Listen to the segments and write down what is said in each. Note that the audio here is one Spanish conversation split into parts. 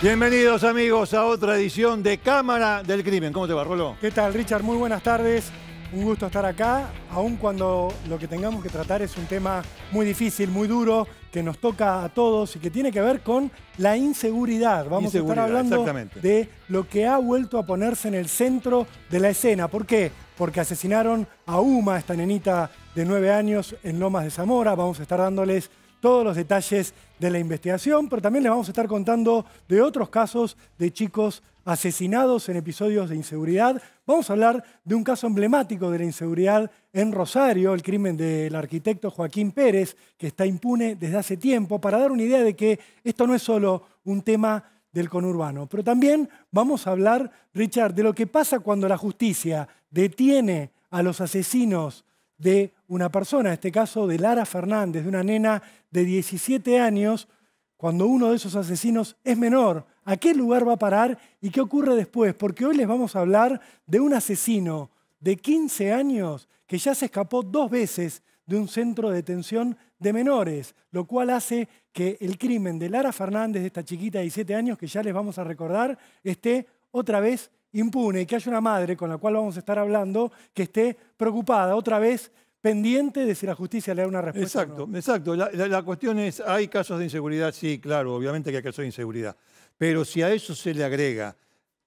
Bienvenidos amigos a otra edición de Cámara del Crimen. ¿Cómo te va, Rolo? ¿Qué tal, Richard? Muy buenas tardes. Un gusto estar acá, aun cuando lo que tengamos que tratar es un tema muy difícil, muy duro, que nos toca a todos y que tiene que ver con la inseguridad. Vamos a estar hablando de lo que ha vuelto a ponerse en el centro de la escena. ¿Por qué? Porque asesinaron a Uma, esta nenita de nueve años, en Lomas de Zamora. Vamos a estar dándoles todos los detalles de la investigación, pero también les vamos a estar contando de otros casos de chicos asesinados en episodios de inseguridad. Vamos a hablar de un caso emblemático de la inseguridad en Rosario, el crimen del arquitecto Joaquín Pérez, que está impune desde hace tiempo, para dar una idea de que esto no es solo un tema del conurbano. Pero también vamos a hablar, Richard, de lo que pasa cuando la justicia detiene a los asesinos de una persona, en este caso de Lara Fernández, de una nena de 17 años, cuando uno de esos asesinos es menor. ¿A qué lugar va a parar y qué ocurre después? Porque hoy les vamos a hablar de un asesino de 15 años que ya se escapó dos veces de un centro de detención de menores, lo cual hace que el crimen de Lara Fernández, de esta chiquita de 17 años, que ya les vamos a recordar, esté otra vez impune y que haya una madre con la cual vamos a estar hablando que esté preocupada, otra vez pendiente de si la justicia le da una respuesta. Exacto, exacto. La, cuestión es, ¿hay casos de inseguridad? Sí, claro, obviamente que hay casos de inseguridad. Pero si a eso se le agrega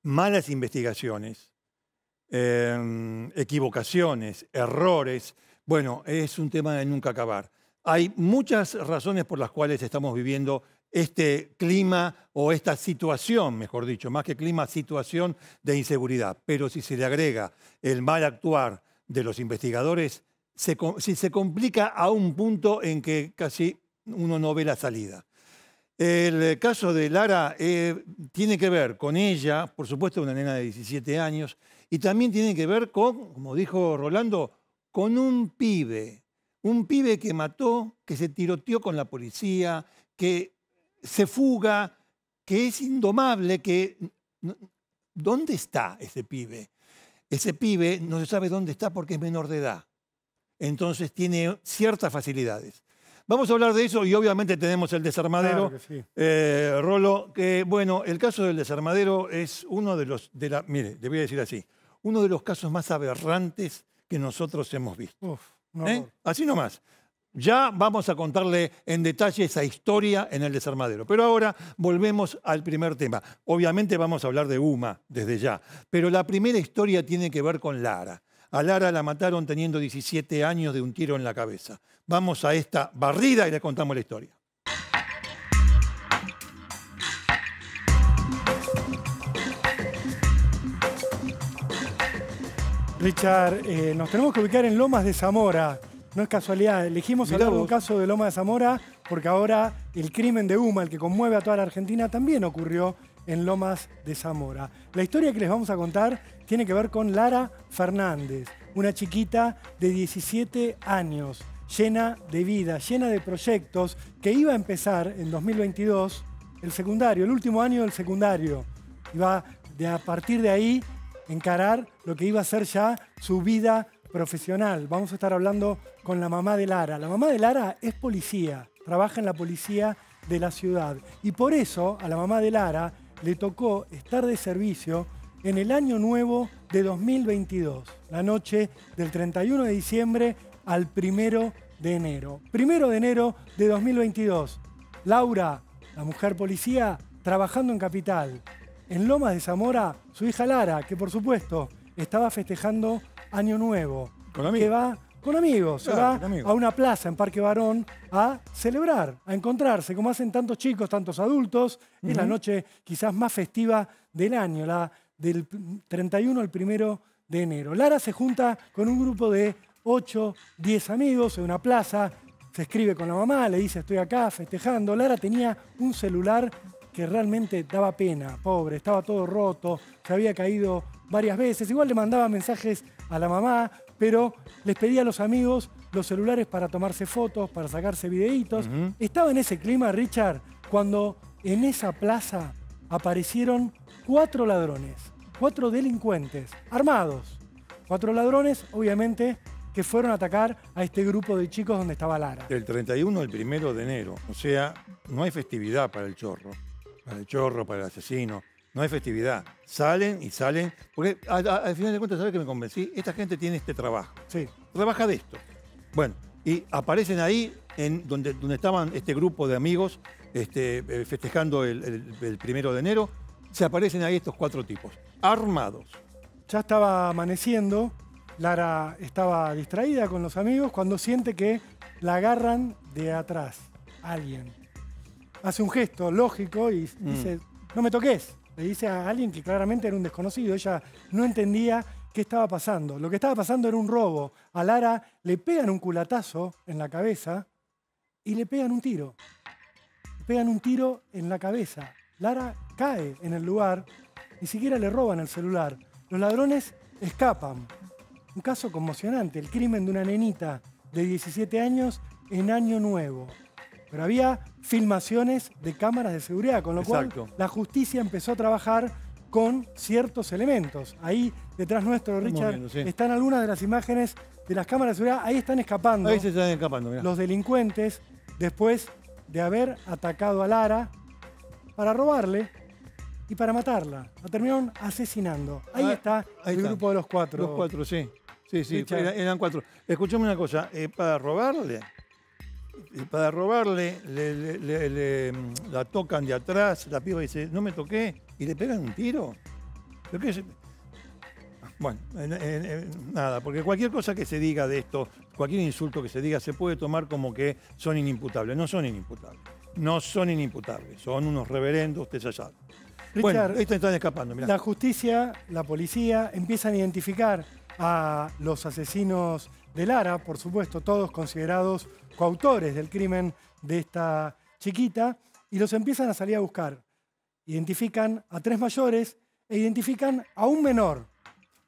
malas investigaciones, em, equivocaciones, errores, bueno, es un tema de nunca acabar. Hay muchas razones por las cuales estamos viviendo este clima o esta situación, mejor dicho, más que clima, situación de inseguridad. Pero si se le agrega el mal actuar de los investigadores, se, si se complica a un punto en que casi uno no ve la salida. El caso de Lara eh, tiene que ver con ella, por supuesto, una nena de 17 años, y también tiene que ver con, como dijo Rolando, con un pibe, un pibe que mató, que se tiroteó con la policía, que se fuga, que es indomable, que... ¿Dónde está ese pibe? Ese pibe no se sabe dónde está porque es menor de edad. Entonces tiene ciertas facilidades. Vamos a hablar de eso y obviamente tenemos el desarmadero. Eh, Rolo, que bueno, el caso del desarmadero es uno de los, de la, mire, le voy a decir así, uno de los casos más aberrantes que nosotros hemos visto. ¿Eh? Así nomás. Ya vamos a contarle en detalle esa historia en el desarmadero. Pero ahora volvemos al primer tema. Obviamente vamos a hablar de Uma desde ya. Pero la primera historia tiene que ver con Lara. A Lara la mataron teniendo 17 años de un tiro en la cabeza. Vamos a esta barrida y le contamos la historia. Richard, eh, nos tenemos que ubicar en Lomas de Zamora, no es casualidad, elegimos hablar de un caso de Loma de Zamora porque ahora el crimen de Uma, el que conmueve a toda la Argentina, también ocurrió en Lomas de Zamora. La historia que les vamos a contar tiene que ver con Lara Fernández, una chiquita de 17 años, llena de vida, llena de proyectos, que iba a empezar en 2022 el secundario, el último año del secundario. Iba de a partir de ahí encarar lo que iba a ser ya su vida profesional. Vamos a estar hablando con la mamá de Lara. La mamá de Lara es policía, trabaja en la policía de la ciudad. Y por eso a la mamá de Lara le tocó estar de servicio en el año nuevo de 2022, la noche del 31 de diciembre al primero de enero. Primero de enero de 2022. Laura, la mujer policía, trabajando en Capital. En Lomas de Zamora, su hija Lara, que por supuesto estaba festejando Año Nuevo. Con amigos. Que va con amigos, se va a una plaza en Parque Barón a celebrar, a encontrarse, como hacen tantos chicos, tantos adultos. Es la noche quizás más festiva del año, la del 31 al 1 de enero. Lara se junta con un grupo de 8, 10 amigos en una plaza, se escribe con la mamá, le dice estoy acá festejando. Lara tenía un celular que realmente daba pena, pobre, estaba todo roto, se había caído varias veces. Igual le mandaba mensajes a la mamá, pero les pedía a los amigos los celulares para tomarse fotos, para sacarse videitos. Estaba en ese clima, Richard, cuando en esa plaza aparecieron cuatro ladrones, cuatro delincuentes, armados. Cuatro ladrones, obviamente, que fueron a atacar a este grupo de chicos donde estaba Lara. El 31 el primero de enero, o sea, no hay festividad para el chorro. para el chorro, para el asesino. No hay festividad. Salen y salen. Porque a- a- al final de cuentas, ¿sabes que me convencí? Esta gente tiene este trabajo. Sí. Trabaja de esto. Bueno, y aparecen ahí en donde, donde estaban este grupo de amigos este, eh, festejando el, el- el primero de enero. Se aparecen ahí estos cuatro tipos, armados. Ya estaba amaneciendo, Lara estaba distraída con los amigos cuando siente que la agarran de atrás, alguien. Hace un gesto lógico y Mm. dice, no me toques. Le dice a alguien que claramente era un desconocido. Ella no entendía qué estaba pasando. Lo que estaba pasando era un robo. A Lara le pegan un culatazo en la cabeza y le pegan un tiro. Le pegan un tiro en la cabeza. Lara cae en el lugar, ni siquiera le roban el celular. Los ladrones escapan. Un caso conmocionante, el crimen de una nenita de 17 años en Año Nuevo. Pero había filmaciones de cámaras de seguridad, con lo Exacto. cual la justicia empezó a trabajar con ciertos elementos. Ahí detrás nuestro, Richard, viendo, sí. están algunas de las imágenes de las cámaras de seguridad. Ahí están escapando Ahí se están escapando, mirá. los delincuentes después de haber atacado a Lara para robarle y para matarla. La terminaron asesinando. Ahí Ah, está ahí el grupo de los cuatro. Los cuatro, sí. Sí, sí, eran, eran cuatro. Escuchame una cosa, eh, para robarle, para robarle, le, le- le- le, la tocan de atrás, la piba dice, no me toqué, y le pegan un tiro. ¿Pero qué es? Bueno, en- en- en- nada, porque cualquier cosa que se diga de esto, cualquier insulto que se diga, se puede tomar como que son inimputables. No son inimputables. No son inimputables. Son unos reverendos, bueno, Richard, estos están escapando, mirá. La justicia, la policía empiezan a identificar a los asesinos de Lara, por supuesto, todos considerados coautores del crimen de esta chiquita, y los empiezan a salir a buscar. Identifican a tres mayores e identifican a un menor,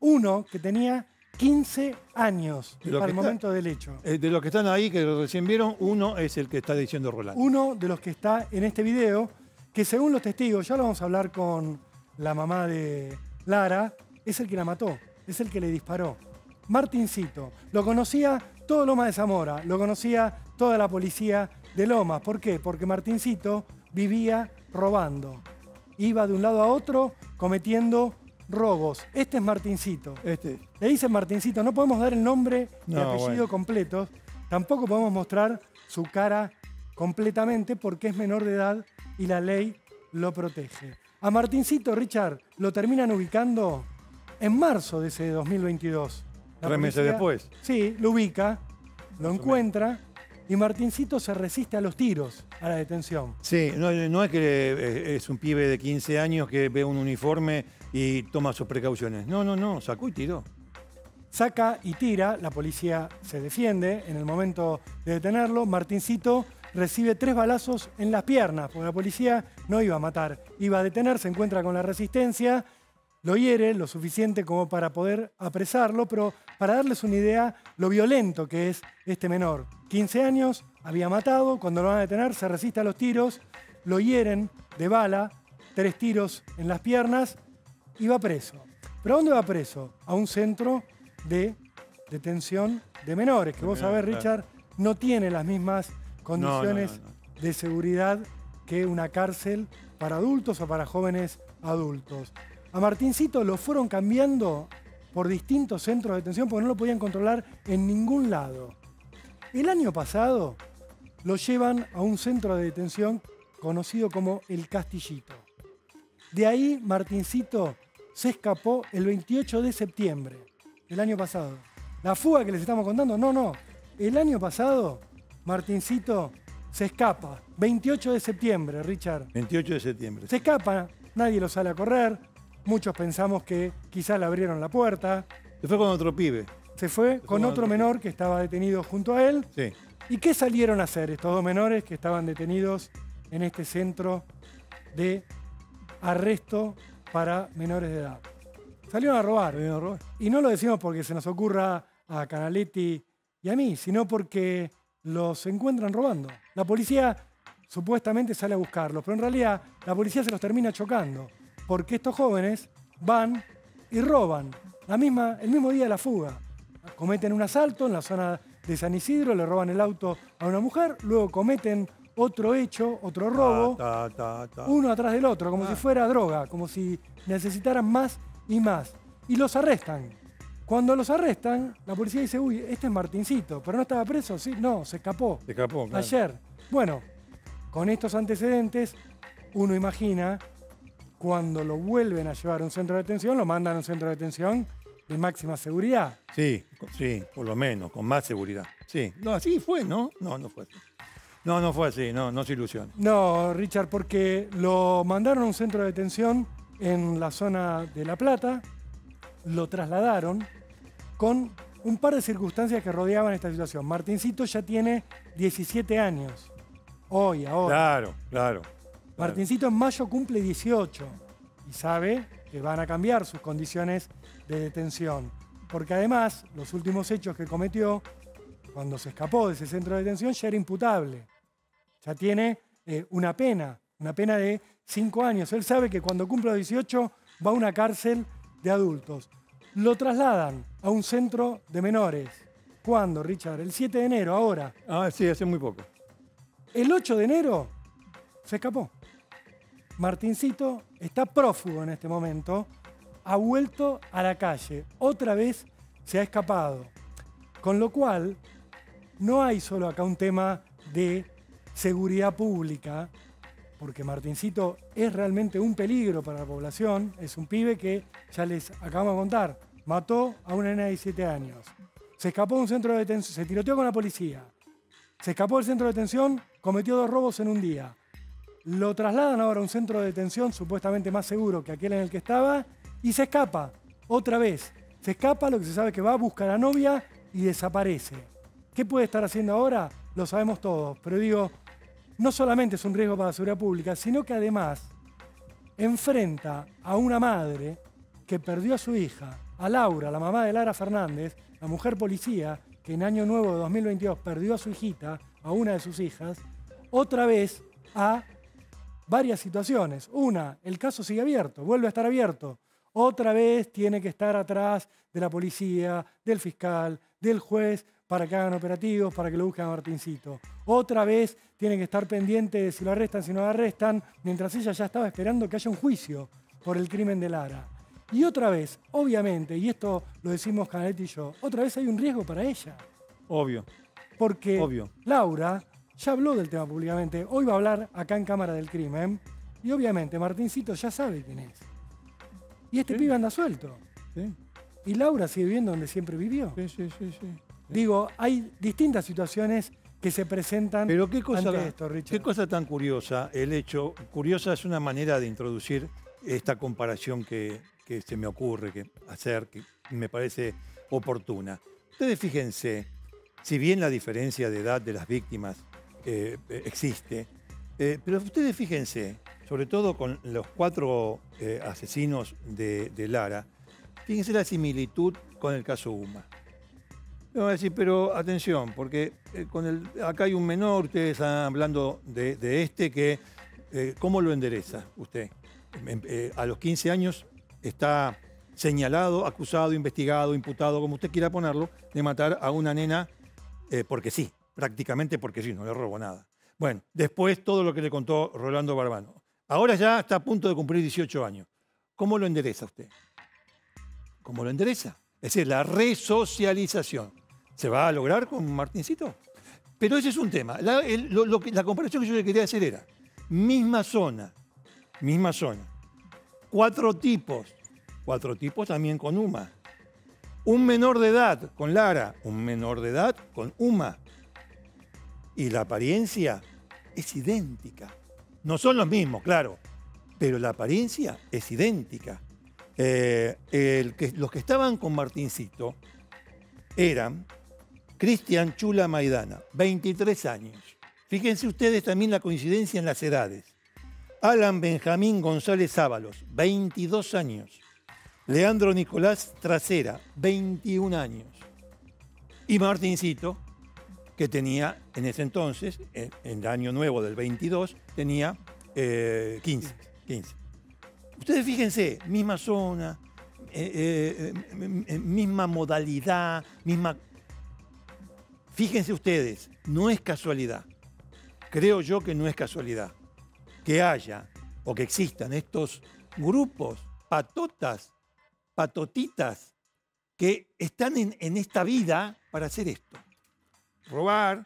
uno que tenía 15 años lo para el está- momento del hecho. Eh, de los que están ahí, que recién vieron, uno es el que está diciendo Rolando. Uno de los que está en este video, que según los testigos, ya lo vamos a hablar con la mamá de Lara, es el que la mató, es el que le disparó. Martincito, lo conocía todo Loma de Zamora, lo conocía toda la policía de Lomas. ¿Por qué? Porque Martincito vivía robando. Iba de un lado a otro cometiendo robos. Este es Martincito. Este, Le dicen Martincito, no podemos dar el nombre No, apellido bueno. completos, tampoco podemos mostrar su cara completamente porque es menor de edad y la ley lo protege. A Martincito, Richard, lo terminan ubicando en marzo de ese 2022. La Tres meses después. Sí, lo ubica, lo encuentra y Martincito se resiste a los tiros, a la detención. sí, no, no es que eh, es un pibe de 15 años que ve un uniforme y toma sus precauciones. No, no, no, sacó y tiró. saca y tira, la policía se defiende en el momento de detenerlo, Martincito recibe tres balazos en las piernas, porque la policía no iba a matar, iba a detener, se encuentra con la resistencia, lo hiere lo suficiente como para poder apresarlo, pero para darles una idea lo violento que es este menor. 15 años, había matado, cuando lo van a detener se resiste a los tiros, lo hieren de bala, tres tiros en las piernas y va preso. ¿Pero a dónde va preso? A un centro de detención de menores, que vos sabés, claro. Richard, no tiene las mismas condiciones no, no. de seguridad que una cárcel para adultos o para jóvenes adultos. A Martincito lo fueron cambiando por distintos centros de detención porque no lo podían controlar en ningún lado. El año pasado lo llevan a un centro de detención conocido como El Castillito. De ahí Martincito se escapó el 28 de septiembre del año pasado. La fuga que les estamos contando, no, no. El año pasado Martincito se escapa. 28 de septiembre, Richard. 28 de septiembre. Se escapa, nadie lo sale a correr. Muchos pensamos que quizás le abrieron la puerta. Se fue con otro pibe. Se fue con con otro otro menor que estaba detenido junto a él. Sí. ¿Y qué salieron a hacer estos dos menores que estaban detenidos en este centro de arresto para menores de edad? Salieron a robar. Vino a robar. Y no lo decimos porque se nos ocurra a Canaletti y a mí, sino porque los encuentran robando. La policía supuestamente sale a buscarlos, pero en realidad la policía se los termina chocando, porque estos jóvenes van y roban la misma, el mismo día de la fuga. Cometen un asalto en la zona de San Isidro, le roban el auto a una mujer, luego cometen otro hecho, otro robo, Ta, ta, ta, ta. uno atrás del otro, como Ah. si fuera droga, como si necesitaran más y más. Y los arrestan. Cuando los arrestan, la policía dice, uy, este es Martincito, pero no estaba preso, sí, no, se escapó. Se escapó, claro. Ayer. Bueno, con estos antecedentes, uno imagina cuando lo vuelven a llevar a un centro de detención, lo mandan a un centro de detención de máxima seguridad. Sí, sí, por lo menos, con más seguridad. Sí. No, así fue, ¿no? No, no fue así. No, no fue así, no, no se ilusione. No, Richard, porque lo mandaron a un centro de detención en la zona de La Plata, lo trasladaron con un par de circunstancias que rodeaban esta situación. Martincito ya tiene 17 años, hoy, ahora. Claro, claro. Martincito en mayo cumple 18 y sabe que van a cambiar sus condiciones de detención. Porque además, los últimos hechos que cometió, cuando se escapó de ese centro de detención, ya era imputable. Ya tiene eh, una pena, una pena de 5 años. Él sabe que cuando cumple los 18 va a una cárcel de adultos. Lo trasladan a un centro de menores. ¿Cuándo, Richard? El 7 de enero, ahora. Ah, sí, hace muy poco. El 8 de enero se escapó. Martincito está prófugo en este momento, ha vuelto a la calle, otra vez se ha escapado. Con lo cual, no hay solo acá un tema de seguridad pública, porque Martincito es realmente un peligro para la población, es un pibe que, ya les acabamos de contar, mató a una nena de 17 años, se escapó de un centro de detención, se tiroteó con la policía, se escapó del centro de detención, cometió dos robos en un día. Lo trasladan ahora a un centro de detención supuestamente más seguro que aquel en el que estaba y se escapa otra vez. Se escapa, lo que se sabe que va a buscar a la novia y desaparece. ¿Qué puede estar haciendo ahora? Lo sabemos todos, pero digo, no solamente es un riesgo para la seguridad pública, sino que además enfrenta a una madre que perdió a su hija, a Laura, la mamá de Lara Fernández, la mujer policía, que en Año Nuevo de 2022 perdió a su hijita, a una de sus hijas, otra vez a varias situaciones. Una, el caso sigue abierto, vuelve a estar abierto. Otra vez tiene que estar atrás de la policía, del fiscal, del juez, para que hagan operativos, para que lo busquen a Martincito. Otra vez tiene que estar pendiente de si lo arrestan, si no lo arrestan, mientras ella ya estaba esperando que haya un juicio por el crimen de Lara. Y otra vez, obviamente, y esto lo decimos Canetti y yo, otra vez hay un riesgo para ella. Obvio. Porque Obvio. Laura ya habló del tema públicamente. Hoy va a hablar acá en Cámara del Crimen. Y obviamente Martincito ya sabe quién es. Y este Sí. pibe anda suelto. Sí, Y Laura sigue viviendo donde siempre vivió. sí, sí, sí. sí. Digo, hay distintas situaciones que se presentan Pero qué cosa, ante esto, Richard. qué cosa tan curiosa el hecho. Curiosa es una manera de introducir esta comparación que, que se me ocurre que hacer, que me parece oportuna. Ustedes fíjense, si bien la diferencia de edad de las víctimas eh, existe, eh, pero ustedes fíjense, sobre todo con los cuatro eh, asesinos de, Lara, fíjense la similitud con el caso Uma. Me van a decir, pero atención, porque con el, acá hay un menor, ustedes están hablando de, este, que ¿cómo lo endereza usted? Em, a los 15 años está señalado, acusado, investigado, imputado, como usted quiera ponerlo, de matar a una nena porque sí, prácticamente porque sí, no le robo nada. Bueno, después todo lo que le contó Rolando Barbano. Ahora ya está a punto de cumplir 18 años. ¿Cómo lo endereza usted? ¿Cómo lo endereza? Es decir, la resocialización. ¿Se va a lograr con Martincito? Pero ese es un tema. La, la comparación que yo le quería hacer era, misma zona, misma zona, cuatro tipos, cuatro tipos también con UMA. Un menor de edad con Lara, un menor de edad con UMA. Y la apariencia es idéntica. No son los mismos, claro, pero la apariencia es idéntica. Eh, que- los que estaban con Martincito eran Cristian Chula Maidana, 23 años. Fíjense ustedes también la coincidencia en las edades. Alan Benjamín González Ábalos, 22 años. Leandro Nicolás Trasera, 21 años. Y Martincito, que tenía en ese entonces, en, el año nuevo del 22, tenía eh, 15, 15. Ustedes fíjense, misma zona, eh, eh, misma modalidad, misma... Fíjense ustedes, no es casualidad. creo yo que no es casualidad que haya o que existan estos grupos, patotas, patotitas, que están en, en esta vida para hacer esto. Robar,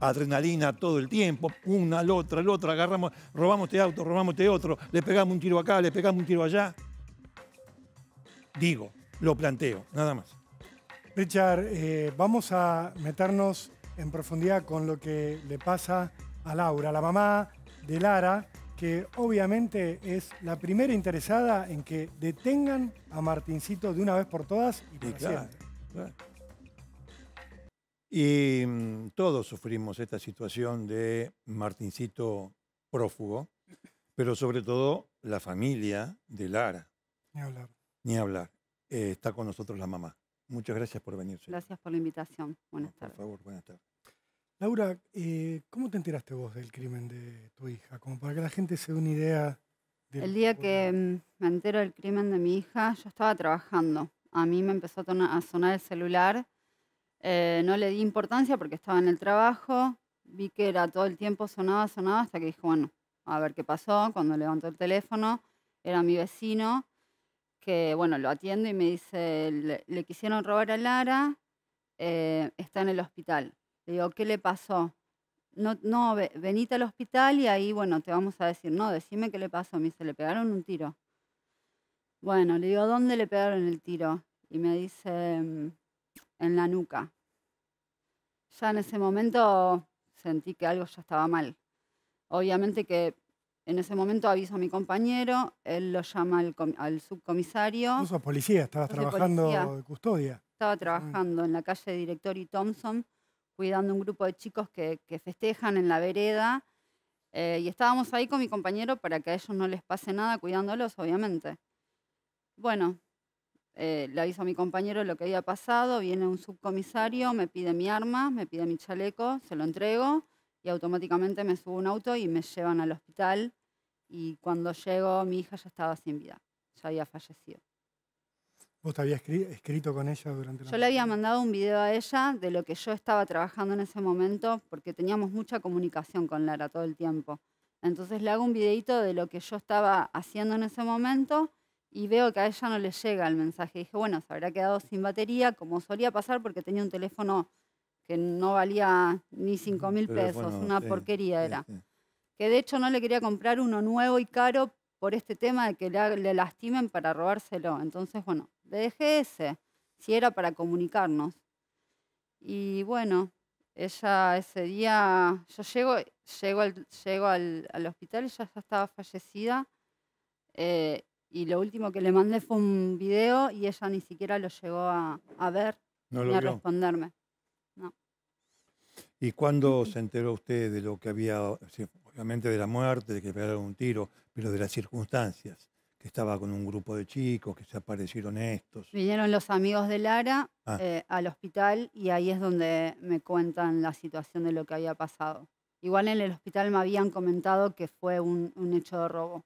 adrenalina todo el tiempo, una al otra, al otro, agarramos, robamos este auto, robamos este otro, le pegamos un tiro acá, le pegamos un tiro allá. Digo, lo planteo, nada más. Richard, eh, vamos a meternos en profundidad con lo que le pasa a Laura, la mamá de Lara, que obviamente es la primera interesada en que detengan a Martincito de una vez por todas y Sí, para claro, siempre. claro. Y mm, todos sufrimos esta situación de Martincito prófugo, pero sobre todo la familia de Lara, Ni hablar. ni hablar. Eh, está con nosotros la mamá. Muchas gracias por venir. señor. Gracias por la invitación. Buenas Por tardes. favor, buenas tardes. Laura, eh, ¿cómo te enteraste vos del crimen de tu hija? Como para que la gente se dé una idea. del- El día que mm, me entero del crimen de mi hija, yo estaba trabajando. A mí me empezó a sonar el celular. Eh, no le di importancia porque estaba en el trabajo. Vi que era todo el tiempo sonaba, sonaba, hasta que dije, bueno, a ver qué pasó. Cuando levantó el teléfono, era mi vecino, que, bueno, lo atiendo y me dice, le, quisieron robar a Lara, eh, está en el hospital. Le digo, ¿qué le pasó? No, no, ve- venite al hospital y ahí, bueno, te vamos a decir, no, decime qué le pasó. Me dice, le pegaron un tiro. Bueno, le digo, ¿dónde le pegaron el tiro? Y me dice, "Mm, en la nuca. Ya en ese momento sentí que algo ya estaba mal. Obviamente que en ese momento aviso a mi compañero, él lo llama al, al subcomisario. Vos sos policía, estabas trabajando policía. de custodia. Estaba trabajando en la calle Director y Thompson, cuidando un grupo de chicos que, que festejan en la vereda. eh, y estábamos ahí con mi compañero para que a ellos no les pase nada, cuidándolos, obviamente. Bueno, eh, le aviso a mi compañero lo que había pasado. Viene un subcomisario, me pide mi arma, me pide mi chaleco, se lo entrego y automáticamente me subo a un auto y me llevan al hospital. Y cuando llego, mi hija ya estaba sin vida, ya había fallecido. ¿Vos te habías escri- escrito con ella durante la Yo le había mandado un video a ella de lo que yo estaba trabajando en ese momento, porque teníamos mucha comunicación con Lara todo el tiempo. Entonces le hago un videito de lo que yo estaba haciendo en ese momento y veo que a ella no le llega el mensaje. Dije, bueno, se habrá quedado sin batería, como solía pasar, porque tenía un teléfono que no valía ni 5 mil pesos, una sí, porquería sí, era sí. que de hecho no le quería comprar uno nuevo y caro por este tema de que le, lastimen para robárselo. Entonces, bueno, le dejé ese, si era para comunicarnos. Y bueno, ella ese día, yo llego, llego, al, llego al, al hospital, ella ya estaba fallecida. eh, y lo último que le mandé fue un video y ella ni siquiera lo llegó a, a ver No ni a responderme. ¿Y cuándo se enteró usted de lo que había, obviamente de la muerte, de que pegaron un tiro, pero de las circunstancias? Que estaba con un grupo de chicos, que se aparecieron estos. Vinieron los amigos de Lara Ah. eh, al hospital y ahí es donde me cuentan la situación de lo que había pasado. Igual en el hospital me habían comentado que fue un, un hecho de robo.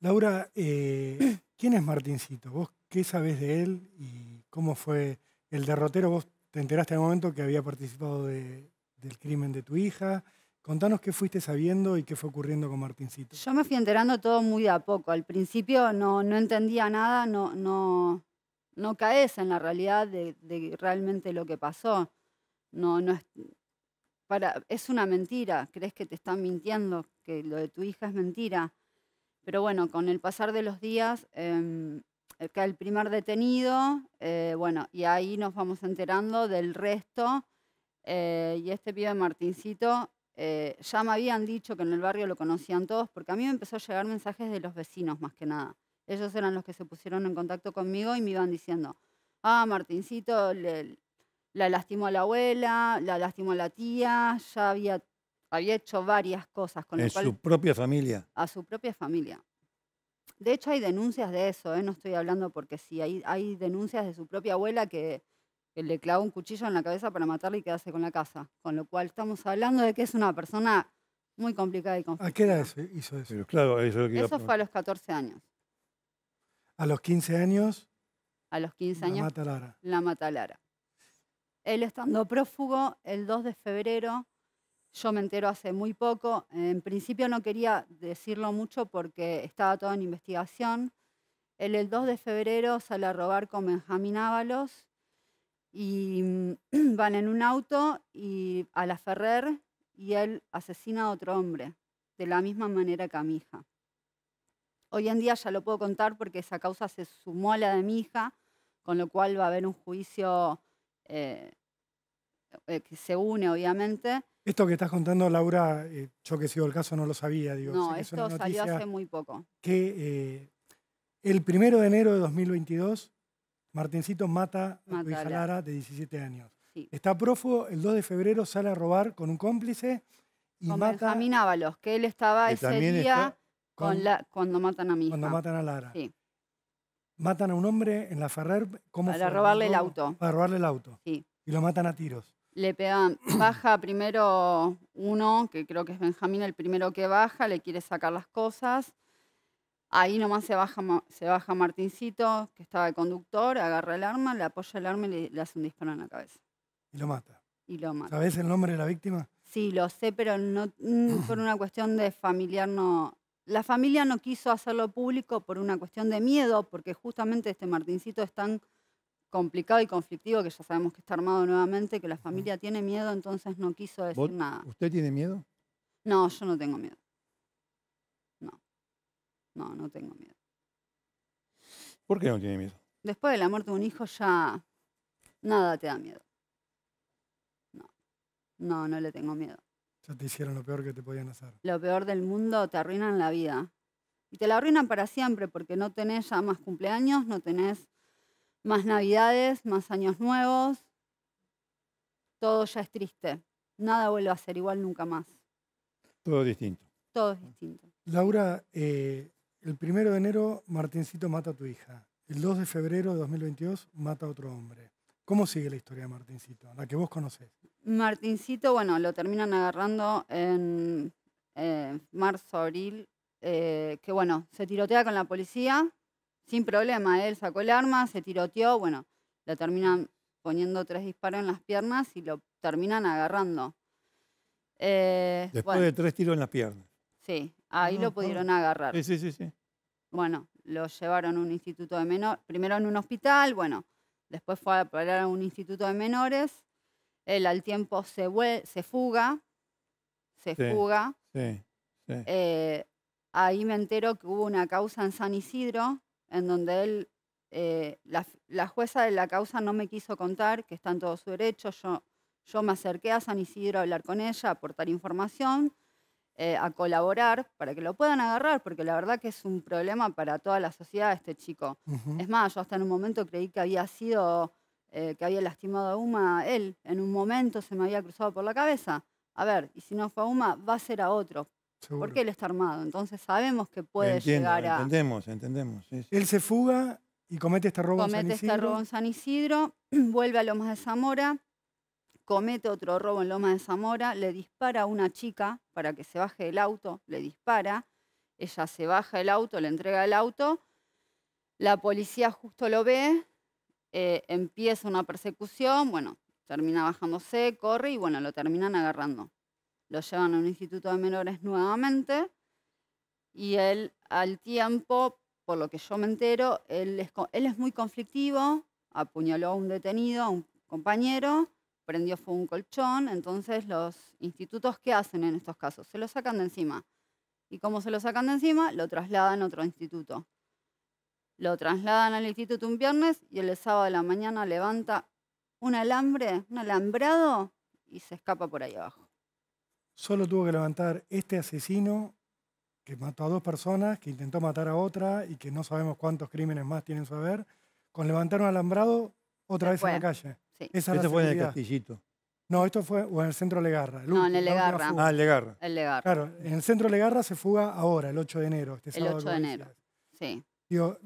Laura, eh, ¿quién es Martincito? ¿Vos qué sabés de él y cómo fue el derrotero? ¿Vos te enteraste al momento que había participado de- del crimen de tu hija? Contanos qué fuiste sabiendo y qué fue ocurriendo con Martincito. Yo me fui enterando todo muy a poco. Al principio no, no entendía nada, no, no, no caes en la realidad de, de realmente lo que pasó. No, no es, para, es una mentira, crees que te están mintiendo, que lo de tu hija es mentira. Pero bueno, con el pasar de los días, eh, el primer detenido, eh, bueno, y ahí nos vamos enterando del resto. eh, y este pibe Martincito, eh, ya me habían dicho que en el barrio lo conocían todos, porque a mí me empezó a llegar mensajes de los vecinos más que nada. Ellos eran los que se pusieron en contacto conmigo y me iban diciendo, ah, Martincito le, la lastimó a la abuela, la lastimó a la tía, ya había, había hecho varias cosas con En lo cual su propia familia. a su propia familia. De hecho, hay denuncias de eso, ¿eh? no estoy hablando porque sí, hay, hay denuncias de su propia abuela que, que le clavó un cuchillo en la cabeza para matarle y quedarse con la casa. Con lo cual estamos hablando de que es una persona muy complicada y ¿A conflictiva. qué edad se- hizo eso? Pero claro, eso es lo que a Eso fue a los 14 años. A los 15 años, A los 15 la años mata Lara. la mata Lara. Él estando prófugo, el 2 de febrero Yo me entero hace muy poco. En principio no quería decirlo mucho porque estaba todo en investigación. Él el 2 de febrero sale a robar con Benjamín Ábalos y mm, van en un auto y a la Ferrer y él asesina a otro hombre, de la misma manera que a mi hija. Hoy en día ya lo puedo contar porque esa causa se sumó a la de mi hija, con lo cual va a haber un juicio eh, eh, que se une, obviamente. Esto que estás contando, Laura, eh, yo que sigo el caso no lo sabía. Digo, no, esto salió hace muy poco. Que el primero de enero de 2022, Martincito mata a tu hija Lara, de 17 años. Está prófugo, el 2 de febrero sale a robar con un cómplice y con mata... Benjamín Ábalos, que él estaba ese día cuando matan a mi hija. Cuando matan a Lara. Sí. Matan a un hombre en la Ferrer. ¿cómo para robarle el auto. Para robarle el auto. Sí. Y lo matan a tiros. Le pegan, baja primero uno, que creo que es Benjamín el primero que baja, le quiere sacar las cosas. Ahí nomás se baja, se baja Martincito, que estaba de conductor, agarra el arma, le apoya el arma y le, hace un disparo en la cabeza. Y lo mata. Y lo mata. ¿Sabes el nombre de la víctima? Sí, lo sé, pero no mm, por una cuestión de familiar no, la familia no quiso hacerlo público por una cuestión de miedo, porque justamente este Martincito es tan complicado y conflictivo que ya sabemos que está armado nuevamente, que la familia tiene miedo, entonces no quiso decir nada. ¿Usted tiene miedo? No, yo no tengo miedo. No, no, no tengo miedo. ¿Por qué no tiene miedo? Después de la muerte de un hijo ya nada te da miedo. No, no, no le tengo miedo te hicieron lo peor que te podían hacer. Lo peor del mundo, te arruinan la vida. Y te la arruinan para siempre porque no tenés ya más cumpleaños, no tenés más navidades, más años nuevos. Todo ya es triste. Nada vuelve a ser igual nunca más. Todo distinto. Todo es distinto. Laura, eh, el primero de enero Martincito mata a tu hija. El 2 de febrero de 2022 mata a otro hombre. ¿Cómo sigue la historia de Martincito, la que vos conocés? Martincito, bueno, lo terminan agarrando en marzo, abril, eh, que bueno, se tirotea con la policía, sin problema, él sacó el arma, se tiroteó, bueno, le terminan poniendo tres disparos en las piernas y lo terminan agarrando. Eh, Después de tres tiros en las piernas. Sí, ahí lo pudieron agarrar. Sí, sí, sí, sí. Bueno, lo llevaron a un instituto de menores, primero en un hospital, bueno, Después fue a parar a un instituto de menores. Él al tiempo se, se fuga, se fuga. Eh, ahí me entero que hubo una causa en San Isidro, en donde él, eh, la, jueza de la causa no me quiso contar, que está en todo su derecho. Yo, yo me acerqué a San Isidro a hablar con ella, a aportar información. Eh, a colaborar para que lo puedan agarrar, porque la verdad que es un problema para toda la sociedad este chico. Es más, yo hasta en un momento creí que había sido, eh, que había lastimado a Uma él. En un momento se me había cruzado por la cabeza. A ver, y si no fue a Uma, va a ser a otro. Porque él está armado. Entonces sabemos que puede llegar a. Entendemos, entendemos. Él se fuga y comete este robo en San Isidro. Comete este robo en San Isidro, vuelve a Lomas de Zamora comete otro robo en Loma de Zamora, le dispara a una chica para que se baje del auto, le dispara, ella se baja del auto, le entrega el auto, la policía justo lo ve, eh, empieza una persecución, bueno, termina bajándose, corre y bueno, lo terminan agarrando. Lo llevan a un instituto de menores nuevamente y él al tiempo, por lo que yo me entero, él es, muy conflictivo, apuñaló a un detenido, a un compañero, prendió fuego un colchón, entonces los institutos, ¿qué hacen en estos casos? Se lo sacan de encima. ¿Y cómo se lo sacan de encima? Lo trasladan a otro instituto. Lo trasladan al instituto un viernes y el sábado de la mañana levanta un alambre, un alambrado y se escapa por ahí abajo. Solo tuvo que levantar este asesino que mató a dos personas, que intentó matar a otra y que no sabemos cuántos crímenes más tienen su haber, con levantar un alambrado otra vez en la calle. Esto fue en el Castillito. No, esto fue en el centro Legarra. no, en el Legarra. Ah, el Legarra. El Legarra. Claro, en el centro Legarra se fuga ahora, el 8 de enero. Este el 8 de enero, sí. Digo,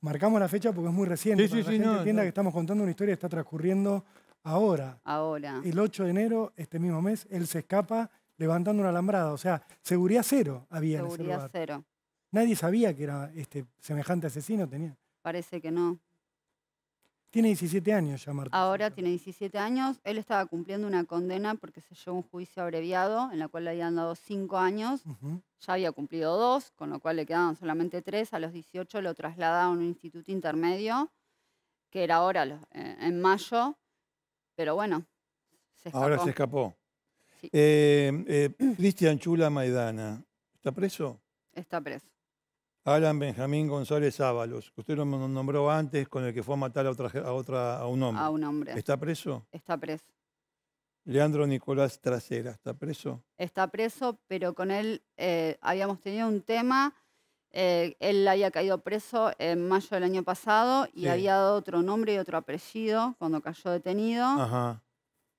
marcamos la fecha porque es muy reciente. Sí, sí, sí, la gente que estamos contando una historia que está transcurriendo ahora. Ahora. El 8 de enero, este mismo mes, él se escapa levantando una alambrada. O sea, seguridad cero había en ese lugar. Seguridad cero. Nadie sabía que era este semejante asesino. Tenía. Parece que no. Tiene 17 años ya, Martín. Ahora tiene 17 años. Él estaba cumpliendo una condena porque se llevó un juicio abreviado en la cual le habían dado 5 años. Ya había cumplido 2, con lo cual le quedaban solamente 3. A los 18 lo trasladaron a un instituto intermedio, que era ahora eh, en mayo. Pero bueno, se escapó. Ahora se escapó. Sí. Eh, eh, Cristian Chula Maidana, ¿está preso? Está preso. Alan Benjamín González Ábalos, que usted lo nom- nombró antes, con el que fue a matar a, otra, a, otra, a un hombre. A un hombre. ¿Está preso? Está preso. Leandro Nicolás Trasera, ¿está preso? está preso, pero con él eh, habíamos tenido un tema. eh, él había caído preso en mayo del año pasado y Sí. había dado otro nombre y otro apellido cuando cayó detenido. Ajá.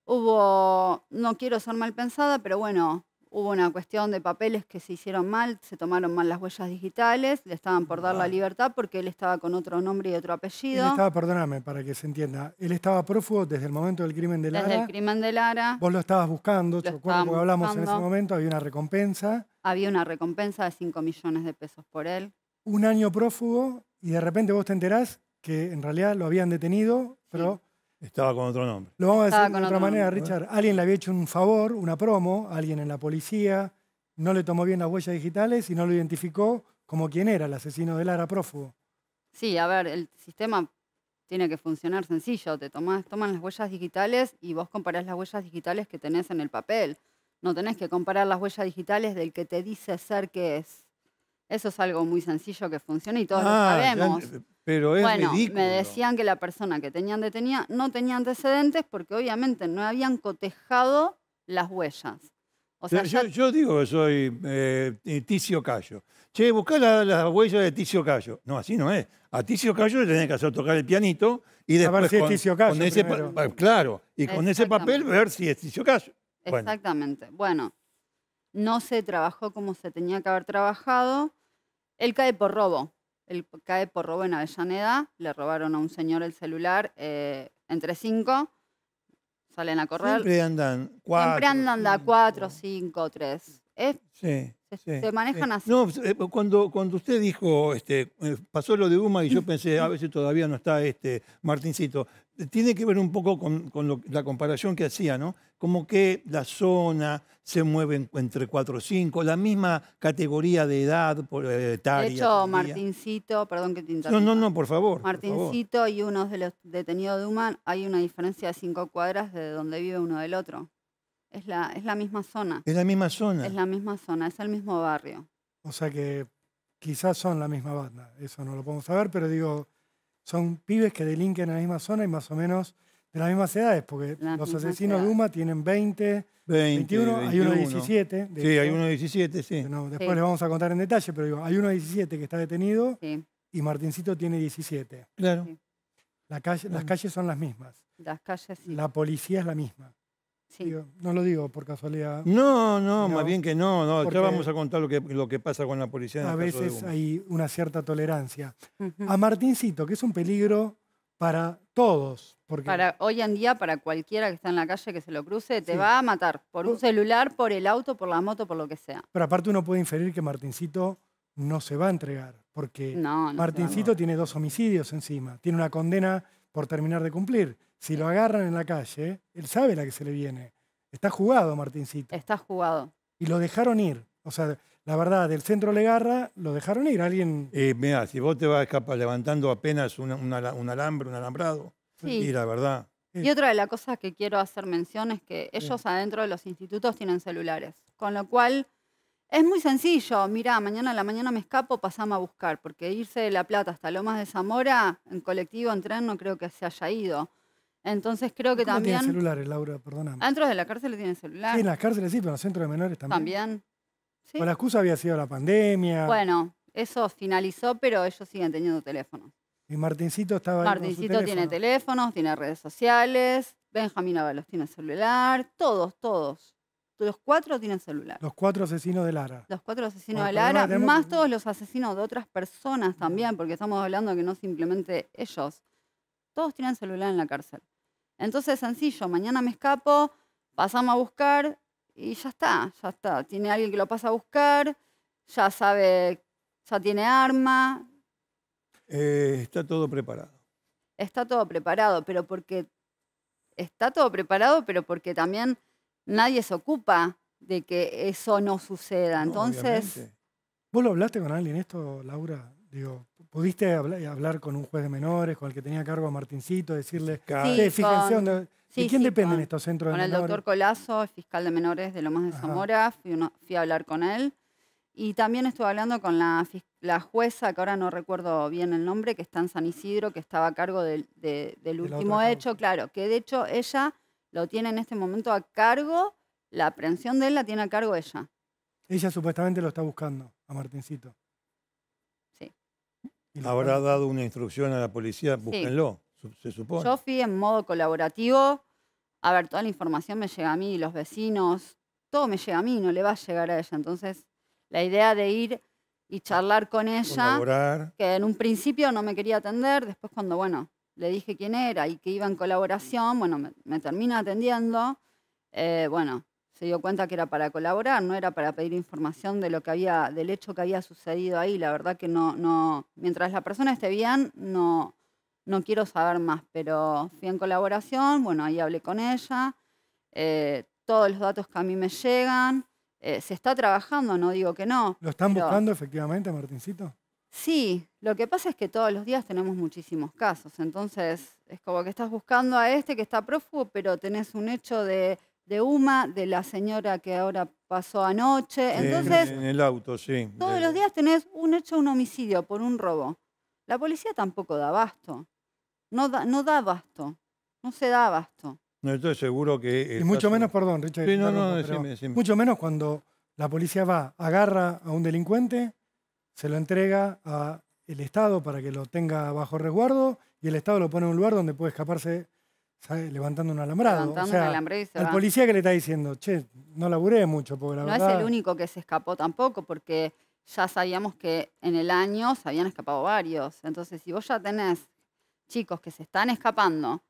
Hubo, no quiero ser mal pensada, pero bueno, hubo una cuestión de papeles que se hicieron mal, se tomaron mal las huellas digitales, le estaban por dar la libertad porque él estaba con otro nombre y otro Él apellido. estaba, perdóname para que se entienda, él estaba prófugo desde el momento del crimen de Desde Lara. el crimen de Lara Vos lo estabas buscando, recuerdo porque estábamos hablamos en ese momento, había una recompensa, había una recompensa de 5 millones de pesos por él. un año prófugo y de repente vos te enterás que en realidad lo habían detenido, pero Estaba con otro nombre. lo vamos a decir de otra manera, nombre. Richard. Alguien le había hecho un favor, una promo, alguien en la policía, no le tomó bien las huellas digitales y no lo identificó como quien era el asesino de Lara prófugo. Sí, a ver, el sistema tiene que funcionar sencillo. Te tomás, toman las huellas digitales y vos comparás las huellas digitales que tenés en el papel. No tenés que comparar las huellas digitales del que te dice ser que es. Eso es algo muy sencillo que funciona y todos Ah, lo ya sabemos. pero es bueno, ridículo. me decían que la persona que tenían detenida no tenía antecedentes porque obviamente no habían cotejado las huellas. O sea, yo, ya- yo digo que soy eh, Ticio Cayo. Che, buscá la, la huella de Ticio Cayo. No, así no es. A Ticio Cayo le tenés que hacer tocar el pianito y A después ver si es con, Ticio Cayo con ese claro, y con ese papel ver si es Ticio Cayo. Bueno. Exactamente. Bueno, no se trabajó como se tenía que haber trabajado. Él cae por robo. Él cae por robo en Avellaneda. Le robaron a un señor el celular eh, entre cinco. Salen a correr. Siempre, Siempre andan cuatro. andan de a cuatro, cinco, tres. Es- Sí. se, sí, se manejan sí. así. No, eh, cuando, cuando usted dijo, este, eh, pasó lo de Uma y yo pensé, a veces todavía no está este Martincito, tiene que ver un poco con, con lo- la comparación que hacía, ¿no? Como que la zona se mueve en- entre 4 o 5, la misma categoría de edad por, eh, etaria. de hecho. Martincito, perdón que te No, interrumpa. no, no, por favor. por favor. Martincito y unos de los detenidos de Human, hay una diferencia de cinco cuadras de donde vive uno del otro. Es la, es la misma zona. Es la misma zona. Es la misma zona, es el mismo barrio. O sea que quizás son la misma banda, eso no lo podemos saber, pero digo, son pibes que delinquen en la misma zona y más o menos de las mismas edades, porque Las los asesinos de edades. Uma tienen 20, 20, 21, hay uno de 21. 17. de Sí, hay uno de 17, sí. no, después Sí. les vamos a contar en detalle, pero digo, hay uno de 17 que está detenido Sí, y Martincito tiene 17. Claro. Sí. La calle, las Mm. calles son las mismas, las calles sí. la policía es la misma. Sí. Digo, no lo digo por casualidad. No, no, No, más bien que no, no. porque- Ya vamos a contar lo que, lo que pasa con la policía en A el caso de veces hay una cierta tolerancia. A Martincito, que es un peligro para todos, porque Para, hoy en día, para cualquiera que está en la calle que se lo cruce, te Sí. va a matar por un celular, por el auto, por la moto, por lo que sea. Pero aparte uno puede inferir que Martincito no se va a entregar, porque No, no. Martincito tiene dos homicidios encima, tiene una condena por terminar de cumplir. Si lo agarran en la calle, él sabe la que se le viene. Está jugado Martincito. Está jugado. Y lo dejaron ir. O sea, la verdad, del centro Legarra lo dejaron ir. Alguien. Eh, mirá, si vos te vas escapar levantando apenas una- un ala- un alambre, un alambrado, Sí. y la verdad. Y otra de las cosas que quiero hacer mención es que ellos adentro de los institutos tienen celulares, con lo cual es muy sencillo. Mira, mañana a la mañana me escapo, pasamos a buscar, porque irse de La Plata hasta Lomas de Zamora en colectivo, en tren, no creo que se haya ido. Entonces creo que ¿Cómo tiene también celulares, Laura? Perdóname. adentro de la cárcel tienen celular. Sí, en las cárceles sí, pero en los centros de menores también. también. Sí. La excusa había sido la pandemia. Bueno, eso finalizó, pero ellos siguen teniendo teléfonos. Y Martincito estaba ahí con su Martincito tiene teléfono. teléfonos, tiene redes sociales, Benjamín Ábalos tiene celular, todos, todos. Los cuatro tienen celular. Los cuatro asesinos de Lara. Los cuatro asesinos Bueno, de Lara, tenemos más todos los asesinos de otras personas también, porque estamos hablando que no simplemente ellos. Todos tienen celular en la cárcel. Entonces, sencillo, mañana me escapo, pasamos a buscar y ya está, ya está. Tiene alguien que lo pasa a buscar, ya sabe, ya tiene arma. Eh, está todo preparado. está todo preparado, pero porque está todo preparado, pero porque también nadie se ocupa de que eso no suceda. No, Entonces, obviamente. ¿Vos lo hablaste con alguien esto, Laura? Digo, ¿pudiste habla- hablar con un juez de menores, con el que tenía cargo a Martincito, decirle, Claro. "Che, Sí, fíjense con- dónde- sí, ¿De quién sí, dependen con- estos centros con de el menores? doctor Colazo, el fiscal de menores de Lomas de Ajá. Zamora, fui, uno- fui a hablar con él. Y también estuve hablando con la, la jueza, que ahora no recuerdo bien el nombre, que está en San Isidro, que estaba a cargo del, de- del De la último hecho, claro, que de hecho ella lo tiene en este momento a cargo, la aprehensión de él la tiene a cargo ella. Ella supuestamente lo está buscando, a Martincito. Habrá dado una instrucción a la policía, búsquenlo, se supone. Yo fui en modo colaborativo. A ver, toda la información me llega a mí, los vecinos, todo me llega a mí, no le va a llegar a ella. Entonces, la idea de ir y charlar con ella, Colaborar. que en un principio no me quería atender, después cuando, bueno, le dije quién era y que iba en colaboración, bueno, me, me termina atendiendo, eh, bueno, se dio cuenta que era para colaborar, no era para pedir información de lo que había, del hecho que había sucedido ahí. La verdad que no, no, mientras la persona esté bien, no, no quiero saber más, pero fui en colaboración, bueno, ahí hablé con ella, eh, todos los datos que a mí me llegan, eh, se está trabajando, no digo que no. ¿Lo están pero- buscando efectivamente Martincito? Sí, lo que pasa es que todos los días tenemos muchísimos casos, entonces es como que estás buscando a este que está prófugo, pero tenés un hecho de, de UMA, de la señora que ahora pasó anoche, Sí, entonces en el auto, sí. todos de- los días tenés un hecho, un homicidio por un robo. La policía tampoco da abasto, no da, no da abasto, no se da abasto. No estoy seguro que. Y mucho caso- menos, perdón, Richard. Sí, no, interrumpo, no, pero decime, decime. Mucho menos cuando la policía va, agarra a un delincuente, se lo entrega al Estado para que lo tenga bajo resguardo y el Estado lo pone en un lugar donde puede escaparse ¿sabe? levantando un alambrado. Levantando o sea, un alambrado y se al va. policía que le está diciendo, che, no laburé mucho, porque la No verdad... es el único que se escapó tampoco, porque ya sabíamos que en el año se habían escapado varios. Entonces, si vos ya tenés chicos que se están escapando,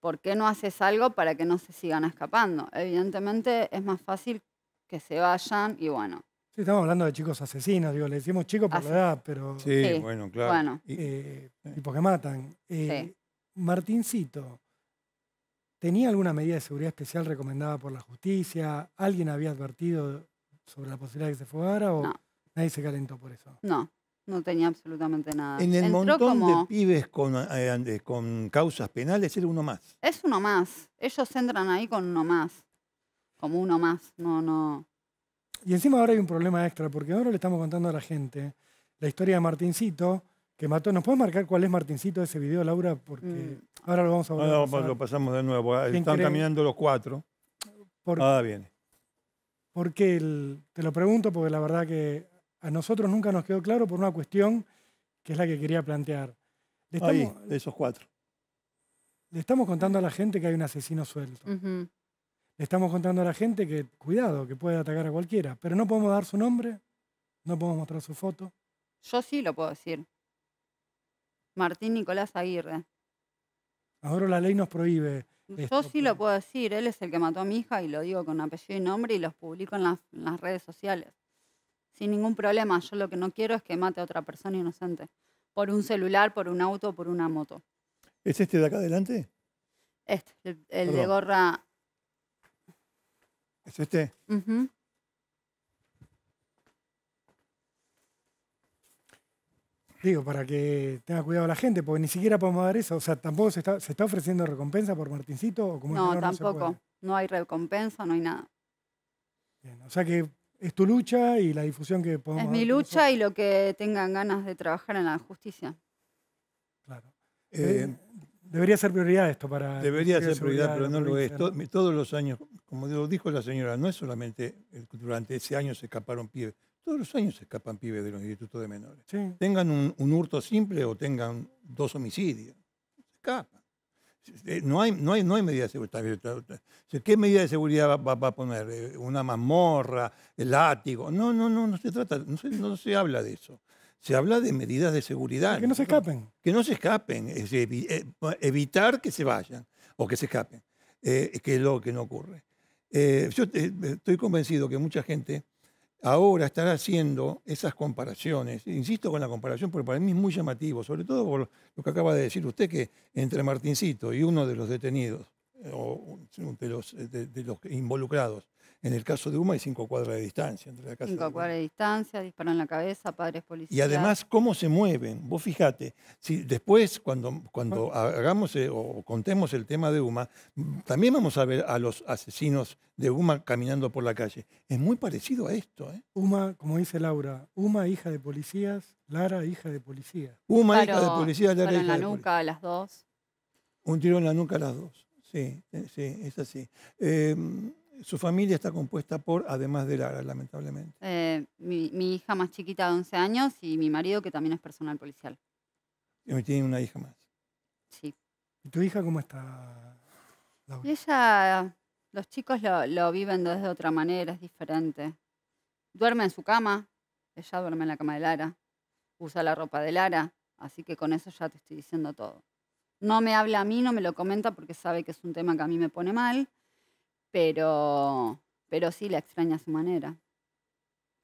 ¿por qué no haces algo para que no se sigan escapando? Evidentemente es más fácil que se vayan y bueno, Sí, estamos hablando de chicos asesinos, digo, le decimos chicos por Así- la edad, pero Sí, Sí, bueno, claro. bueno. Y- eh, Sí. tipos que matan. Eh, Martincito, ¿tenía alguna medida de seguridad especial recomendada por la justicia? ¿Alguien había advertido sobre la posibilidad de que se fugara o No. nadie se calentó por eso? no, no tenía absolutamente nada. en el Entró montón como, de pibes con, eh, con causas penales era uno más. es uno más. Ellos entran ahí con uno más. Como uno más. No, no. Y encima ahora hay un problema extra, porque ahora le estamos contando a la gente la historia de Martincito, que mató. ¿Nos puedes marcar cuál es Martincito de ese video, Laura? Porque Mm. ahora lo vamos a volver a Ahora pasar. lo pasamos de nuevo. ¿Quién Están cree? caminando los cuatro. Por- Ah, bien. Porque el- te lo pregunto porque la verdad que a nosotros nunca nos quedó claro por una cuestión que es la que quería plantear. Le Ahí, de esos cuatro. le estamos contando a la gente que hay un asesino suelto. Le estamos contando a la gente que, cuidado, que puede atacar a cualquiera. Pero no podemos dar su nombre, no podemos mostrar su foto. Yo sí lo puedo decir. Martín Nicolás Aguirre. Ahora la ley nos prohíbe. Yo Esto, sí lo puedo decir, él es el que mató a mi hija y lo digo con apellido y nombre y los publico en las, en las redes sociales. Sin ningún problema, yo lo que no quiero es que mate a otra persona inocente. Por un celular, por un auto, por una moto. ¿Es este de acá adelante? Este, el, el de gorra. ¿Es este? ujú. Digo, para que tenga cuidado la gente, porque ni siquiera podemos dar eso. O sea, tampoco se está, se está ofreciendo recompensa por Martincito o como es No, tampoco. No hay recompensa, no hay nada. Bien, O sea que es tu lucha y la difusión que podemos Es mi lucha y lo que tengan ganas de trabajar en la justicia. Claro. Eh, Eh, debería ser prioridad esto para. Debería ser prioridad, pero no lo es. Todos los años, como lo dijo la señora, no es solamente el- durante ese año se escaparon pibes. Todos los años se escapan pibes de los institutos de menores. Sí. Tengan un, un hurto simple o tengan dos homicidios. Se escapan. Eh, No hay, no hay, no hay medida de seguridad. ¿Qué medida de seguridad va, va- va a poner? Eh, ¿Una mazmorra? ¿El látigo? No, no, no, no se trata, no se, no se habla de eso. Se habla de medidas de seguridad. Que no se escapen. que no se escapen, es eh, evitar que se vayan o que se escapen, eh, que es lo que no ocurre. Eh, yo estoy convencido que mucha gente ahora estar haciendo esas comparaciones. Insisto con la comparación porque para mí es muy llamativo, sobre todo por lo que acaba de decir usted, que entre Martincito y uno de los detenidos, o de los involucrados, en el caso de Uma hay cinco cuadras de distancia entre la casa Cinco cuadras de distancia, disparan en la cabeza, padres policías. Y además, cómo se mueven. Vos fijate, si después, cuando, cuando hagamos eh, o contemos el tema de Uma, también vamos a ver a los asesinos de Uma caminando por la calle. Es muy parecido a esto. ¿eh? Uma, como dice Laura, Uma, hija de policías, Lara, hija de policía. Uma, hija de policía, Lara, hija en la nuca, las dos. Un tiro en la nuca a las dos. Sí, eh, sí, es así. Em, su familia está compuesta por, además de Lara, lamentablemente. Eh, mi, hija más chiquita de 11 años y mi marido, que también es personal policial. Y tiene una hija más. Sí. ¿Y tu hija cómo está? Y ella, los chicos lo, lo viven de otra manera, es diferente. Duerme en su cama, ella duerme en la cama de Lara, usa la ropa de Lara, así que con eso ya te estoy diciendo todo. No me habla a mí, no me lo comenta porque sabe que es un tema que a mí me pone mal pero, pero sí la extraña a su manera.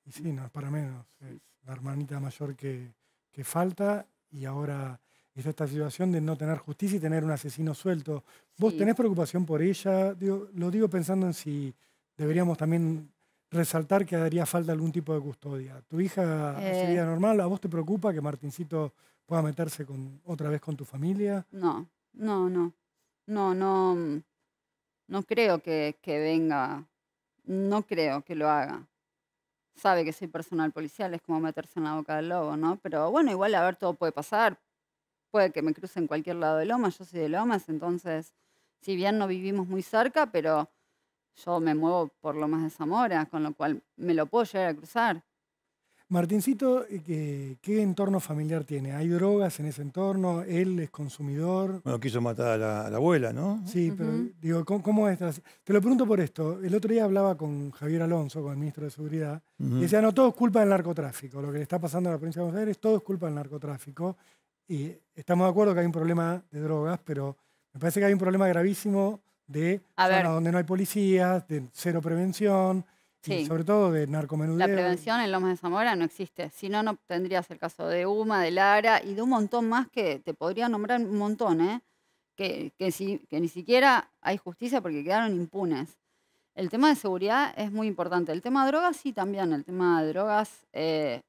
Y sí, no, para menos. Es la hermanita mayor que, que falta y ahora es esta situación de no tener justicia y tener un asesino suelto. ¿Vos tenés preocupación por ella? lo digo pensando en si deberíamos también resaltar que haría falta algún tipo de custodia. ¿Tu hija eh, sería normal? ¿A vos te preocupa que Martincito pueda meterse con, otra vez con tu familia? No, no, no. No, no. No creo que, venga, no creo que lo haga. Sabe que soy personal policial, es como meterse en la boca del lobo, ¿no? Pero bueno, igual a ver, todo puede pasar. Puede que me cruce en cualquier lado de Lomas, yo soy de Lomas, entonces, si bien no vivimos muy cerca, pero yo me muevo por Lomas de Zamora, con lo cual me lo puedo llegar a cruzar. Martincito, eh, ¿qué, entorno familiar tiene? ¿Hay drogas en ese entorno? ¿Él es consumidor? Bueno, quiso matar a la, abuela, ¿no? Sí, pero digo, ¿cómo, es? Te lo pregunto por esto. El otro día hablaba con Javier Alonso, con el ministro de Seguridad, y decía, no, todo es culpa del narcotráfico. Lo que le está pasando a la provincia de Buenos Aires, todo es culpa del narcotráfico. Y estamos de acuerdo que hay un problema de drogas, pero me parece que hay un problema gravísimo de zonas donde no hay policías, de cero prevención, Sí. Sobre todo de narcomenudeo. La prevención en Lomas de Zamora no existe. Si no, no tendrías el caso de UMA, de Lara y de un montón más que te podría nombrar un montón, ¿eh? Que, que, que ni siquiera hay justicia porque quedaron impunes. El tema de seguridad es muy importante. El tema de drogas sí también. El tema de drogas eh,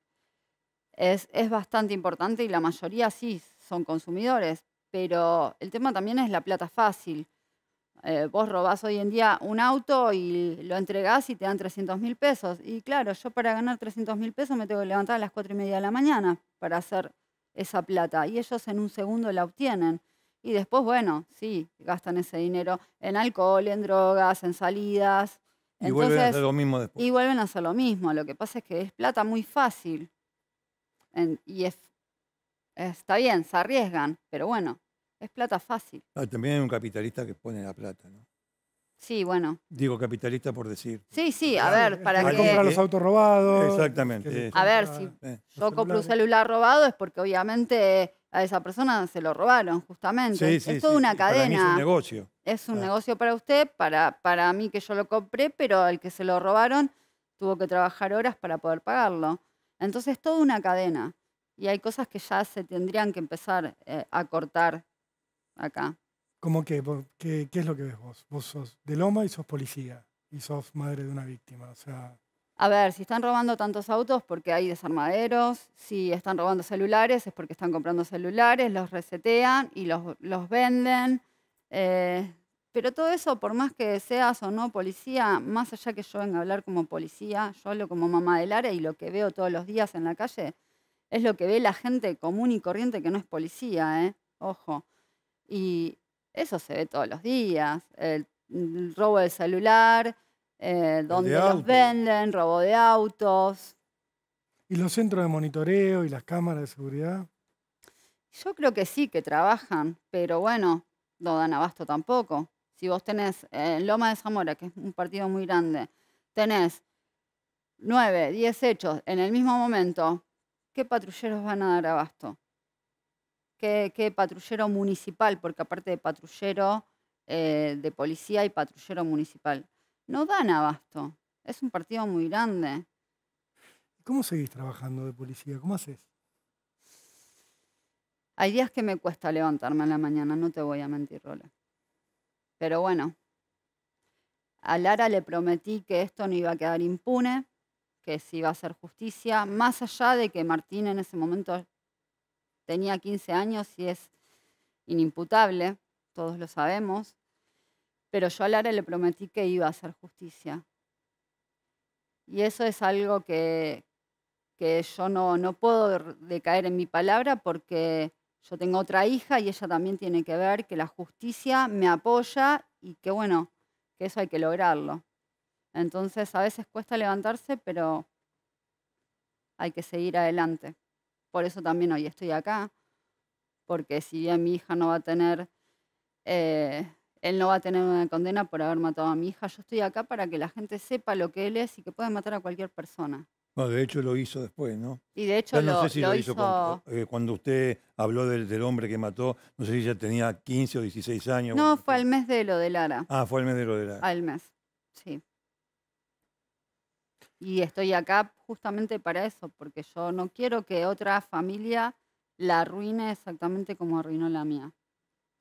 es, es bastante importante y la mayoría sí son consumidores. Pero el tema también es la plata fácil. Eh, vos robás hoy en día un auto y lo entregás y te dan 300 mil pesos. Y claro, yo para ganar 300 mil pesos me tengo que levantar a las 4 y media de la mañana para hacer esa plata. Y ellos en un segundo la obtienen. Y después, bueno, sí, gastan ese dinero en alcohol, en drogas, en salidas. Y vuelven a hacer lo mismo después. Y vuelven a hacer lo mismo. Lo que pasa es que es plata muy fácil. y es, está bien, se arriesgan, pero bueno, es plata fácil. Ah, también hay un capitalista que pone la plata, ¿no? Sí, bueno. Digo capitalista por decir. Sí, sí, a ver, para que... comprar los autos robados. Exactamente. A ver, si yo compro un celular robado es porque obviamente a esa persona se lo robaron, justamente. es toda una cadena. es un negocio. Es un negocio para usted, para, para mí que yo lo compré, pero al que se lo robaron tuvo que trabajar horas para poder pagarlo. Entonces, es toda una cadena. Y hay cosas que ya se tendrían que empezar eh, a cortar acá. ¿Cómo qué? qué? ¿Qué es lo que ves vos? Vos sos de Loma y sos policía y sos madre de una víctima. O sea... A ver, si están robando tantos autos porque hay desarmaderos, si están robando celulares es porque están comprando celulares, los resetean y los, los venden. Eh, pero todo eso, por más que seas o no policía, más allá que yo venga a hablar como policía, yo hablo como mamá del área y lo que veo todos los días en la calle es lo que ve la gente común y corriente que no es policía, ¿eh? Ojo. Y eso se ve todos los días. El, robo del celular, eh, donde los venden, robo de autos. ¿Y los centros de monitoreo y las cámaras de seguridad? Yo creo que sí, que trabajan, pero bueno, no dan abasto tampoco. Si vos tenés en Loma de Zamora, que es un partido muy grande, tenés nueve, diez hechos en el mismo momento, ¿qué patrulleros van a dar abasto? ¿Qué, patrullero municipal? Porque aparte de patrullero eh, de policía y patrullero municipal. No dan abasto. Es un partido muy grande. ¿Cómo seguís trabajando de policía? ¿Cómo haces? Hay días que me cuesta levantarme a la mañana, no te voy a mentir, Rola. Pero bueno, a Lara le prometí que esto no iba a quedar impune, que se iba a hacer justicia, más allá de que Martín en ese momento tenía 15 años y es inimputable, todos lo sabemos, pero yo a Lara le prometí que iba a hacer justicia. Y eso es algo que, que yo no, no puedo decaer en mi palabra porque yo tengo otra hija y ella también tiene que ver que la justicia me apoya y que bueno, que eso hay que lograrlo. Entonces a veces cuesta levantarse, pero hay que seguir adelante. Por eso también hoy estoy acá, porque si bien mi hija no va a tener, eh, él no va a tener una condena por haber matado a mi hija, yo estoy acá para que la gente sepa lo que él es y que puede matar a cualquier persona. No, de hecho lo hizo después, ¿no? Y de hecho Ya no lo, sé si lo lo, hizo, hizo... cuando, eh, cuando usted habló del, del hombre que mató, no sé si ya tenía 15 o 16 años. No, fue al mes de lo de Lara. Ah, fue el mes de lo de la... Al mes, sí. Y estoy acá justamente para eso, porque yo no quiero que otra familia la arruine exactamente como arruinó la mía.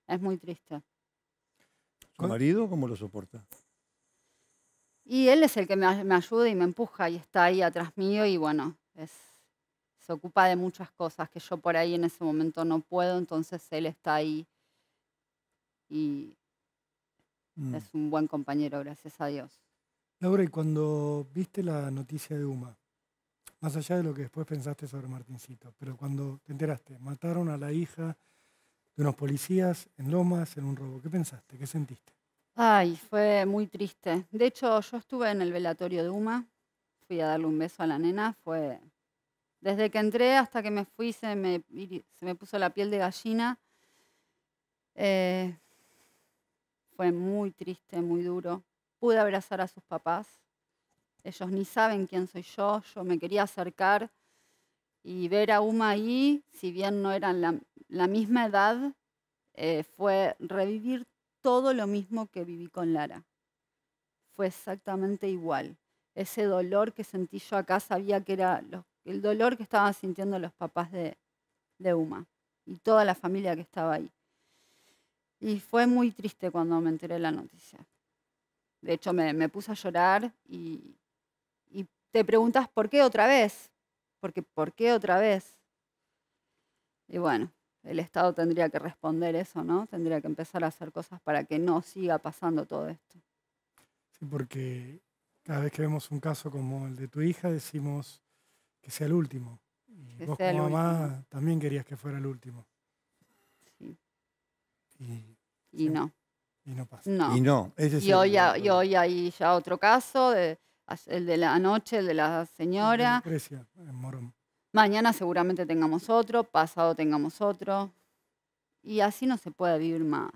Es muy triste. ¿Su marido cómo lo soporta? Y él es el que me, ay- me ayuda y me empuja y está ahí atrás mío y bueno, es, se ocupa de muchas cosas que yo por ahí en ese momento no puedo, entonces él está ahí y Mm. es un buen compañero, gracias a Dios. Laura, y cuando viste la noticia de Uma, más allá de lo que después pensaste sobre Martincito, pero cuando te enteraste, mataron a la hija de unos policías en Lomas en un robo, ¿qué pensaste? ¿Qué sentiste? Ay, fue muy triste. De hecho, yo estuve en el velatorio de Uma, fui a darle un beso a la nena, fue... Desde que entré hasta que me fui se me, puso la piel de gallina. Eh, fue muy triste, muy duro. Pude abrazar a sus papás. Ellos ni saben quién soy yo. Yo me quería acercar y ver a Uma ahí, si bien no eran la, misma edad, eh, fue revivir todo lo mismo que viví con Lara. Fue exactamente igual. Ese dolor que sentí yo acá sabía que era el dolor que estaban sintiendo los papás de, de Uma y toda la familia que estaba ahí. Y fue muy triste cuando me enteré de la noticia. De hecho, me, me puse a llorar y, y te preguntas, ¿por qué otra vez? Porque, ¿por qué otra vez? Y bueno, el Estado tendría que responder eso, ¿no? Tendría que empezar a hacer cosas para que no siga pasando todo esto. Sí, porque cada vez que vemos un caso como el de tu hija decimos que sea el último. Y Que vos como mamá último. también querías que fuera el último. Sí. Y, Y Sí. no, y no pasa. no. Y no, ese es Y el- hoy, y hoy hay ya otro caso, de- el de la noche, el de la señora. Lucrecia, en Morón. Mañana seguramente tengamos otro, pasado tengamos otro. Y así no se puede vivir más.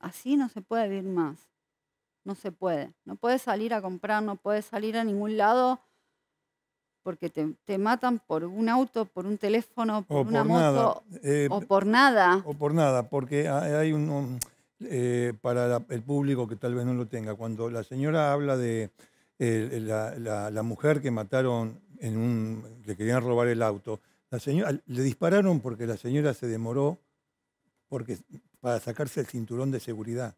Así no se puede vivir más. No se puede. No puedes salir a comprar, no puedes salir a ningún lado porque te, te matan por un auto, por un teléfono, por O una por moto nada. eh, o por nada. o por nada, porque ha- hay un, un, eh, para la- el público que tal vez no lo tenga, cuando la señora habla de eh, la, la- la mujer que mataron en un, le querían robar el auto, la señora, le dispararon porque la señora se demoró porque, para sacarse el cinturón de seguridad.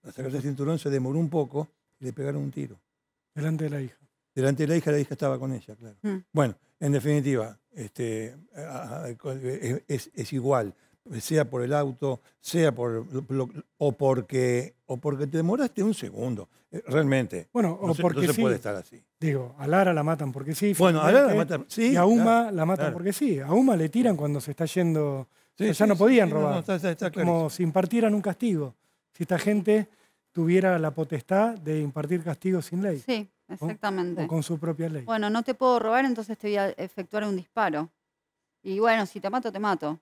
Para sacarse el cinturón se demoró un poco y le pegaron un tiro. Delante de la hija. Delante de la hija, la hija estaba con ella, claro. Mm. Bueno, en definitiva, este, es igual, sea por el auto, sea por lo- o porque o porque te demoraste un segundo. Eh, Realmente. Bueno, o se, porque no se sí. puede estar así. Digo, a Lara la matan porque sí. Bueno, a Lara la matan, sí, Y a Uma claro, la matan claro. porque sí. A Uma le tiran cuando se está yendo. Sí, o sea, ya no podían sí, no, no, robar. está- está- está como si impartieran un castigo. Si esta gente tuviera la potestad de impartir castigos sin ley Sí, exactamente. o con su propia ley. Bueno, no te puedo robar, entonces te voy a efectuar un disparo. Y bueno, si te mato, te mato.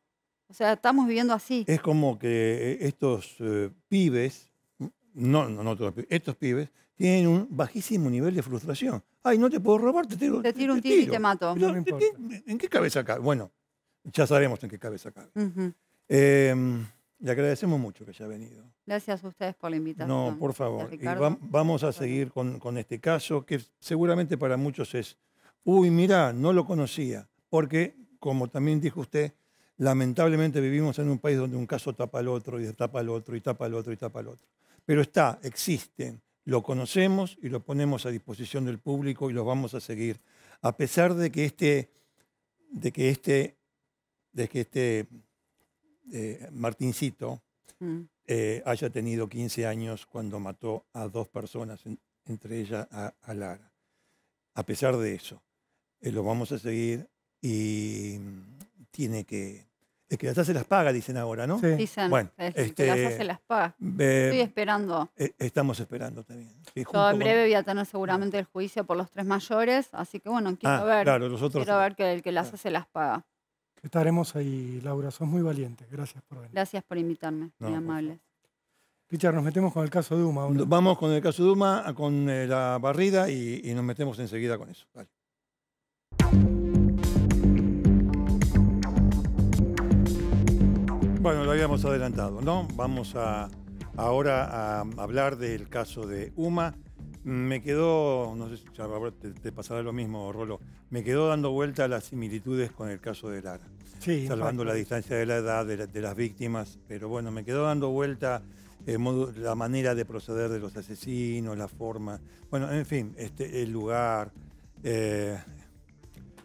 O sea, estamos viviendo así. Es como que eh, estos eh, pibes, no, no, no todos los pibes, estos pibes tienen un bajísimo nivel de frustración. Ay, no te puedo robar, te tiro, Te tiro un tiro y te mato. Pero, No me ¿en importa. qué- ¿En qué cabeza cabe? Bueno, ya sabemos en qué cabeza cabe. Eh, le agradecemos mucho que haya venido. Gracias a ustedes por la invitación. No, por favor. Y Ricardo. vam- vamos a seguir con, con este caso, que seguramente para muchos es Uy, mira, no lo conocía. Porque, como también dijo usted, lamentablemente vivimos en un país donde un caso tapa al otro y tapa al otro y tapa al otro y tapa al otro. Pero está, existen, lo conocemos y lo ponemos a disposición del público y lo vamos a seguir. A pesar de que este, de que este, de que este eh, Martincito Mm. eh, haya tenido 15 años cuando mató a dos personas, en- entre ellas a, a Lara. A pesar de eso, eh, lo vamos a seguir y tiene que... Es que las hace las paga, dicen ahora, ¿no? Sí. Dicen, Bueno, el que las este, hace las paga. Eh, Estoy esperando. eh, estamos esperando también. Sí, Yo en con- breve voy a tener seguramente el juicio por los tres mayores, así que bueno, quiero Ah, ver, claro, los otros... quiero ver que el que las Claro. hace las paga. Estaremos ahí, Laura. Sos muy valiente. Gracias por venir. Gracias por invitarme, No, muy amables. Richard, nos metemos con el caso de Uma. ahora. Vamos con el caso Duma, con eh, la barrida y, y nos metemos enseguida con eso. Dale. Bueno, lo habíamos adelantado, ¿no? Vamos a, ahora a hablar del caso de Uma. Me quedó, no sé si te, te pasará lo mismo, Rolo, me quedó dando vuelta las similitudes con el caso de Lara Sí, salvando impacto. la distancia de la edad de, la- de las víctimas, pero bueno, me quedó dando vuelta eh, modo- la manera de proceder de los asesinos, la forma, bueno, en fin, este, el lugar, eh,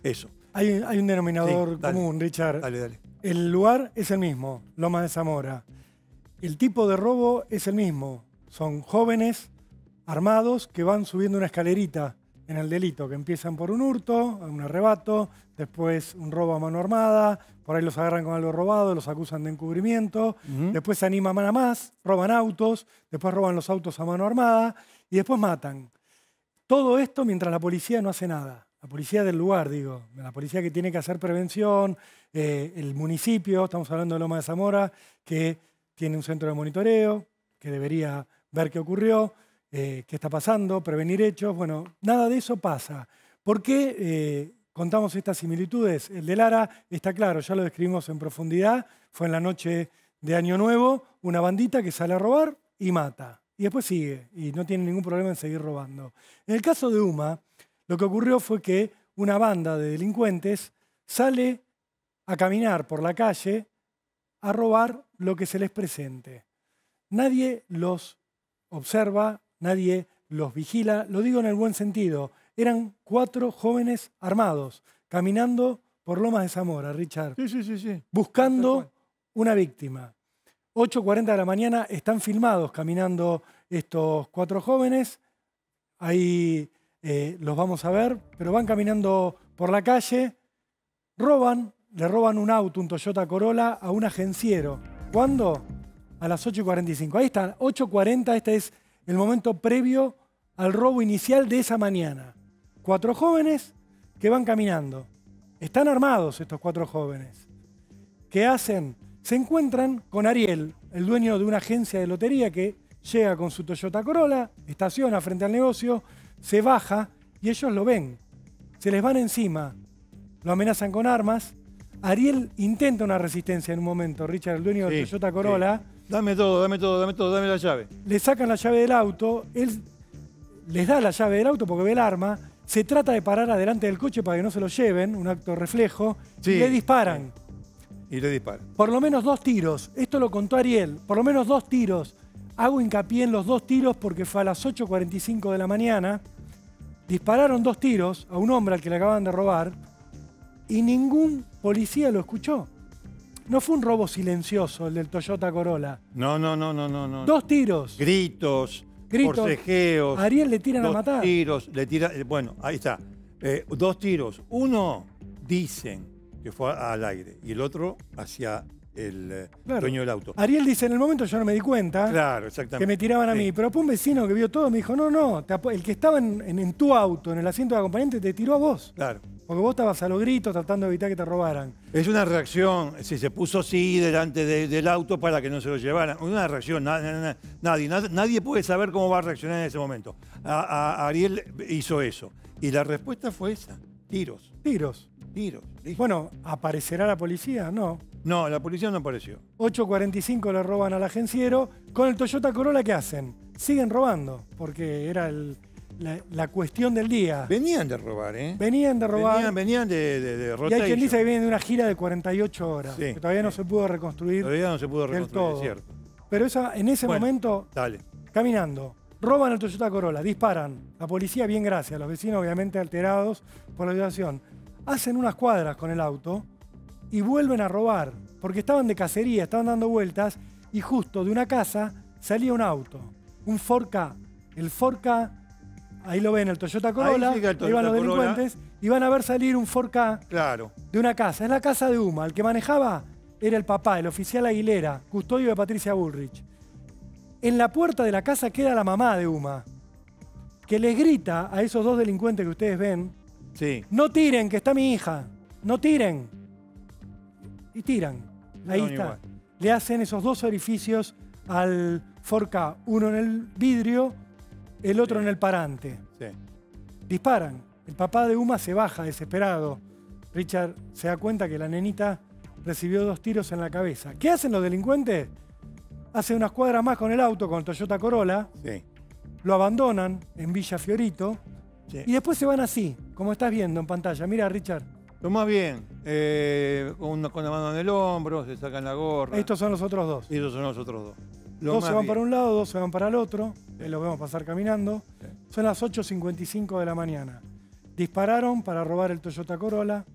eso. Hay, hay un denominador Sí, dale. común, Richard. Dale, dale. El lugar es el mismo, Loma de Zamora. El tipo de robo es el mismo. Son jóvenes armados que van subiendo una escalerita en el delito, que empiezan por un hurto, un arrebato, después un robo a mano armada, por ahí los agarran con algo robado, los acusan de encubrimiento, después se animan a más, roban autos, después roban los autos a mano armada y después matan. Todo esto mientras la policía no hace nada. La policía del lugar, digo. La policía que tiene que hacer prevención, eh, el municipio, estamos hablando de Loma de Zamora, que tiene un centro de monitoreo, que debería ver qué ocurrió, eh, qué está pasando, prevenir hechos. Bueno, nada de eso pasa. ¿Por qué eh, contamos estas similitudes? El de Lara está claro, ya lo describimos en profundidad. Fue en la noche de Año Nuevo, una bandita que sale a robar y mata. Y después sigue, y no tiene ningún problema en seguir robando. En el caso de Uma, lo que ocurrió fue que una banda de delincuentes sale a caminar por la calle a robar lo que se les presente. Nadie los observa, nadie los vigila, lo digo en el buen sentido. Eran cuatro jóvenes armados caminando por Lomas de Zamora, Richard, Sí, sí, sí, sí. Buscando una víctima. 8.40 de la mañana están filmados caminando estos cuatro jóvenes. Ahí eh, los vamos a ver, pero van caminando por la calle, roban, le roban un auto, un Toyota Corolla, a un agenciero. ¿Cuándo? A las 8.45. Ahí está, 8.40, este es el momento previo al robo inicial de esa mañana. Cuatro jóvenes que van caminando. Están armados estos cuatro jóvenes. ¿Qué hacen? Se encuentran con Ariel, el dueño de una agencia de lotería que llega con su Toyota Corolla, estaciona frente al negocio, se baja y ellos lo ven. Se les van encima, lo amenazan con armas. Ariel intenta una resistencia en un momento, Richard, el dueño del Sí, Toyota sí. Corolla, Dame todo, dame todo, dame todo, dame la llave. le sacan la llave del auto, él les da la llave del auto porque ve el arma, se trata de parar adelante del coche para que no se lo lleven, un acto reflejo, Sí, y le disparan. Y le dispara. Por lo menos dos tiros. Esto lo contó Ariel. Por lo menos dos tiros. Hago hincapié en los dos tiros porque fue a las 8.45 de la mañana. Dispararon dos tiros a un hombre al que le acaban de robar y ningún policía lo escuchó. No fue un robo silencioso el del Toyota Corolla. No, no, no, no, no. no. Dos tiros. Gritos, Gritos. forcejeos. A Ariel le tiran a dos matar. tiros, le tira, eh, bueno, ahí está. Eh, dos tiros. Uno dicen que fue al aire y el otro hacia el eh, Claro. dueño del auto. Ariel dice, en el momento yo no me di cuenta Claro, exactamente. que me tiraban a Sí. mí. Pero fue un vecino que vio todo me dijo, no, no, el que estaba en, en- en tu auto, en el asiento de acompañante, te tiró a vos. Claro. Porque vos estabas a los gritos tratando de evitar que te robaran. Es una reacción, si se puso así delante de- del auto para que no se lo llevaran. Una reacción, na- na- na- nadie, nad- nadie puede saber cómo va a reaccionar en ese momento. A- a- Ariel hizo eso. Y la respuesta fue esa, tiros, Tiros. tiros. listo. Bueno, ¿aparecerá la policía? No. No, la policía no apareció. 8.45 le roban al agenciero. Con el Toyota Corolla, ¿qué hacen? Siguen robando, porque era el, la, la cuestión del día. Venían de robar, ¿eh? Venían de robar. Venían, venían de, de, de y hay quien dice que vienen de una gira de 48 horas, Sí, que todavía no se pudo reconstruir. Todavía no se pudo reconstruir, es todo. cierto. Pero esa, en ese Bueno. momento, Dale. caminando, roban el Toyota Corolla, disparan. La policía, bien gracias, los vecinos obviamente alterados por la violación. Hacen unas cuadras con el auto y vuelven a robar, porque estaban de cacería, estaban dando vueltas y justo de una casa salía un auto, un Ford Ka. El Ford Ka, ahí lo ven, el Toyota Corolla, el van los Toyota Corolla. delincuentes y van a ver salir un Ford Ka Claro. de una casa. Es la casa de Uma. El que manejaba era el papá, el oficial Aguilera, custodio de Patricia Bullrich. En la puerta de la casa queda la mamá de Uma, que les grita a esos dos delincuentes que ustedes ven, Sí. no tiren, que está mi hija, no tiren. Y tiran. Ahí No, está. igual. Le hacen esos dos orificios al Forca, uno en el vidrio, el otro Sí. en el parante Sí. disparan. El papá de Uma se baja desesperado. Richard se da cuenta que la nenita recibió dos tiros en la cabeza. ¿Qué hacen los delincuentes? Hacen unas cuadras más con el auto, con el Toyota Corolla, Sí. lo abandonan en Villa Fiorito y después se van así, como estás viendo en pantalla. Mira, Richard, Lo más bien, eh, con, una- con la mano en el hombro, se sacan la gorra. estos son los otros dos. Y esos son los otros dos. Lo Dos se van bien. para un lado, dos se van para el otro. Sí. Ahí los vemos pasar caminando. Sí. Son las 8.55 de la mañana. Dispararon para robar el Toyota Corolla.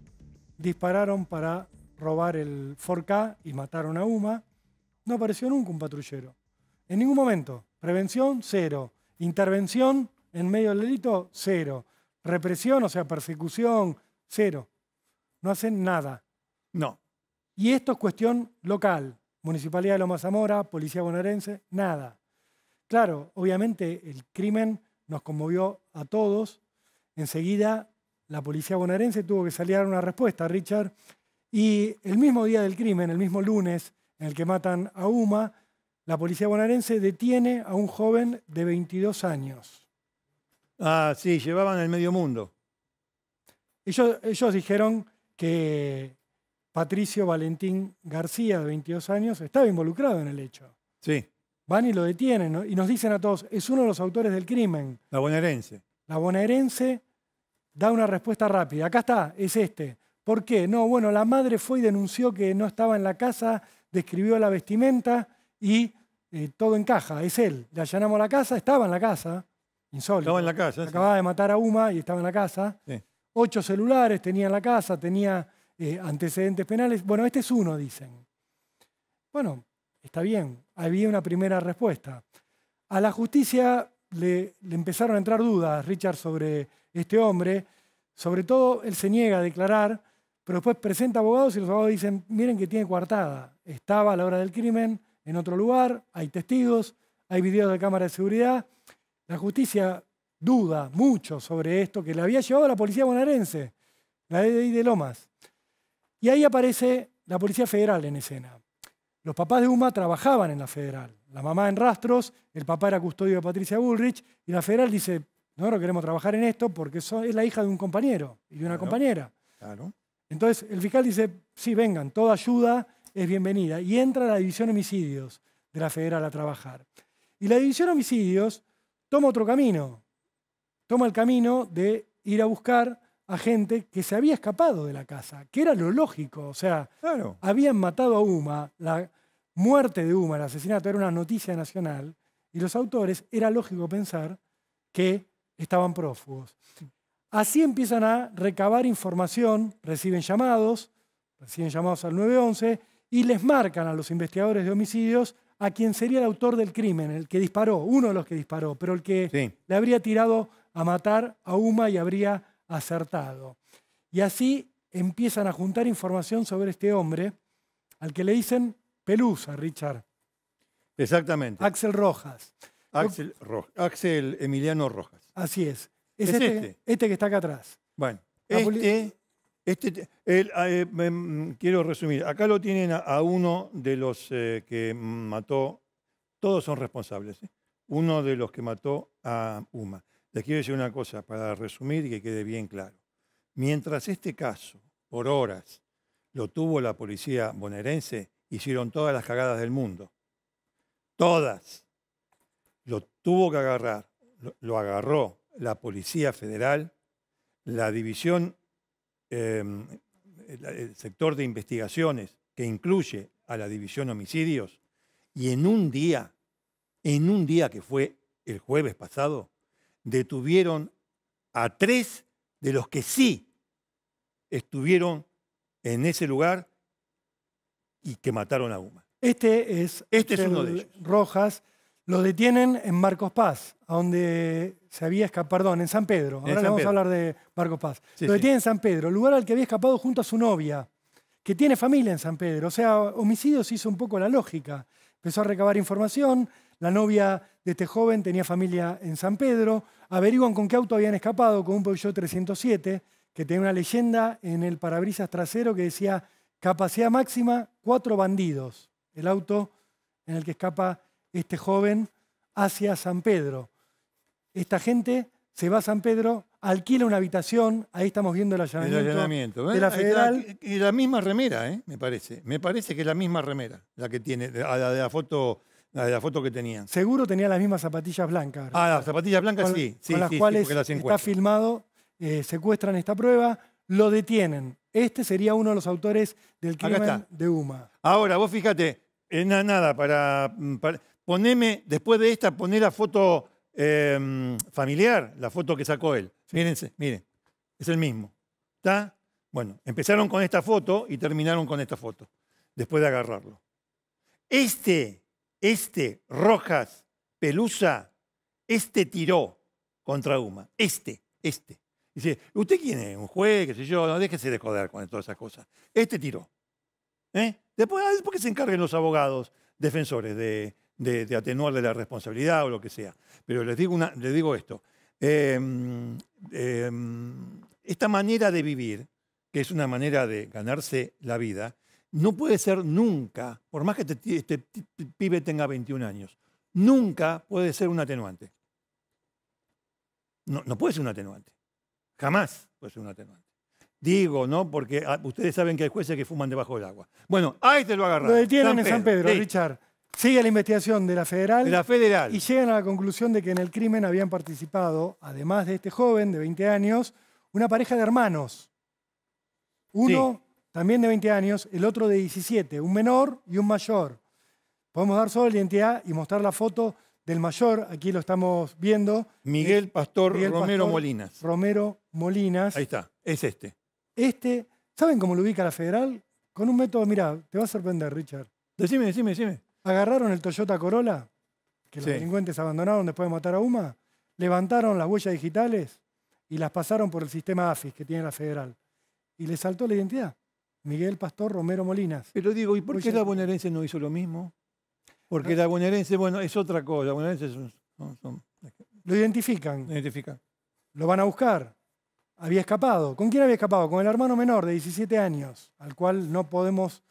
Dispararon para robar el 4K y mataron a Uma. No apareció nunca un patrullero. En ningún momento. Prevención, cero. Intervención en medio del delito, cero. Represión, o sea, persecución, cero. No hacen nada. No. Y esto es cuestión local. Municipalidad de Loma Zamora, Policía Bonaerense, nada. Claro, obviamente el crimen nos conmovió a todos. Enseguida la Policía Bonaerense tuvo que salir a dar una respuesta, Richard. Y el mismo día del crimen, el mismo lunes en el que matan a Uma, la Policía Bonaerense detiene a un joven de 22 años. Ah, sí, llevaban el medio mundo. Ellos, ellos dijeron que Patricio Valentín García, de 22 años, estaba involucrado en el hecho. Sí, Van y lo detienen ¿no? y nos dicen a todos, es uno de los autores del crimen. la bonaerense. La bonaerense da una respuesta rápida. Acá está, es este. ¿Por qué? No, bueno, la madre fue y denunció que no estaba en la casa, describió la vestimenta y eh, todo encaja. Es él. Le allanamos la casa, estaba en la casa. Insólito. Estaba en la casa. sí. Acababa de matar a Uma y estaba en la casa. Sí. Ocho celulares tenía en la casa, tenía eh, antecedentes penales. Bueno, este es uno, dicen. Bueno, está bien, había una primera respuesta. A la justicia le, le empezaron a entrar dudas, Richard, sobre este hombre. Sobre todo, él se niega a declarar, pero después presenta abogados y los abogados dicen, miren que tiene coartada. Estaba a la hora del crimen en otro lugar, hay testigos, hay videos de cámara de seguridad. La justicia duda mucho sobre esto que le había llevado a la policía bonaerense, la DDI de Lomas. Y ahí aparece la Policía Federal en escena. Los papás de Uma trabajaban en la Federal. La mamá en rastros, el papá era custodio de Patricia Bullrich, y la Federal dice, nosotros queremos trabajar en esto porque so- es la hija de un compañero y de una Claro. compañera. Claro. Entonces el fiscal dice, sí, vengan, toda ayuda es bienvenida. Y entra la división homicidios de la federal a trabajar. Y la división homicidios toma otro camino. Toma el camino de ir a buscar a gente que se había escapado de la casa, que era lo lógico. O sea, Claro. habían matado a Uma, la muerte de Uma, el asesinato era una noticia nacional, y los autores era lógico pensar que estaban prófugos. Así empiezan a recabar información, reciben llamados, reciben llamados al 911 y les marcan a los investigadores de homicidios a quien sería el autor del crimen, el que disparó, uno de los que disparó, pero el que Sí. le habría tirado a matar a Uma y habría acertado. Y así empiezan a juntar información sobre este hombre, al que le dicen Pelusa, Richard, Exactamente. Axel Rojas. Axel, Ro- Axel Emiliano Rojas. Así es. Es, Es este, este. este que está acá atrás. Bueno, este, este, te- el, eh, mm, quiero resumir. Acá lo tienen a, a uno de los eh, que mató, todos son responsables, ¿eh? uno de los que mató a Uma. Les quiero decir una cosa para resumir y que quede bien claro. Mientras este caso, por horas, lo tuvo la policía bonaerense, hicieron todas las cagadas del mundo. Todas. Lo tuvo que agarrar, lo, agarró la Policía Federal, la división, em, el sector de investigaciones que incluye a la división homicidios, y en un día, en un día que fue el jueves pasado, detuvieron a tres de los que sí estuvieron en ese lugar y que mataron a Uma. Este es, Este es uno de el ellos. Rojas. Lo detienen en Marcos Paz, a donde se había escapado, perdón, en San Pedro. Ahora le vamos Pedro. a hablar de Marcos Paz. Sí, lo sí. detienen en San Pedro, lugar al que había escapado junto a su novia, que tiene familia en San Pedro. O sea, homicidios hizo un poco la lógica. Empezó a recabar información, la novia de este joven tenía familia en San Pedro, averiguan con qué auto habían escapado, con un Peugeot 307, que tenía una leyenda en el parabrisas trasero que decía capacidad máxima, cuatro bandidos. El auto en el que escapa este joven hacia San Pedro. Esta gente se va a San Pedro, alquila una habitación, ahí estamos viendo el El allanamiento. ¿eh? de la Federal. y la misma remera, ¿eh? me parece. Me parece que es la misma remera, la que tiene, a la de la foto, la de la foto que tenían. Seguro tenía las mismas zapatillas blancas. Ah, las zapatillas blancas con, sí, sí, con las sí, cuales las está filmado, eh, secuestran esta prueba, lo detienen. Este sería uno de los autores del crimen de Uma. Ahora, vos fíjate, en na- nada, para, mm, para- poneme, después de esta, poné la foto eh, familiar, la foto que sacó él. Mírense, miren, es el mismo. ¿Está? Bueno, empezaron con esta foto y terminaron con esta foto, después de agarrarlo. Este, este, Rojas, Pelusa, este tiró contra Uma. Este, este. Dice, ¿usted quién es? ¿Un juez? ¿Qué sé yo? No, déjese de joder con todas esas cosas. Este tiró. ¿Eh? Después, ah, después se encarguen los abogados defensores de, atenuarle la responsabilidad o lo que sea. Pero les digo, una, les digo esto. Eh, eh, esta manera de vivir, que es una manera de ganarse la vida, no puede ser nunca, por más que este, este pibe tenga 21 años, nunca puede ser un atenuante. No, no puede ser un atenuante. Jamás puede ser un atenuante. Digo, ¿no? Porque ah, ustedes saben que hay jueces que fuman debajo del agua. Bueno, a este lo agarraron. Lo detienen en San Pedro, sí, Richard. Sigue la investigación de la Federal de la federal. y llegan a la conclusión de que en el crimen habían participado, además de este joven de 20 años, una pareja de hermanos. Uno también de 20 años, el otro de 17, un menor y un mayor. Podemos dar solo la identidad y mostrar la foto del mayor, aquí lo estamos viendo. Miguel Pastor Miguel Romero Pastor Molinas. Romero Molinas. Ahí está, es este. Este, ¿saben cómo lo ubica la Federal? Con un método, mira, te va a sorprender, Richard. Decime, decime, decime. Agarraron el Toyota Corolla, que los delincuentes abandonaron después de matar a Uma, levantaron las huellas digitales y las pasaron por el sistema AFIS que tiene la Federal. Y le saltó la identidad. Miguel Pastor Romero Molinas. Pero digo, ¿y por qué la bonaerense no hizo lo mismo? Porque Ah. la bonaerense, bueno, es otra cosa. La bonaerense son, son- son- Lo identifican, identifican. lo van a buscar. Había escapado. ¿Con quién había escapado? Con el hermano menor de 17 años, al cual no podemos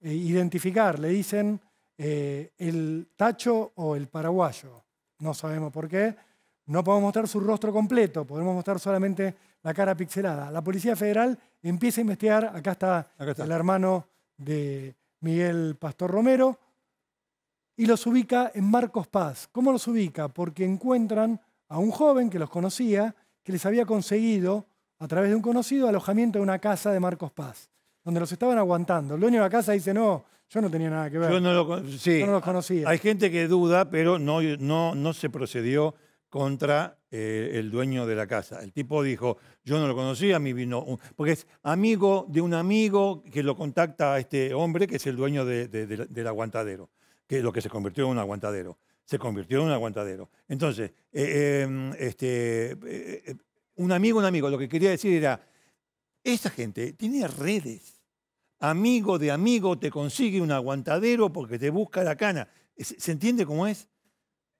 eh, identificar. Le dicen eh, el tacho o el paraguayo. No sabemos por qué. No podemos mostrar su rostro completo, podemos mostrar solamente la cara pixelada. La Policía Federal empieza a investigar. Acá está, Acá está. el hermano de Miguel Pastor Romero y los ubica en Marcos Paz. ¿Cómo los ubica? Porque encuentran a un joven que los conocía, que les había conseguido, a través de un conocido, alojamiento en una casa de Marcos Paz, donde los estaban aguantando. El dueño de la casa dice, no, yo no tenía nada que ver. Yo no lo con- sí, Yo no los conocía. Hay gente que duda, pero no, no, no se procedió contra eh, el dueño de la casa. El tipo dijo, yo no lo conocía, a mí vino un-". Porque es amigo de un amigo que lo contacta a este hombre, que es el dueño de- de- de- del aguantadero, que es lo que se convirtió en un aguantadero. Se convirtió en un aguantadero. Entonces, eh, eh, este, eh, un amigo, un amigo, lo que quería decir era, esa gente tiene redes amigo de amigo te consigue un aguantadero porque te busca la cana. ¿Se se entiende cómo es?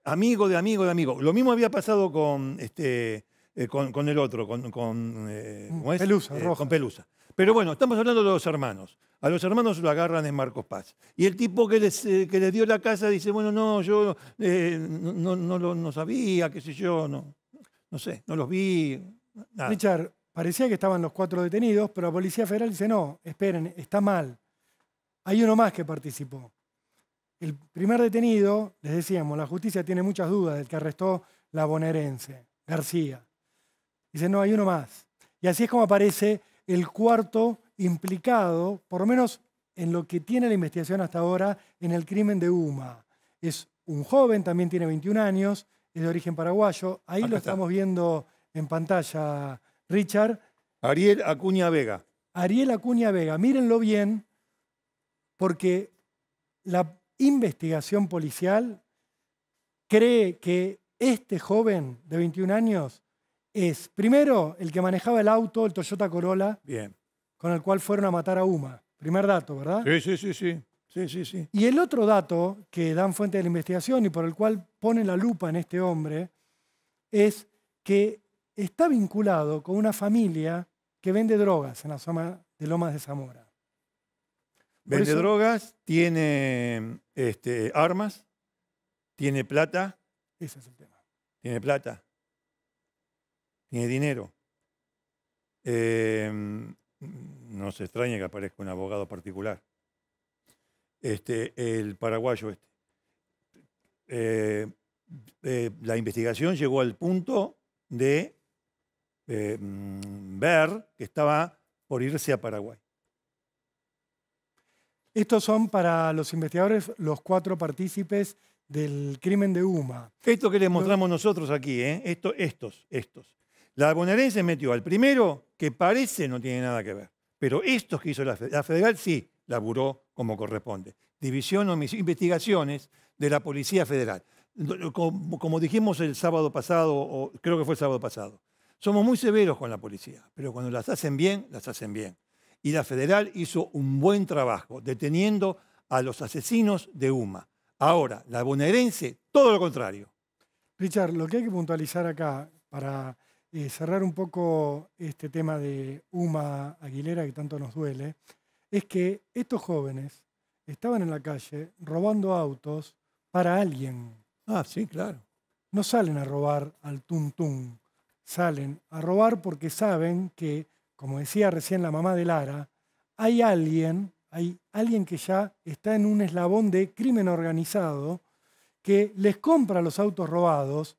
Amigo de amigo de amigo. Lo mismo había pasado con, este, eh, con, con el otro, con, con, eh, ¿cómo es? Pelusa, Eh, con Pelusa. Pero bueno, estamos hablando de los hermanos. A los hermanos lo agarran en Marcos Paz. Y el tipo que les, que les dio la casa dice, bueno, no, yo no, no, no lo no sabía, qué sé yo, no, no sé, no los vi. nada. Richard, parecía que estaban los cuatro detenidos, pero la Policía Federal dice, no, esperen, está mal. Hay uno más que participó. El primer detenido, les decíamos, la justicia tiene muchas dudas del que arrestó la bonaerense. García. Dice, no, hay uno más. Y así es como aparece el cuarto implicado, por lo menos en lo que tiene la investigación hasta ahora, en el crimen de Uma. Es un joven, también tiene 21 años, es de origen paraguayo. Ahí Acá lo está. estamos viendo en pantalla, Richard. Ariel Acuña Vega. Ariel Acuña Vega, mírenlo bien, porque la investigación policial cree que este joven de 21 años es, primero, el que manejaba el auto, el Toyota Corolla, Bien. con el cual fueron a matar a Uma. Primer dato, ¿verdad? Sí, sí, sí, sí. Sí, sí, sí. Y el otro dato que dan fuente de la investigación y por el cual pone la lupa en este hombre es que está vinculado con una familia que vende drogas en la zona de Lomas de Zamora. Vende eso- drogas, tiene este, armas, tiene plata, Ese es el tema. tiene plata, tiene dinero. Eh, no se extraña que aparezca un abogado particular. Este, el paraguayo este. Eh, eh, la investigación llegó al punto de mm, ver que estaba por irse a Paraguay. Estos son para los investigadores los cuatro partícipes del crimen de Uma. Esto que les mostramos nosotros aquí, ¿eh? Esto, estos, estos. La bonaerense metió al primero, que parece no tiene nada que ver. Pero estos que hizo la, la federal sí laburó como corresponde. División Homici- Investigaciones de la Policía Federal. Como, como dijimos el sábado pasado, o creo que fue el sábado pasado, somos muy severos con la policía, pero cuando las hacen bien, las hacen bien. Y la federal hizo un buen trabajo deteniendo a los asesinos de UMA. Ahora, la bonaerense, todo lo contrario. Richard, lo que hay que puntualizar acá para eh, cerrar un poco este tema de Uma Aguilera que tanto nos duele, es que estos jóvenes estaban en la calle robando autos para alguien. Ah, sí, claro. No salen a robar al tuntún, salen a robar porque saben que, como decía recién la mamá de Lara, hay alguien, hay alguien que ya está en un eslabón de crimen organizado que les compra los autos robados,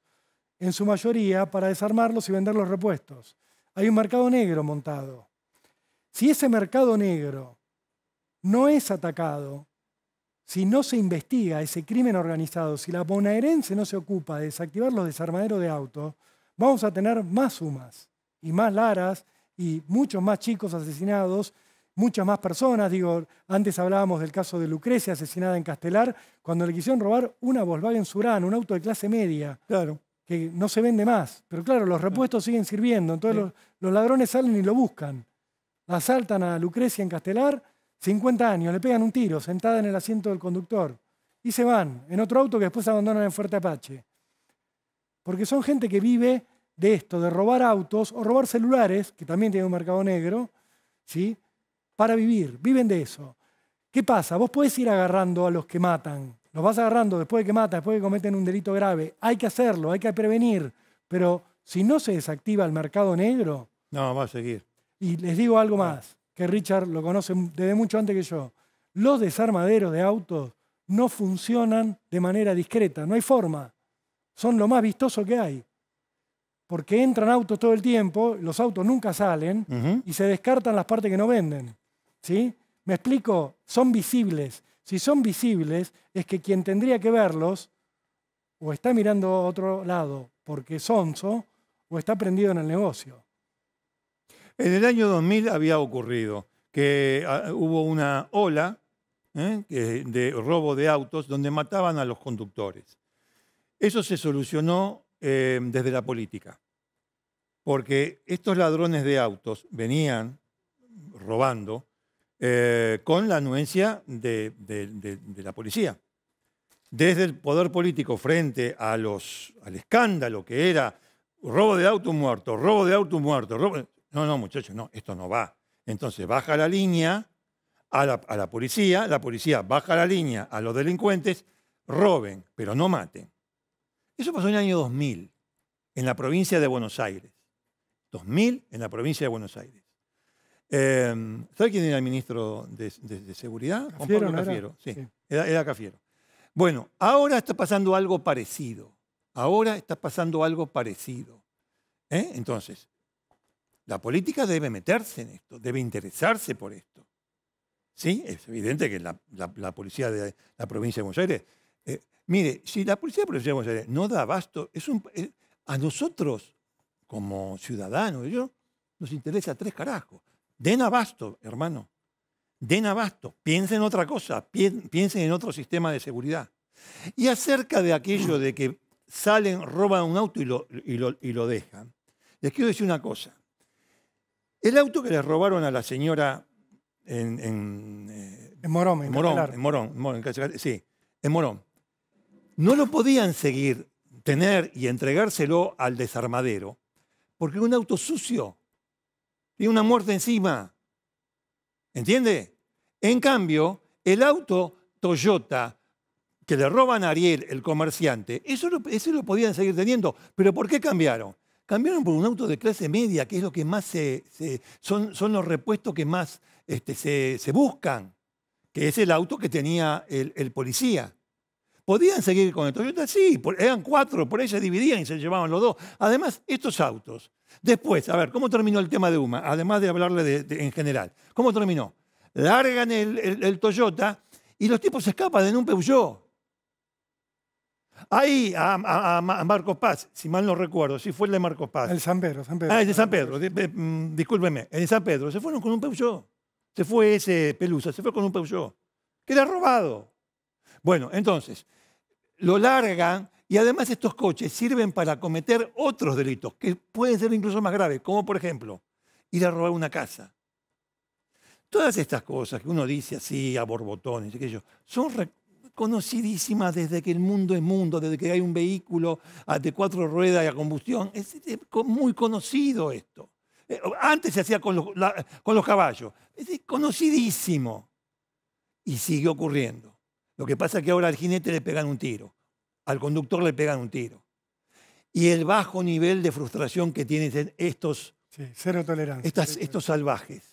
en su mayoría para desarmarlos y vender los repuestos. Hay un mercado negro montado. Si ese mercado negro no es atacado, si no se investiga ese crimen organizado, si la bonaerense no se ocupa de desactivar los desarmaderos de autos, vamos a tener más sumas y más laras y muchos más chicos asesinados, muchas más personas. Digo, antes hablábamos del caso de Lucrecia asesinada en Castelar, cuando le quisieron robar una Volkswagen Surán, un auto de clase media, Claro. que no se vende más. Pero claro, los repuestos siguen sirviendo, entonces Sí. los, los ladrones salen y lo buscan. Asaltan a Lucrecia en Castelar, 50 años, le pegan un tiro sentada en el asiento del conductor y se van en otro auto que después abandonan en Fuerte Apache. Porque son gente que vive de esto, de robar autos o robar celulares, que también tiene un mercado negro, ¿sí? para vivir, viven de eso. ¿Qué pasa? Vos podés ir agarrando a los que matan, los vas agarrando después de que matan, después de que cometen un delito grave. Hay que hacerlo, hay que prevenir, pero si no se desactiva el mercado negro, No, va a seguir. y les digo algo más, que Richard lo conoce desde mucho antes que yo, los desarmaderos de autos no funcionan de manera discreta, no hay forma. Son lo más vistoso que hay. Porque entran autos todo el tiempo, los autos nunca salen y se descartan las partes que no venden. ¿Sí? ¿Me explico? Son visibles. Si son visibles, es que quien tendría que verlos o está mirando a otro lado porque es sonso o está prendido en el negocio. En el año 2000 había ocurrido que ah, hubo una ola ¿eh? de robo de autos donde mataban a los conductores. Eso se solucionó eh, desde la política, porque estos ladrones de autos venían robando eh, con la anuencia de, la policía. Desde el poder político frente a los, al escándalo que era robo de auto muerto, robo de auto muerto, robo... No, no, muchachos, no, esto no va. Entonces baja la línea a la policía, la policía baja la línea a los delincuentes, roben, pero no maten. Eso pasó en el año 2000, en la provincia de Buenos Aires. 2000 en la provincia de Buenos Aires. Eh, ¿Sabe quién era el ministro de, de- de Seguridad? Juan Pablo. Cafiero, sí, Sí. Era, era Cafiero. Bueno, ahora está pasando algo parecido. Ahora está pasando algo parecido. ¿Eh? Entonces, la política debe meterse en esto, debe interesarse por esto. Sí, es evidente que la, la- la policía de la provincia de Buenos Aires, mire, si la policía de no da abasto, es un, a nosotros como ciudadanos, yo, nos interesa tres carajos. Den abasto, hermano. Den abasto. Piensen en otra cosa. pien- Piensen en otro sistema de seguridad. Y acerca de aquello de que salen, roban un auto y lo, y lo- y lo dejan, les quiero decir una cosa. El auto que le robaron a la señora en, en, eh, En Morón, en Morón, Morón, sí, en Morón. No lo podían seguir, tener y entregárselo al desarmadero, porque un auto sucio, tiene una muerte encima. ¿Entiende? En cambio, el auto Toyota que le roban a Ariel, el comerciante, eso lo, ese lo podían seguir teniendo. ¿Pero por qué cambiaron? Cambiaron por un auto de clase media, que es lo que más se, son, son los repuestos que más este, se, se buscan, que es el auto que tenía el policía. ¿Podían seguir con el Toyota? Sí, eran cuatro, por ahí se dividían y se llevaban los dos. Además, estos autos. Después, a ver, ¿cómo terminó el tema de UMA? Además de hablarle de- de- en general. ¿Cómo terminó? Largan el, el- el Toyota y los tipos se escapan en un Peugeot. Ahí, a, a- a Ma- a Marcos Paz, si mal no recuerdo, si fue el de Marcos Paz. El San Pedro, San Pedro. Ah, el de San Pedro, mm, discúlpeme, el de San Pedro, se fueron con un Peugeot. Se fue ese Pelusa, se fue con un Peugeot, que era robado. Bueno, entonces, lo largan y además estos coches sirven para cometer otros delitos que pueden ser incluso más graves, como por ejemplo, ir a robar una casa. Todas estas cosas que uno dice así a borbotones yo, son conocidísimas desde que el mundo es mundo, desde que hay un vehículo ah, de cuatro ruedas y a combustión. Es muy conocido esto. Eh, Antes se hacía con con los caballos. Es conocidísimo. Y sigue ocurriendo. Lo que pasa es que ahora al jinete le pegan un tiro, al conductor le pegan un tiro. Y el bajo nivel de frustración que tienen estos, Sí, cero tolerancia. estas- Cero estos salvajes.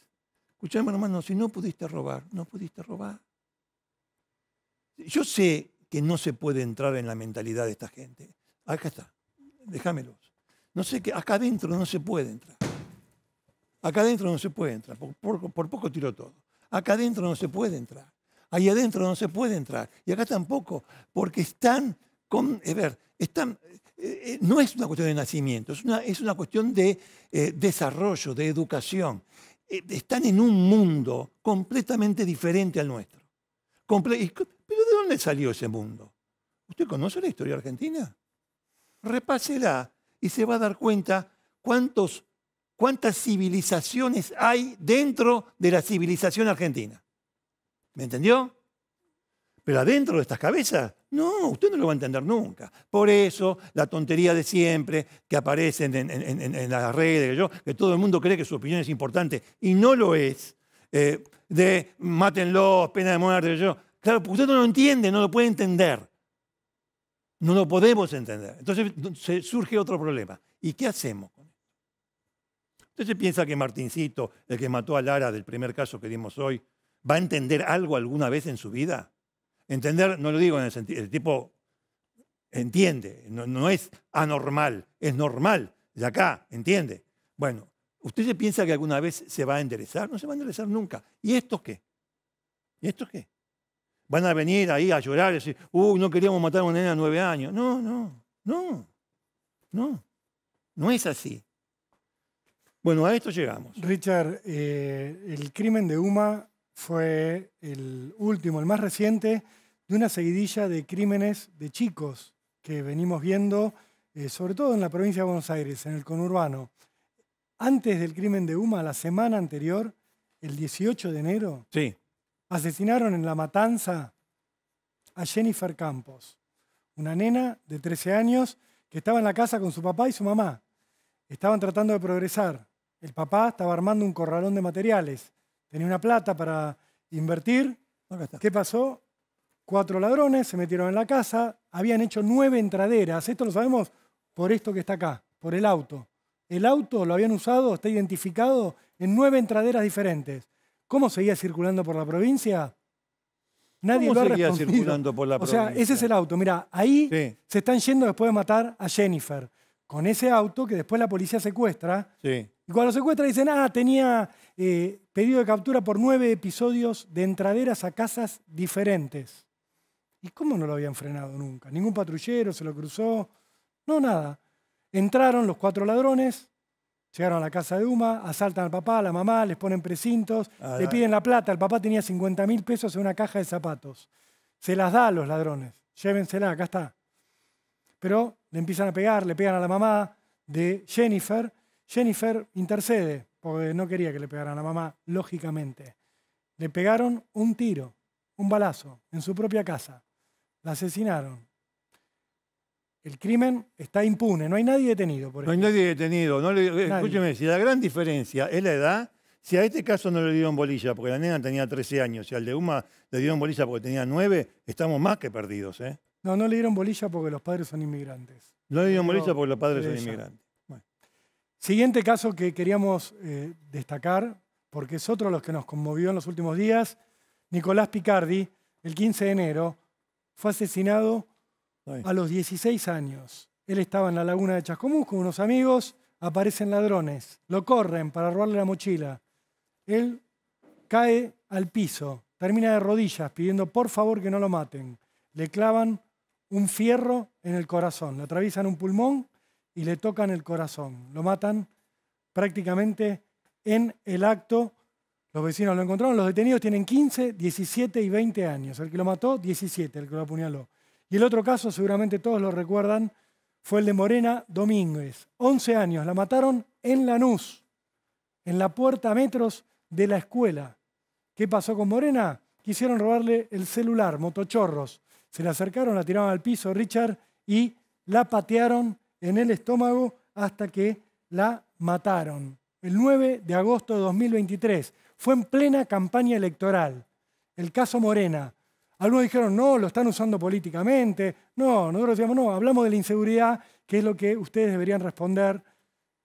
Escuchame, hermano, si no pudiste robar, no pudiste robar. Yo sé que no se puede entrar en la mentalidad de esta gente. Acá está, déjamelos. No sé que acá adentro no se puede entrar. Acá adentro no se puede entrar, por, por- por poco tiro todo. Acá adentro no se puede entrar. Ahí adentro no se puede entrar. Y acá tampoco, porque están con, a ver, están, eh, eh, no es una cuestión de nacimiento, es una, es una cuestión de eh, desarrollo, de educación. Eh, están en un mundo completamente diferente al nuestro. ¿Pero de dónde salió ese mundo? ¿Usted conoce la historia argentina? Repásela y se va a dar cuenta cuántos, cuántas civilizaciones hay dentro de la civilización argentina. ¿Me entendió? Pero adentro de estas cabezas, no, usted no lo va a entender nunca. Por eso, la tontería de siempre que aparecen en, las redes, yo, que todo el mundo cree que su opinión es importante y no lo es, eh, de mátenlo, pena de muerte, yo. Claro, porque usted no lo entiende, no lo puede entender. No lo podemos entender. Entonces surge otro problema. ¿Y qué hacemos con esto? ¿Usted se piensa que Martincito, el que mató a Lara del primer caso que dimos hoy, va a entender algo alguna vez en su vida? Entender, no lo digo en el sentido, el tipo entiende, no, no es anormal, es normal, de acá, entiende. Bueno, ¿usted se piensa que alguna vez se va a enderezar? No se va a enderezar nunca. ¿Y esto qué? ¿Y esto qué? Van a venir ahí a llorar y decir, uy, no queríamos matar a una nena de nueve años. No, no, no, no, no es así. Bueno, a esto llegamos. Richard, eh, el crimen de Uma fue el último, el más reciente, de una seguidilla de crímenes de chicos que venimos viendo, eh, sobre todo en la provincia de Buenos Aires, en el conurbano. Antes del crimen de Uma, la semana anterior, el 18 de enero, Sí, asesinaron en La Matanza a Jennifer Campos, una nena de 13 años que estaba en la casa con su papá y su mamá. Estaban tratando de progresar. El papá estaba armando un corralón de materiales. Tenía una plata para invertir. ¿Qué pasó? Cuatro ladrones se metieron en la casa. Habían hecho nueve entraderas. Esto lo sabemos por esto que está acá, por el auto. El auto lo habían usado, está identificado en nueve entraderas diferentes. ¿Cómo seguía circulando por la provincia? Nadie ¿Cómo lo ha seguía circulando por la O sea, ese es provincia? el auto. Mira, ahí Sí. se están yendo después de matar a Jennifer. Con ese auto que después la policía secuestra. Sí. Y cuando lo secuestra dicen, ah, tenía eh, pedido de captura por nueve episodios de entraderas a casas diferentes. ¿Y cómo no lo habían frenado nunca? Ningún patrullero se lo cruzó. No, nada. Entraron los cuatro ladrones, llegaron a la casa de Uma, asaltan al papá, a la mamá, les ponen precintos, Ah, le piden la plata. El papá tenía 50 mil pesos en una caja de zapatos. Se las da a los ladrones. Llévensela, acá está. Pero le empiezan a pegar, le pegan a la mamá de Jennifer. Jennifer intercede, porque no quería que le pegaran a la mamá, lógicamente. Le pegaron un tiro, un balazo, en su propia casa. La asesinaron. El crimen está impune, no hay nadie detenido. Por No hay nadie detenido. No le- escúcheme, si la gran diferencia es la edad, si a este caso no le dieron bolilla porque la nena tenía 13 años y al de Uma le dieron bolilla porque tenía 9, estamos más que perdidos. ¿eh? No, no le dieron bolilla porque los padres son inmigrantes. No le dieron bolilla porque los padres son inmigrantes. Bueno, Siguiente caso que queríamos eh, destacar, porque es otro de los que nos conmovió en los últimos días, Nicolás Picardi, el 15 de enero, fue asesinado a los 16 años. Él estaba en la laguna de Chascomús con unos amigos, aparecen ladrones, lo corren para robarle la mochila. Él cae al piso, termina de rodillas pidiendo por favor que no lo maten. Le clavan un fierro en el corazón, le atraviesan un pulmón y le tocan el corazón. Lo matan prácticamente en el acto. Los vecinos lo encontraron. Los detenidos tienen 15, 17 y 20 años. El que lo mató, 17, el que lo apuñaló. Y el otro caso, seguramente todos lo recuerdan, fue el de Morena Domínguez. 11 años, la mataron en Lanús, en la puerta a metros de la escuela. ¿Qué pasó con Morena? Quisieron robarle el celular, motochorros. Se le acercaron, la tiraron al piso, Richard, y la patearon en el estómago hasta que la mataron. El 9 de agosto de 2023. Fue en plena campaña electoral. El caso Morena. Algunos dijeron, no, lo están usando políticamente. No, nosotros decíamos, no, hablamos de la inseguridad, que es lo que ustedes deberían responder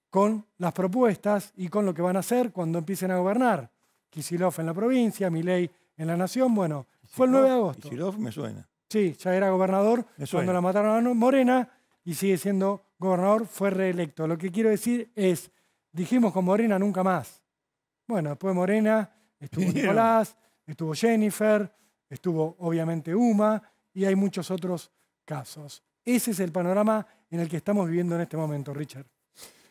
con las propuestas y con lo que van a hacer cuando empiecen a gobernar. Kisilov en la provincia, Milei en la nación. Bueno, fue el 9 de agosto. Kicillof me suena. Sí, ya era gobernador cuando la mataron a Morena y sigue siendo gobernador, fue reelecto. Lo que quiero decir es, dijimos con Morena nunca más. Bueno, después de Morena estuvo. Nicolás, estuvo Jennifer, estuvo obviamente Uma y hay muchos otros casos. Ese es el panorama en el que estamos viviendo en este momento, Richard.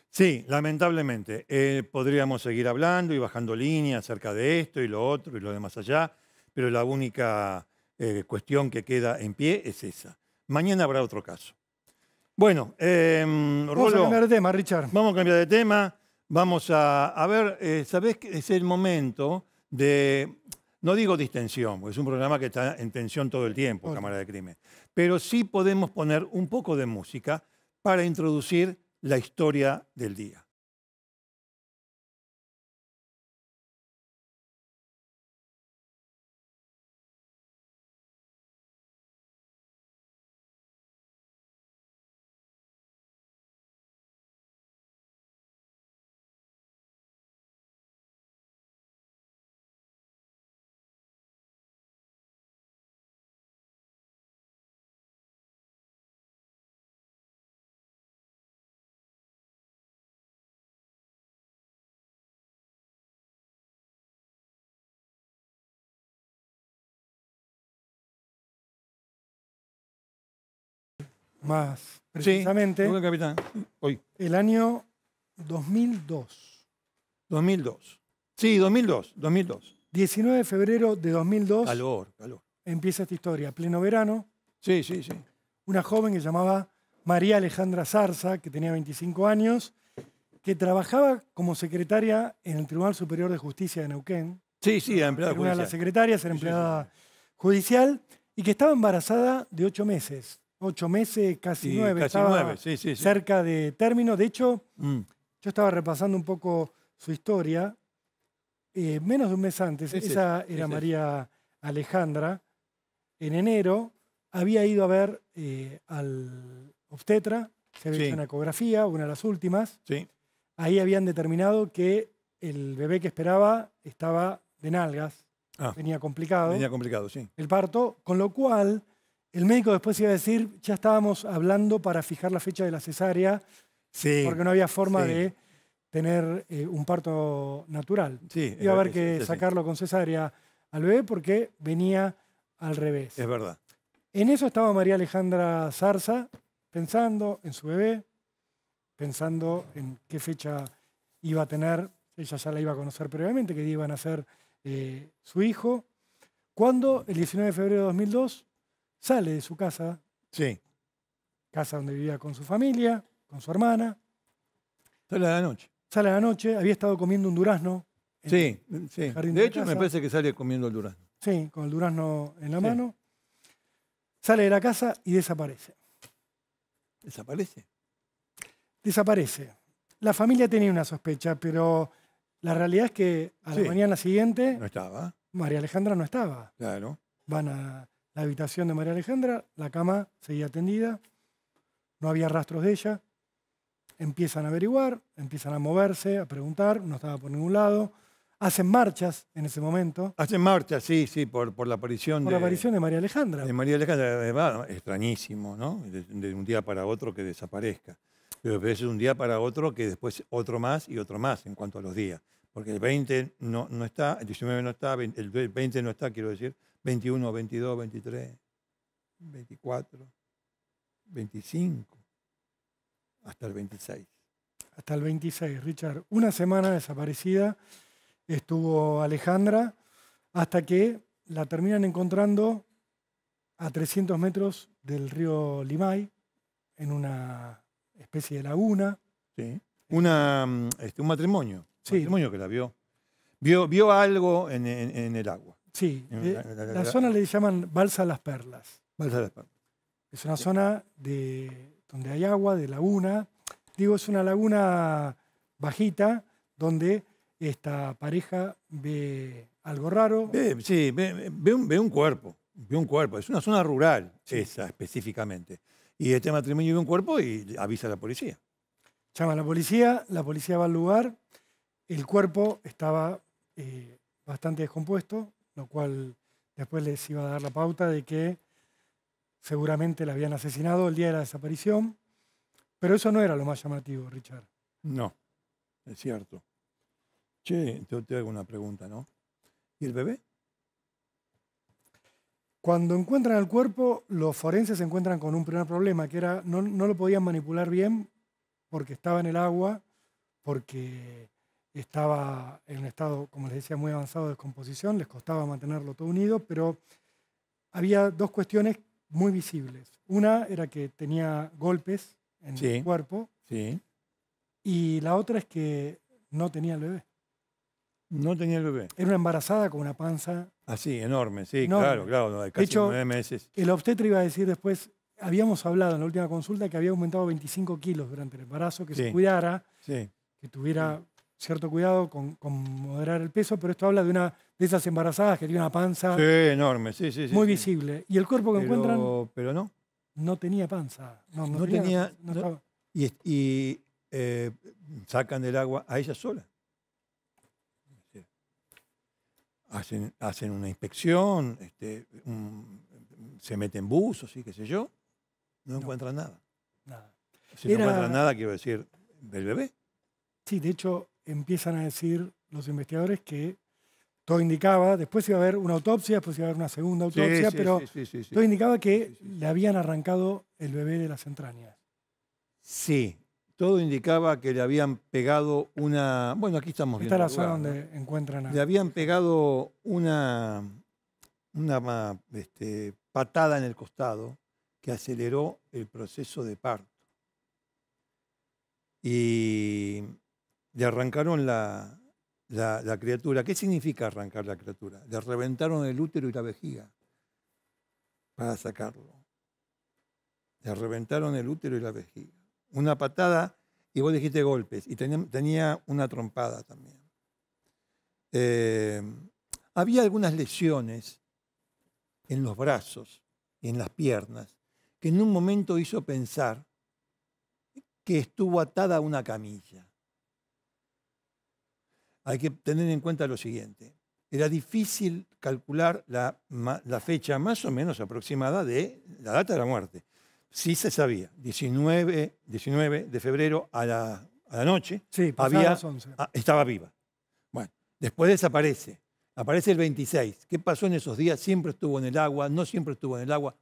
Sí, lamentablemente. Eh, podríamos seguir hablando y bajando línea acerca de esto y lo otro y lo demás allá, pero la única eh, cuestión que queda en pie es esa. Mañana habrá otro caso. Bueno, eh, Vamos a Rolo, cambiar de tema, Richard. vamos a cambiar de tema. Vamos a, a ver, eh, ¿sabés que es el momento de, no digo distensión, porque es un programa que está en tensión todo el tiempo, Ok. Cámara de Crimen, pero sí podemos poner un poco de música para introducir la historia del día. Más precisamente, Sí, capitán. Hoy, el año 2002. 2002. Sí, 2002, 2002. 19 de febrero de 2002 Calor, calor. empieza esta historia. Pleno verano, Sí, sí, sí. una joven que se llamaba María Alejandra Zarza, que tenía 25 años, que trabajaba como secretaria en el Tribunal Superior de Justicia de Neuquén. Sí, sí, Era una de las judicial. secretarias, era Sí, sí, sí, empleada judicial, y que estaba embarazada de ocho meses. Ocho meses, casi Sí, nueve. casi estaba nueve, sí, sí, sí. cerca de término. De hecho, Mm. yo estaba repasando un poco su historia. eh, menos de un mes antes, Es esa era. María Alejandra. En enero había ido a ver eh, al obstetra, se había hecho una ecografía, una de las últimas. Sí, Ahí habían determinado que el bebé que esperaba estaba de nalgas, Ah. venía complicado venía complicado, sí. el parto, con lo cual el médico después iba a decir, ya estábamos hablando para fijar la fecha de la cesárea Sí. porque no había forma sí. de tener eh, un parto natural. Sí, Iba a haber que sacarlo con cesárea al bebé porque venía al revés. Es verdad. En eso estaba María Alejandra Zarza pensando en su bebé, pensando en qué fecha iba a tener, ella ya la iba a conocer previamente, que iban a ser eh, su hijo, cuando el 19 de febrero de 2002 sale de su casa, Sí. casa donde vivía con su familia, con su hermana, Sale a la noche. sale a la noche, había estado comiendo un durazno. en- Sí, sí. jardín De de hecho, me parece que sale comiendo el durazno. Sí, con el durazno en la Sí. mano. Sale de la casa y desaparece. ¿Desaparece? desaparece. La familia tenía una sospecha, pero la realidad es que a la Sí. mañana siguiente No estaba, María Alejandra no estaba. claro. Van a la habitación de María Alejandra, la cama seguía tendida, no había rastros de ella. Empiezan a averiguar, empiezan a moverse, a preguntar, no estaba por ningún lado. Hacen marchas en ese momento Hacen marcha, sí, sí, por, por la aparición por de, la aparición de María Alejandra. de María Alejandra. Eh, Extrañísimo, ¿no? De, de un día para otro que desaparezca. Pero es un día para otro que después otro más y otro más en cuanto a los días. Porque el 20 no, no está, el 19 no está, el 20 no está, quiero decir, 21, 22, 23, 24, 25, hasta el 26. hasta el 26, Richard. Una semana desaparecida estuvo Alejandra hasta que la terminan encontrando a 300 metros del río Limay, en una especie de laguna. Sí. Una, este, un matrimonio. Sí. Un matrimonio que la vio. Vio, vio algo en, en- en el agua. Sí, eh, la- la- la- la zona le llaman Balsa Las Perlas. Balsa de la Esparta. Es una zona de, donde hay agua, de laguna. Digo, es una laguna bajita donde esta pareja ve algo raro. Ve, sí, ve, ve un, ve un cuerpo. Ve un cuerpo. Es una zona rural, esa específicamente. Y este matrimonio ve un cuerpo y avisa a la policía. Llama a la policía, la policía va al lugar, el cuerpo estaba eh, bastante descompuesto, lo cual después les iba a dar la pauta de que seguramente la habían asesinado el día de la desaparición, pero eso no era lo más llamativo, Richard. No, es cierto. Che, te, te hago una pregunta, ¿no? ¿Y el bebé? Cuando encuentran el cuerpo, los forenses se encuentran con un primer problema, que era no, no lo podían manipular bien porque estaba en el agua, porque estaba en un estado, como les decía, muy avanzado de descomposición, les costaba mantenerlo todo unido, pero había dos cuestiones muy visibles. Una era que tenía golpes en Sí. el cuerpo Sí. y la otra es que no tenía el bebé. No tenía el bebé. Era una embarazada con una panza. Así, enorme, sí, Enorme. claro, claro. De casi hecho, nueve meses. El obstetra iba a decir después, habíamos hablado en la última consulta que había aumentado 25 kilos durante el embarazo, que se cuidara, Sí. que tuviera cierto cuidado con, con moderar el peso, pero esto habla de una de esas embarazadas que tiene una panza Sí, enorme, sí, sí. sí, muy sí. visible. Y el cuerpo que Pero, encuentran pero no. no tenía panza. No, no No tenía- no estaba- Y, eh, sacan del agua a ella sola. Hacen, hacen una inspección, este, un- se meten buzos y qué sé yo. No, No. encuentran nada. nada. Si Era- no encuentran nada, quiero decir, del bebé. Sí, de hecho, empiezan a decir los investigadores que todo indicaba, después iba a haber una autopsia, después iba a haber una segunda autopsia, pero sí, sí, sí. todo indicaba que le habían arrancado el bebé de las entrañas. Sí, todo indicaba que le habían pegado una. Bueno, aquí estamos Esta viendo. es la zona donde encuentran a... Le habían pegado una, una este, patada en el costado que aceleró el proceso de parto. Y le arrancaron la, la- criatura. ¿Qué significa arrancar la criatura? Le reventaron el útero y la vejiga para sacarlo. Le reventaron el útero y la vejiga. Una patada, y vos dijiste golpes, y tenía, tenía una trompada también. Eh, había algunas lesiones en los brazos y en las piernas que en un momento hizo pensar que estuvo atada a una camilla. Hay que tener en cuenta lo siguiente. Era difícil calcular la, fecha más o menos aproximada de la data de la muerte. sí se sabía, 19, 19 de febrero a la, a la noche, Sí, pasadas había, las 11. ah, estaba viva. Bueno, después desaparece. Aparece el 26. ¿Qué pasó en esos días? Siempre estuvo en el agua, no siempre estuvo en el agua.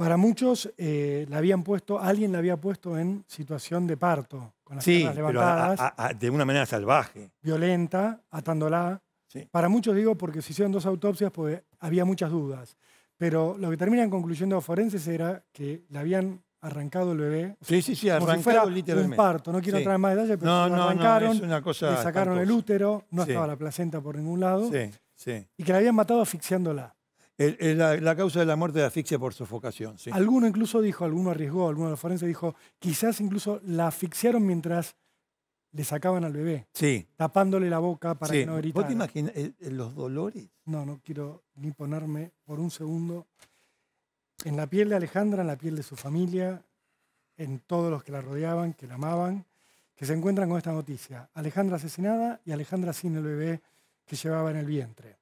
Para muchos eh, la habían puesto, alguien la había puesto en situación de parto, con las Sí, piernas pero a- levantadas, a- a- de una manera salvaje. violenta, atándola. Sí. Para muchos digo porque se hicieron dos autopsias porque había muchas dudas. Pero lo que terminan concluyendo los forenses era que le habían arrancado el bebé. Sí, sí, sí, como si arrancado fuera un literalmente. parto. No quiero Sí. entrar en más detalles, pero No, se lo no, no, arrancaron, es una cosa le sacaron el útero, no Sí. estaba la placenta por ningún lado, Sí, sí. y que la habían matado asfixiándola. El- el- la, la causa de la muerte de asfixia por sofocación. Sí. Alguno incluso dijo, alguno arriesgó, alguno de los forenses dijo, quizás incluso la asfixiaron mientras le sacaban al bebé, Sí. tapándole la boca para sí. que no ¿Vos gritara. te imaginas eh, eh, los dolores? No, no quiero ni ponerme por un segundo en la piel de Alejandra, en la piel de su familia, en todos los que la rodeaban, que la amaban, que se encuentran con esta noticia. Alejandra asesinada y Alejandra sin el bebé que llevaba en el vientre.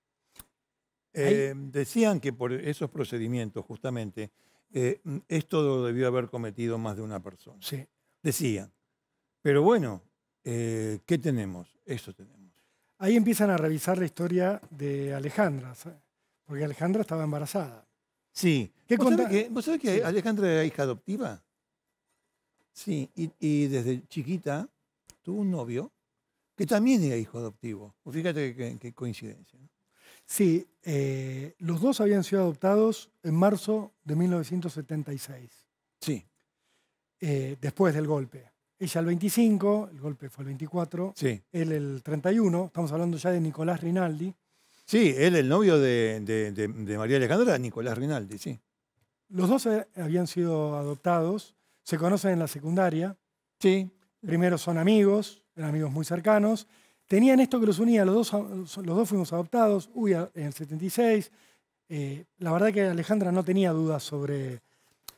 Eh, decían que por esos procedimientos, justamente, eh, mm, esto lo debió haber cometido más de una persona. Sí. Decían. Pero bueno, eh, ¿qué tenemos? Eso tenemos. Ahí empiezan a revisar la historia de Alejandra, ¿sabe? porque Alejandra estaba embarazada. Sí. ¿Qué ¿Vos, sabés que, vos sabés que Sí. Alejandra era hija adoptiva? Sí, y, y desde chiquita tuvo un novio que también era hijo adoptivo. Vos Fíjate qué, qué coincidencia. ¿no? Sí, eh, los dos habían sido adoptados en marzo de 1976. Sí, eh, después del golpe. Ella el 25, el golpe fue el 24, sí. él el 31, estamos hablando ya de Nicolás Rinaldi. Sí, él, el novio de, de- de- de María Alejandra, Nicolás Rinaldi, sí. Los dos habían sido adoptados, se conocen en la secundaria, Sí, primero son amigos, eran amigos muy cercanos, tenían esto que los unía, los dos, los dos fuimos adoptados, uy, en el 76, eh, la verdad que Alejandra no tenía dudas sobre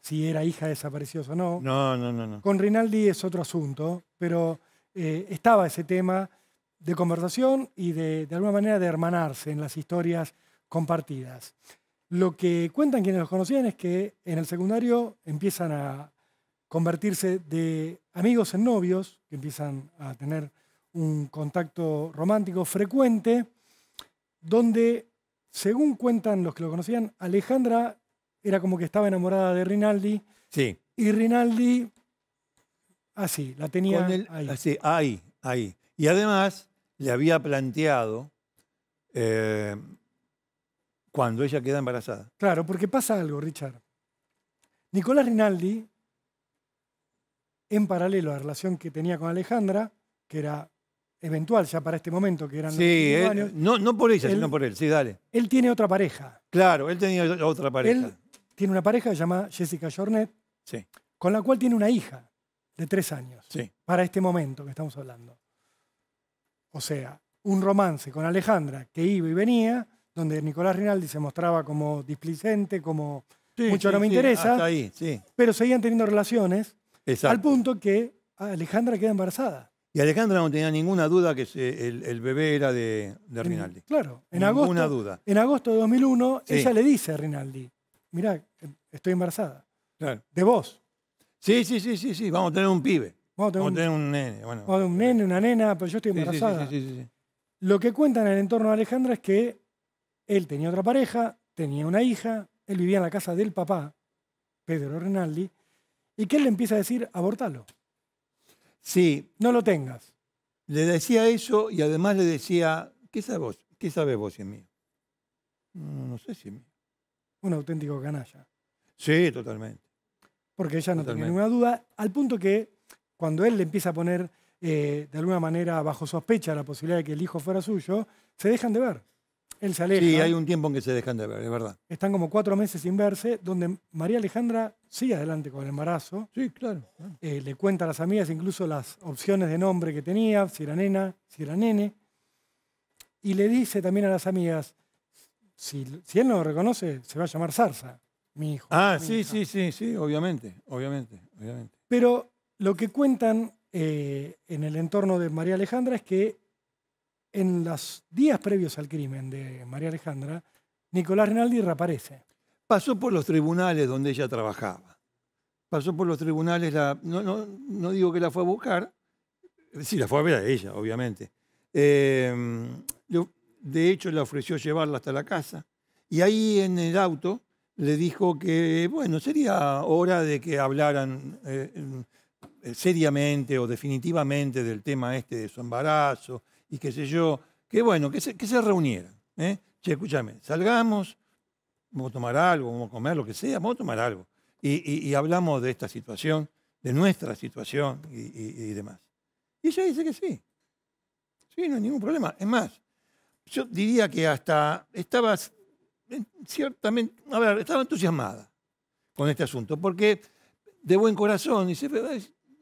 si era hija de desaparecidos o no. no, no, no. no. Con Rinaldi es otro asunto, pero eh, estaba ese tema de conversación y de, de alguna manera de hermanarse en las historias compartidas. Lo que cuentan quienes los conocían es que en el secundario empiezan a convertirse de amigos en novios, que empiezan a tener un contacto romántico frecuente, donde, según cuentan los que lo conocían, Alejandra era como que estaba enamorada de Rinaldi Sí, y Rinaldi, así, la tenía el- ahí. sí, ahí, ahí. Y además le había planteado, eh, cuando ella queda embarazada, Claro, porque pasa algo, Richard. Nicolás Rinaldi, en paralelo a la relación que tenía con Alejandra, que era eventual ya para este momento, que eran los Sí, 25 él- años, no, no por ella, él- sino por él. Sí, dale. él tiene otra pareja. Claro, él tenía otra pareja. Él tiene una pareja que se llama Jessica Jornet, Sí, con la cual tiene una hija de tres años, sí. para este momento que estamos hablando. O sea, un romance con Alejandra que iba y venía, donde Nicolás Rinaldi se mostraba como displicente, como Sí, Mucho sí, no me interesa. Hasta ahí, pero seguían teniendo relaciones, Exacto. al punto que Alejandra queda embarazada. Y Alejandra no tenía ninguna duda que se- el, el bebé era de, de En- Rinaldi. claro, en Ninguna agosto, duda. en agosto de 2001, Sí. ella le dice a Rinaldi, mirá, estoy embarazada, Claro. de vos. Sí, sí, sí, sí, sí. Vamos a tener un pibe. Vamos a tener Vamos un, tener un nene. Bueno. vamos a tener un nene, una nena, pero yo estoy Sí, sí, sí, embarazada. sí, sí, sí. Lo que cuentan en el entorno de Alejandra es que él tenía otra pareja, tenía una hija, él vivía en la casa del papá, Pedro Rinaldi, y que él le empieza a decir, abortalo, Sí, no lo tengas. le decía eso y además le decía, ¿qué sabes vos? ¿Qué sabes vos si es mío? No, no sé si es mío. Un auténtico canalla. Sí, totalmente. porque ella no tenía ninguna duda, al punto que cuando él le empieza a poner eh, de alguna manera bajo sospecha la posibilidad de que el hijo fuera suyo, se dejan de ver. Él se aleja, Sí, hay un tiempo en que se dejan de ver, es verdad. están como cuatro meses sin verse, donde María Alejandra sigue adelante con el embarazo, Sí, claro. claro. eh, le cuenta a las amigas incluso las opciones de nombre que tenía, si era nena, si era nene, y le dice también a las amigas, si, si él no lo reconoce, se va a llamar Zarza, mi hijo. Ah, mi sí, hija". sí, sí, sí, obviamente, obviamente, obviamente. Pero lo que cuentan eh, en el entorno de María Alejandra es que en los días previos al crimen de María Alejandra, Nicolás Rinaldi reaparece. Pasó por los tribunales donde ella trabajaba. pasó por los tribunales, la, no, no, no digo que la fue a buscar, sí, la fue a ver a ella, obviamente. Eh, de hecho, le ofreció llevarla hasta la casa. Y ahí en el auto le dijo que, bueno, sería hora de que hablaran eh, eh, seriamente o definitivamente del tema este de su embarazo y qué sé yo, que bueno, que se, que se reunieran. ¿eh? Che, escúchame, salgamos, vamos a tomar algo, vamos a comer, lo que sea, vamos a tomar algo. Y, y- y hablamos de esta situación, de nuestra situación y, y- demás. Y ella dice que sí. Sí, no hay ningún problema. Es más, yo diría que hasta estaba ciertamente, a ver, estaba entusiasmada con este asunto, porque de buen corazón dice,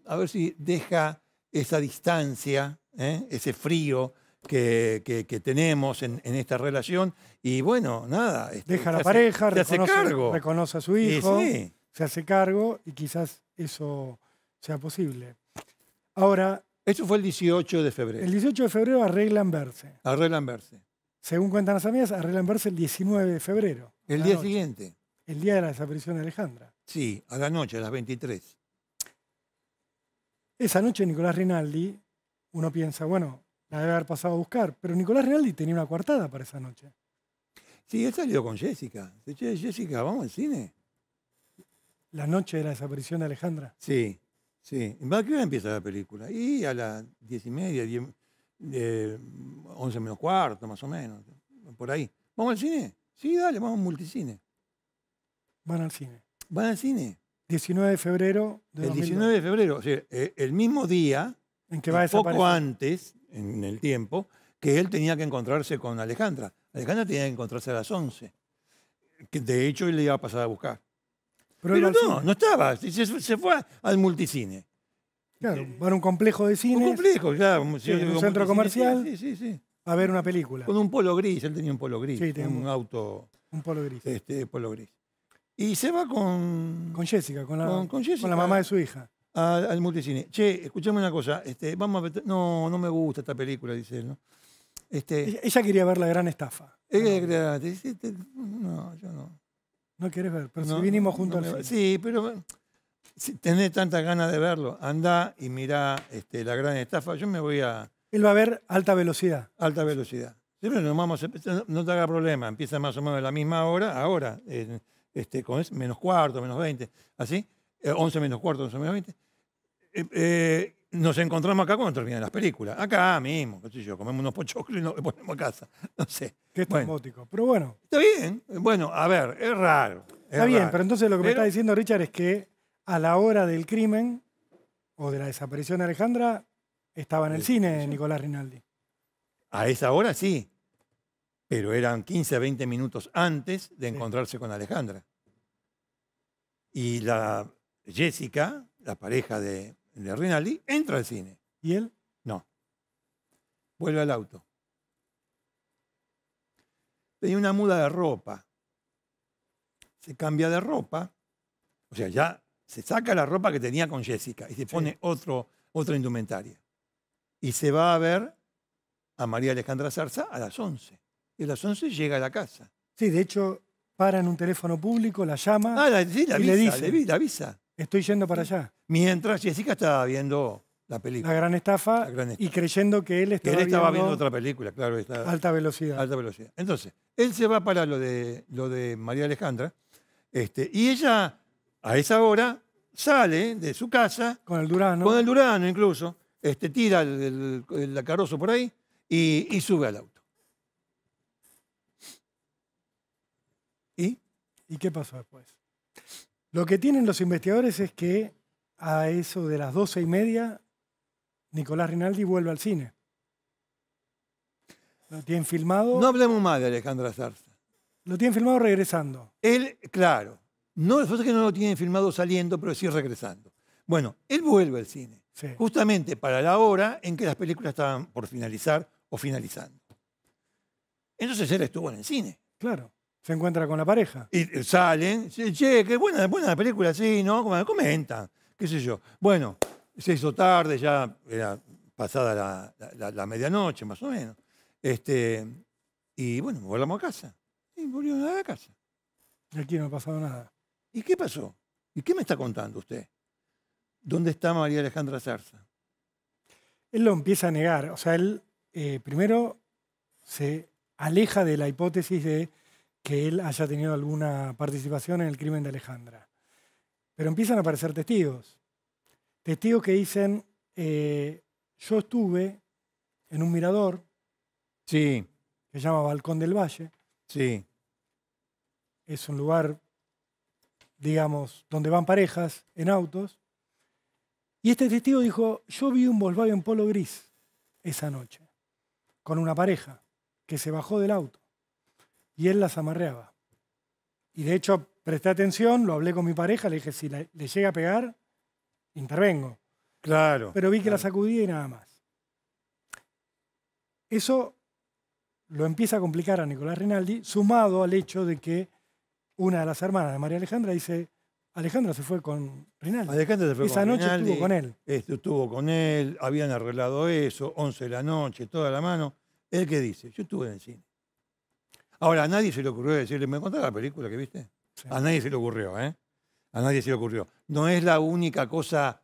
a ver si deja esa distancia, ¿eh? ese frío que, que- que tenemos en, en esta relación. Y bueno, nada. este, Deja la hace- pareja, se hace reconoce, cargo. reconoce a su hijo, sí, se hace cargo y quizás eso sea posible. Ahora, eso fue el 18 de febrero. el 18 de febrero arreglan verse. Arreglan verse. Según cuentan las amigas, arreglan verse el 19 de febrero. El día noche, siguiente. El día de la desaparición de Alejandra. Sí, a la noche, a las 23. Esa noche Nicolás Rinaldi, uno piensa, bueno, la debe haber pasado a buscar, pero Nicolás Rinaldi tenía una coartada para esa noche. Sí, él salió con Jessica. Dice, "Che, Jessica, ¿vamos al cine? La noche de la desaparición de Alejandra. Sí, sí. ¿A qué hora empieza la película? Y a las diez y media, diez, eh, once menos cuarto, más o menos. Por ahí. ¿Vamos al cine? Sí, dale, vamos a un multicine. Van al cine. ¿Van al cine? 19 de febrero de El 2002, 19 de febrero, o sea, eh, el mismo día, en que va a poco antes, en el tiempo, que él tenía que encontrarse con Alejandra. Alejandra tenía que encontrarse a las 11. Que de hecho, él le iba a pasar a buscar. Pero, Pero no, no estaba. Se, se- fue al multicine. Claro, van a un complejo de Un cine complejo, claro. un- Sí, un centro comercial. Sí, sí, sí. a ver una película, Con un polo gris, él tenía un polo gris. Sí, tenía un un- auto un polo gris. este, polo gris. Y se va con, Con Jessica, con la, Con- con Jessica. con la mamá de su hija. Al, al multicine. Che, escuchame una cosa. Este, vamos a ver- no, no me gusta esta película, dice él. ¿no? Este, Ella, quería ver la gran estafa. ella te- no, yo no. no querés ver, pero no, si vinimos juntos no al. Sí, pero si tenés tantas ganas de verlo, anda y mirá este, la gran estafa. Yo me voy a Él va a ver alta velocidad. alta velocidad. Siempre nos vamos, no te haga problema, empieza más o menos a la misma hora, ahora, eh, este, con menos cuarto, menos 20, así, eh, 11 menos cuarto, 11 menos 20. Eh, eh, nos encontramos acá cuando terminan las películas. Acá mismo, qué sé yo, comemos unos pochoclos y nos ponemos a casa. No sé. Que es Bueno. Pero bueno, Está bien. Bueno, a ver, es raro. es está bien, raro. pero entonces lo que me está diciendo Richard es que a la hora del crimen o de la desaparición de Alejandra estaba en el cine. Nicolás Rinaldi. A esa hora sí. Pero eran 15, 20 minutos antes de Sí. encontrarse con Alejandra. Y la Jessica, la pareja de, de Rinaldi, entra al cine. ¿Y él? No. Vuelve al auto. Tenía una muda de ropa. Se cambia de ropa. O sea, ya se saca la ropa que tenía con Jessica y se pone otro, otra indumentaria. Y se va a ver a María Alejandra Zarza a las 11. Y a las 11 llega a la casa. Sí, de hecho, para en un teléfono público, la llama, Ah, la, sí, la Y le avisa, dice. le la avisa. Estoy yendo para allá. Mientras Jessica estaba viendo la película. La gran estafa, La gran estafa. y creyendo que él que estaba, él estaba viendo, viendo otra película, claro. estaba- alta velocidad. alta velocidad. Entonces, él se va para lo de, lo de María Alejandra, este, y ella a esa hora sale de su casa, Con el Durano. con el Durano incluso, este, tira el, el- el carrozo por ahí y, y sube al auto. ¿Y? ¿Y qué pasó después? Lo que tienen los investigadores es que a eso de las doce y media, Nicolás Rinaldi vuelve al cine. Lo tienen filmado, No hablemos más de Alejandra Zarza. lo tienen filmado regresando. Él, claro, no, es que no lo tienen filmado saliendo, pero sí regresando. Bueno, él vuelve al cine. Sí. justamente para la hora en que las películas estaban por finalizar o finalizando. Entonces él estuvo en el cine. Claro. Se encuentra con la pareja. Y eh, salen, che, che, qué buena, buena la película, sí, ¿no? Como- Comentan, qué sé yo. Bueno, se hizo tarde, ya era pasada la, la- la- la medianoche, más o menos. Este, y bueno, volvamos a casa. Y volvieron a la casa. Y aquí no ha pasado nada. ¿Y qué pasó? ¿Y qué me está contando usted? ¿Dónde está María Alejandra Zarza? Él lo empieza a negar. O sea, él eh, primero se aleja de la hipótesis de que él haya tenido alguna participación en el crimen de Alejandra. Pero empiezan a aparecer testigos. Testigos que dicen, eh, yo estuve en un mirador Sí, que se llama Balcón del Valle. sí. Es un lugar, digamos, donde van parejas en autos. Y este testigo dijo, yo vi un Volkswagen Polo gris esa noche, con una pareja que se bajó del auto y él las amarreaba. Y de hecho, presté atención, lo hablé con mi pareja, le dije, si le, le llega a pegar, intervengo. Claro. Pero vi que la sacudía y nada más. Eso lo empieza a complicar a Nicolás Rinaldi, sumado al hecho de que una de las hermanas de María Alejandra dice, Alejandra se fue con Rinaldi. Alejandra se fue Esa con noche Rinaldi, estuvo con él. este, estuvo con él, habían arreglado eso, 11 de la noche, toda la mano. ¿Él qué dice? Yo estuve en el cine. Ahora, a nadie se le ocurrió decirle, ¿me contás la película que viste? Sí. A nadie se le ocurrió, ¿eh? A nadie se le ocurrió. No es la única cosa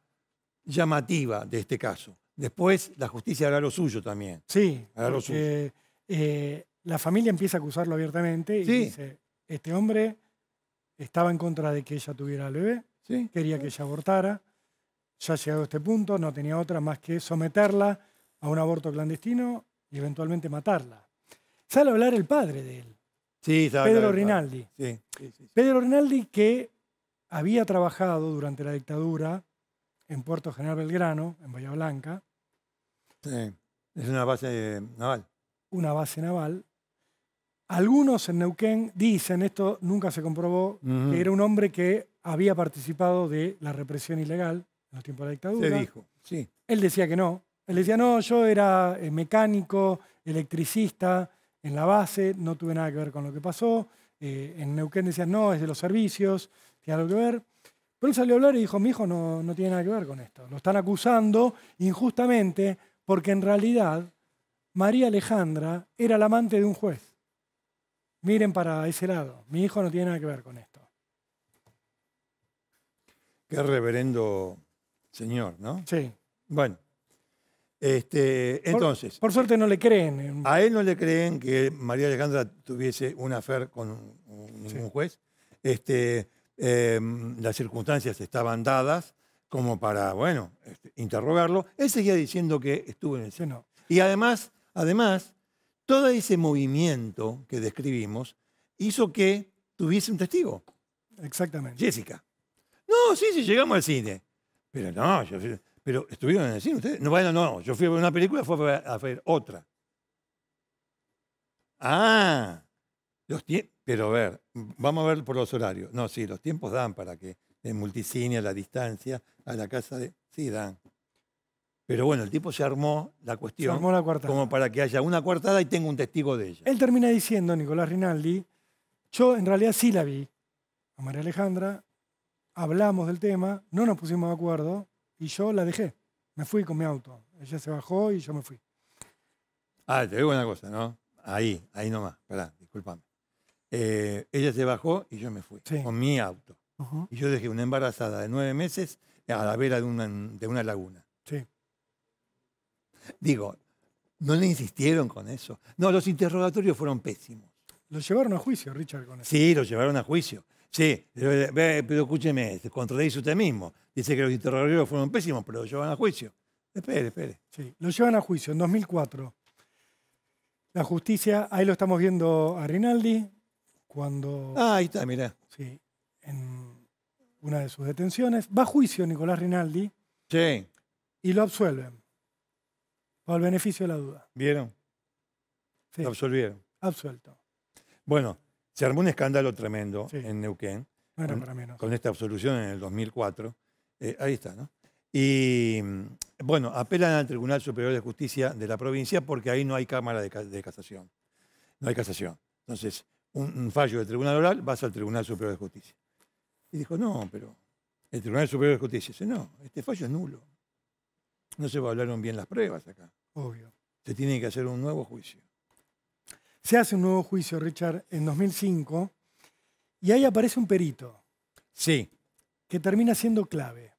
llamativa de este caso. Después, la justicia hará lo suyo también. Sí, Hará lo porque eh, la familia empieza a acusarlo abiertamente y Sí. dice, este hombre estaba en contra de que ella tuviera al bebé, ¿Sí? quería que ella abortara, ya llegado a este punto no tenía otra más que someterla a un aborto clandestino y eventualmente matarla. Sale a hablar el padre de él, Sí, sabe Pedro Rinaldi. Sí. Pedro Rinaldi que había trabajado durante la dictadura en Puerto General Belgrano, en Bahía Blanca, Sí. Es una base naval. una base naval. Algunos en Neuquén dicen, esto nunca se comprobó, que era un hombre que había participado de la represión ilegal en los tiempos de la Se dictadura. dijo, sí. Él decía que no. Él decía, no, yo era eh, mecánico, electricista en la base, no tuve nada que ver con lo que pasó. Eh, en Neuquén decían, no, es de los servicios, tiene algo que ver. Pero él salió a hablar y dijo, mi hijo no, no tiene nada que ver con esto. Lo están acusando injustamente porque en realidad María Alejandra era la amante de un juez. Miren para ese lado, mi hijo no tiene nada que ver con esto. Qué reverendo señor, ¿no? Sí. Bueno, este, Por- entonces, Por, suerte no le creen. a él no le creen que María Alejandra tuviese un afer con un- juez. Este, em, las circunstancias estaban dadas como para, bueno, este, interrogarlo. Él seguía diciendo que estuvo en el Sí, no. Y además, además, todo ese movimiento que describimos hizo que tuviese un testigo, Exactamente. Jessica. No, sí, sí, llegamos al cine. Pero no, yo pero estuvieron en el cine ustedes. No, bueno, no, yo fui a ver una película, fue a ver otra. Ah, los pero a ver, vamos a ver por los horarios. No, sí, los tiempos dan para que en multicine, a la distancia, a la casa de... Sí, dan. Pero bueno, el tipo se armó la Se cuestión armó la como para que haya una coartada y tenga un testigo de ella. Él termina diciendo, Nicolás Rinaldi, yo en realidad sí la vi a María Alejandra, hablamos del tema, no nos pusimos de acuerdo y yo la dejé. Me fui con mi auto. Ella se bajó y yo me fui. Ah, te digo una cosa, ¿no? Ahí, ahí nomás, pará, discúlpame. Eh, ella se bajó y yo me fui Sí. con mi auto. Y yo dejé una embarazada de nueve meses a la vera de una, de una laguna. Sí. Digo, no le insistieron con eso. No, los interrogatorios fueron pésimos. Lo llevaron a juicio, Richard, con eso. Sí, lo llevaron a juicio. Sí, pero, pero escúcheme, se contradice usted mismo. Dice que los interrogatorios fueron pésimos, pero lo llevaron a juicio. Espere, espere. Sí, lo llevan a juicio en 2004. La justicia, ahí lo estamos viendo a Rinaldi, cuando, Ah, ahí está, mirá. sí, en una de sus detenciones, va a juicio Nicolás Rinaldi Sí, y lo absuelven. Por el beneficio de la duda. ¿vieron? Sí, Lo absolvieron. absuelto. Bueno, se armó un escándalo tremendo Sí. en Neuquén No era con, para menos. con esta absolución en el 2004. Eh, ahí está, ¿no? Y mm, bueno, apelan al Tribunal Superior de Justicia de la provincia porque ahí no hay cámara de casación. No hay casación. Entonces, un, un fallo del Tribunal Oral vas al Tribunal Superior de Justicia. Y dijo, no, pero el Tribunal Superior de Justicia dice, no, este fallo es nulo. No se evaluaron bien las pruebas acá. Obvio. Se tiene que hacer un nuevo juicio. Se hace un nuevo juicio, Richard, en 2005, y ahí aparece un perito Sí, que termina siendo clave,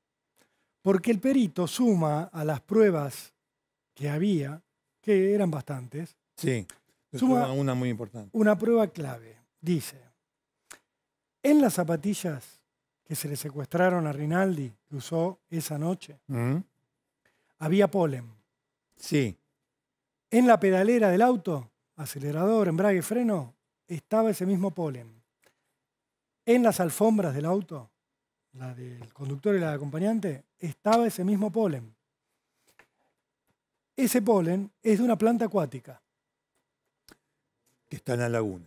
porque el perito suma a las pruebas que había, que eran bastantes, Sí, Suma- suma una muy importante. una prueba clave. Dice, en las zapatillas que se le secuestraron a Rinaldi, que usó esa noche, ¿Mm? había polen. Sí, En la pedalera del auto, acelerador, embrague, freno, estaba ese mismo polen. En las alfombras del auto, la del conductor y la del acompañante, estaba ese mismo polen. Ese polen es de una planta acuática que está en la laguna.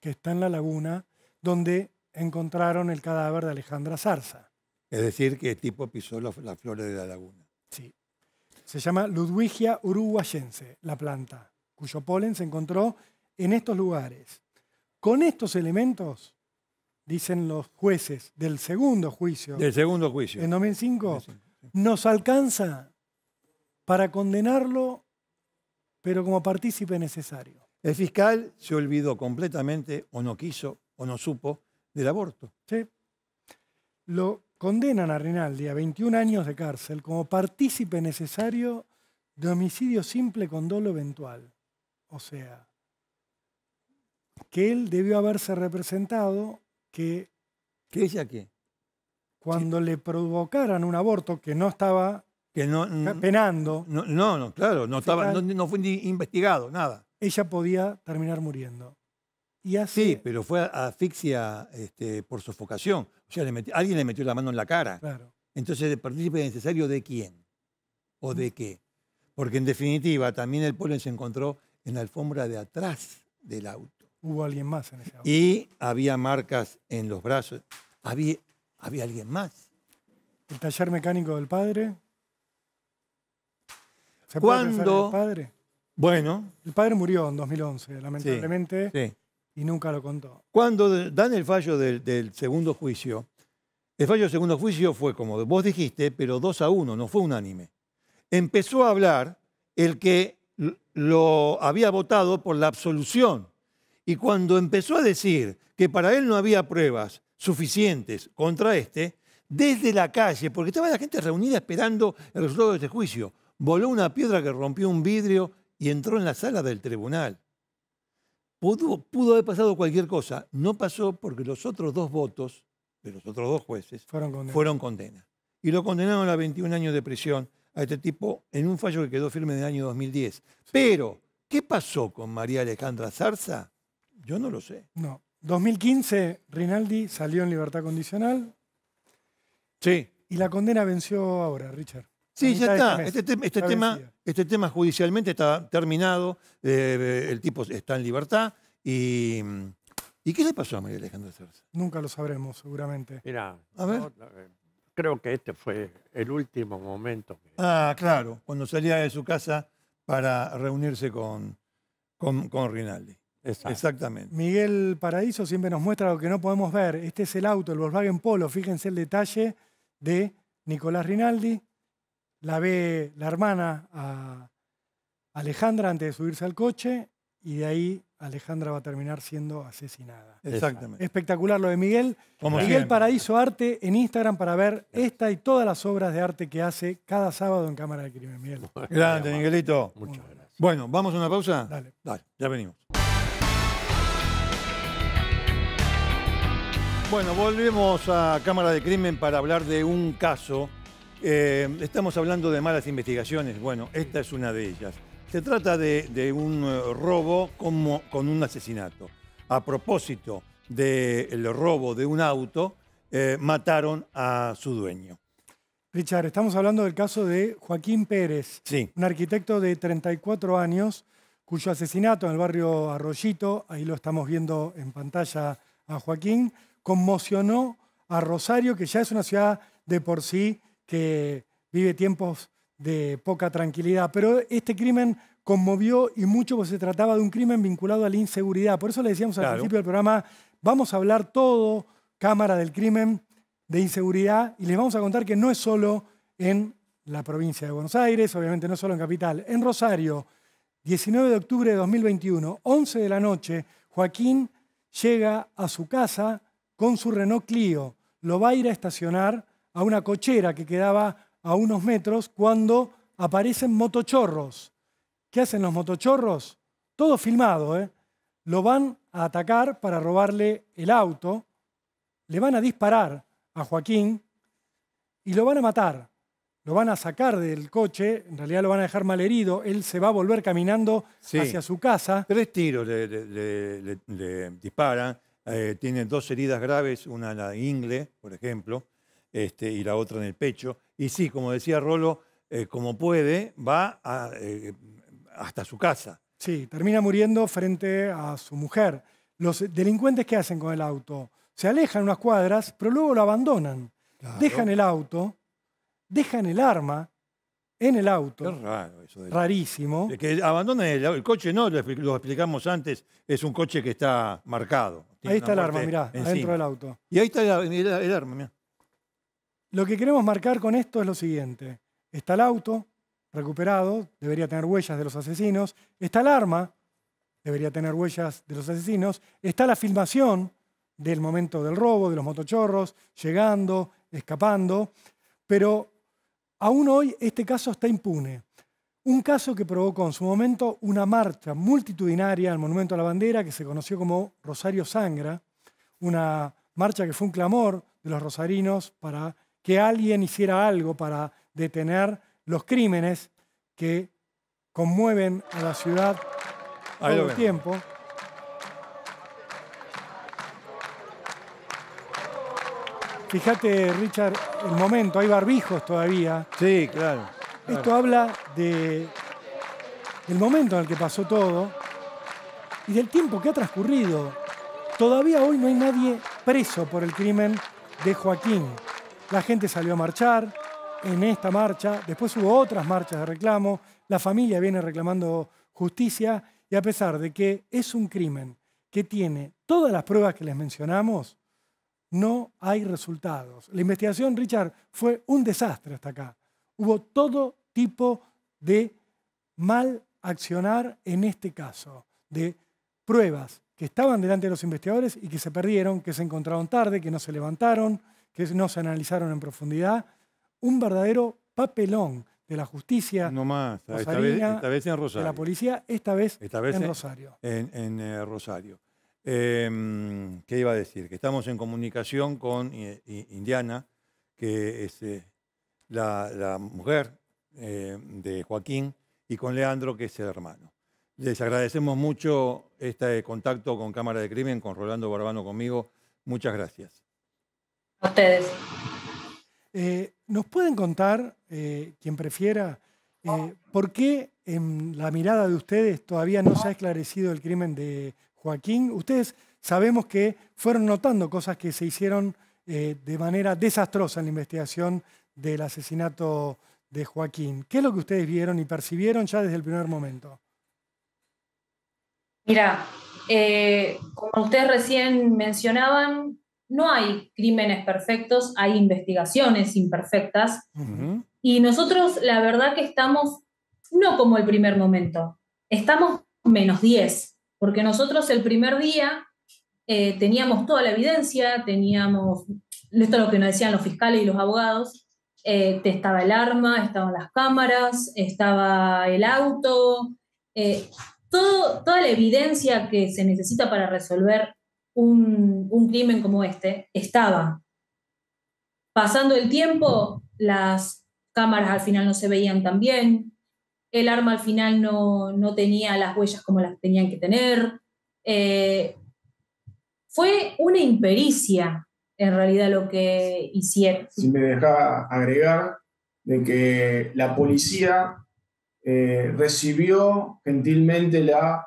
que está en la laguna donde encontraron el cadáver de Alejandra Zarza. Es decir, que el tipo pisó la- las flores de la laguna. Sí. Se llama Ludwigia uruguayense, la planta, cuyo polen se encontró en estos lugares. Con estos elementos, dicen los jueces del segundo juicio Del segundo juicio. en 2005, Sí, sí. nos alcanza para condenarlo, pero como partícipe necesario. El fiscal se olvidó completamente, o no quiso, o no supo, del aborto. ¿sí? Lo condenan a Rinaldi a 21 años de cárcel como partícipe necesario de homicidio simple con dolo eventual. O sea, que él debió haberse representado que ¿Qué ella qué? cuando le provocaran un aborto que no estaba Que no, penando, no, no, no, claro, no, estaba, no, no fue ni investigado, nada. ella podía terminar muriendo. Y así, Sí, pero fue asfixia este, por sofocación. O sea, le alguien le metió la mano en la cara. claro, Entonces, ¿el partícipe necesario de quién? ¿O de qué? Porque en definitiva, también el polen se encontró en la alfombra de atrás del auto. hubo alguien más en ese auto. Y había marcas en los brazos. Había, había alguien más. El taller mecánico del padre. ¿Se puede pensar en el ¿Cuándo? padre? Bueno, El padre murió en 2011, lamentablemente, sí. y nunca lo contó. Cuando dan el fallo del, del segundo juicio, el fallo del segundo juicio fue como vos dijiste, pero 2 a 1, no fue unánime. Empezó a hablar el que lo había votado por la absolución. Y cuando empezó a decir que para él no había pruebas suficientes contra este, desde la calle, porque estaba la gente reunida esperando el resultado de este juicio, voló una piedra que rompió un vidrio y entró en la sala del tribunal. Pudo, pudo haber pasado cualquier cosa. No pasó porque los otros dos votos de los otros dos jueces Fueron condenados. fueron condena. Y lo condenaron a 21 años de prisión a este tipo en un fallo que quedó firme en el año 2010. Pero, ¿qué pasó con María Alejandra Zarza? Yo no lo sé. No. 2015, Rinaldi salió en libertad condicional Sí. y la condena venció ahora, Richard. Sí, ya está. este Este, este tema, este tema judicialmente está terminado. eh, el tipo está en libertad. Y, ¿Y qué le pasó a María Alejandra Zarza? Nunca lo sabremos, seguramente. Mira, A ver. Creo que este fue el último momento. que- Ah, claro, cuando salía de su casa para reunirse con, con, con Rinaldi. Exacto. Exactamente. Miguel Paraíso siempre nos muestra lo que no podemos ver. Este es el auto, el Volkswagen Polo. Fíjense el detalle de Nicolás Rinaldi. La ve la hermana a Alejandra antes de subirse al coche y de ahí Alejandra va a terminar siendo asesinada. Exactamente. Espectacular lo de Miguel. Como Miguel siempre. Paraíso Arte en Instagram para ver esta y todas las obras de arte que hace cada sábado en Cámara de Crimen. Miguel. Grande, Miguelito. Muchas gracias. Bueno, ¿vamos a una pausa? Dale. Dale, ya venimos. Bueno, volvemos a Cámara de Crimen para hablar de un caso. Eh, estamos hablando de malas investigaciones. Bueno, esta es una de ellas. Se trata de, de un eh, robo como, con un asesinato. A propósito del robo de un auto, eh, mataron a su dueño. Richard, estamos hablando del caso de Joaquín Pérez. Sí, un arquitecto de 34 años cuyo asesinato en el barrio Arroyito, ahí lo estamos viendo en pantalla a Joaquín, conmocionó a Rosario, que ya es una ciudad de por sí que vive tiempos de poca tranquilidad. Pero este crimen conmovió y mucho porque se trataba de un crimen vinculado a la inseguridad. Por eso le decíamos al Claro. principio del programa, vamos a hablar todo, Cámara del Crimen, de inseguridad y les vamos a contar que no es solo en la provincia de Buenos Aires, obviamente no solo en Capital, en Rosario, 19 de octubre de 2021, 11 de la noche, Joaquín llega a su casa con su Renault Clio. lo va a ir a estacionar a una cochera que quedaba a unos metros cuando aparecen motochorros. ¿Qué hacen los motochorros? Todo filmado, ¿eh? Lo van a atacar para robarle el auto, le van a disparar a Joaquín y lo van a matar. Lo van a sacar del coche, en realidad lo van a dejar mal herido, él se va a volver caminando Sí. hacia su casa. Tres tiros le, le- le- le- le disparan. eh, tiene dos heridas graves, una en la ingle, por ejemplo, este, y la otra en el pecho. Y sí, como decía Rolo, eh, como puede, va a, eh, hasta su casa. Sí, termina muriendo frente a su mujer. Los delincuentes, ¿qué hacen con el auto? Se alejan unas cuadras, pero luego lo abandonan. Dejan el auto, dejan el arma en el Qué auto. raro eso. de- Rarísimo. de que abandonen el, el coche, no, lo, expli- lo explicamos antes, es un coche que está marcado. Ahí está el arma, mirá, encima. adentro del auto. Y ahí está el, el- el arma, mirá. Lo que queremos marcar con esto es lo siguiente. Está el auto recuperado, debería tener huellas de los asesinos. Está el arma, debería tener huellas de los asesinos. Está la filmación del momento del robo, de los motochorros, llegando, escapando. Pero aún hoy este caso está impune. Un caso que provocó en su momento una marcha multitudinaria al Monumento a la Bandera que se conoció como Rosario Sangra, una marcha que fue un clamor de los rosarinos para que alguien hiciera algo para detener los crímenes que conmueven a la ciudad Ahí todo el tiempo. Fíjate, Richard, el momento, hay barbijos todavía. Sí, claro. Esto habla de, del momento en el que pasó todo y del tiempo que ha transcurrido. Todavía hoy no hay nadie preso por el crimen de Joaquín. La gente salió a marchar en esta marcha, después hubo otras marchas de reclamo, la familia viene reclamando justicia y a pesar de que es un crimen que tiene todas las pruebas que les mencionamos, no hay resultados. La investigación, Richard, fue un desastre hasta acá. Hubo todo tipo de mal accionar en este caso, de pruebas que estaban delante de los investigadores y que se perdieron, que se encontraron tarde, que no se levantaron, que no se analizaron en profundidad. Un verdadero papelón de la justicia, No más, esta vez, Rosarina, esta vez en de Rosario. la policía, esta vez, Esta vez en en- Rosario. en, en, eh, Rosario. Eh, ¿Qué iba a decir? Que estamos en comunicación con eh, Indiana, que es eh, la, la mujer de Joaquín, y con Leandro, que es el hermano. Les agradecemos mucho este contacto con Cámara de Crimen, con Rolando Barbano conmigo. Muchas gracias. A ustedes. Eh, ¿Nos pueden contar, eh, quien prefiera, eh, por qué en la mirada de ustedes todavía no se ha esclarecido el crimen de Joaquín? Ustedes sabemos que fueron notando cosas que se hicieron de manera desastrosa en la investigación del asesinato de Joaquín. ¿Qué es lo que ustedes vieron y percibieron ya desde el primer momento? Mira, como ustedes recién mencionaban, no hay crímenes perfectos, hay investigaciones imperfectas. Y nosotros, la verdad que estamos, no como el primer momento, estamos menos 10, porque nosotros el primer día eh, teníamos toda la evidencia, teníamos, esto es lo que nos decían los fiscales y los abogados, eh, estaba el arma, estaban las cámaras, estaba el auto, eh, todo, toda la evidencia que se necesita para resolver un, un crimen como este estaba. Pasando el tiempo, las cámaras al final no se veían tan bien, el arma al final no, no tenía las huellas como las tenían que tener. Eh, fue una impericia en realidad lo que hicieron. si me deja agregar de que la policía eh, recibió gentilmente la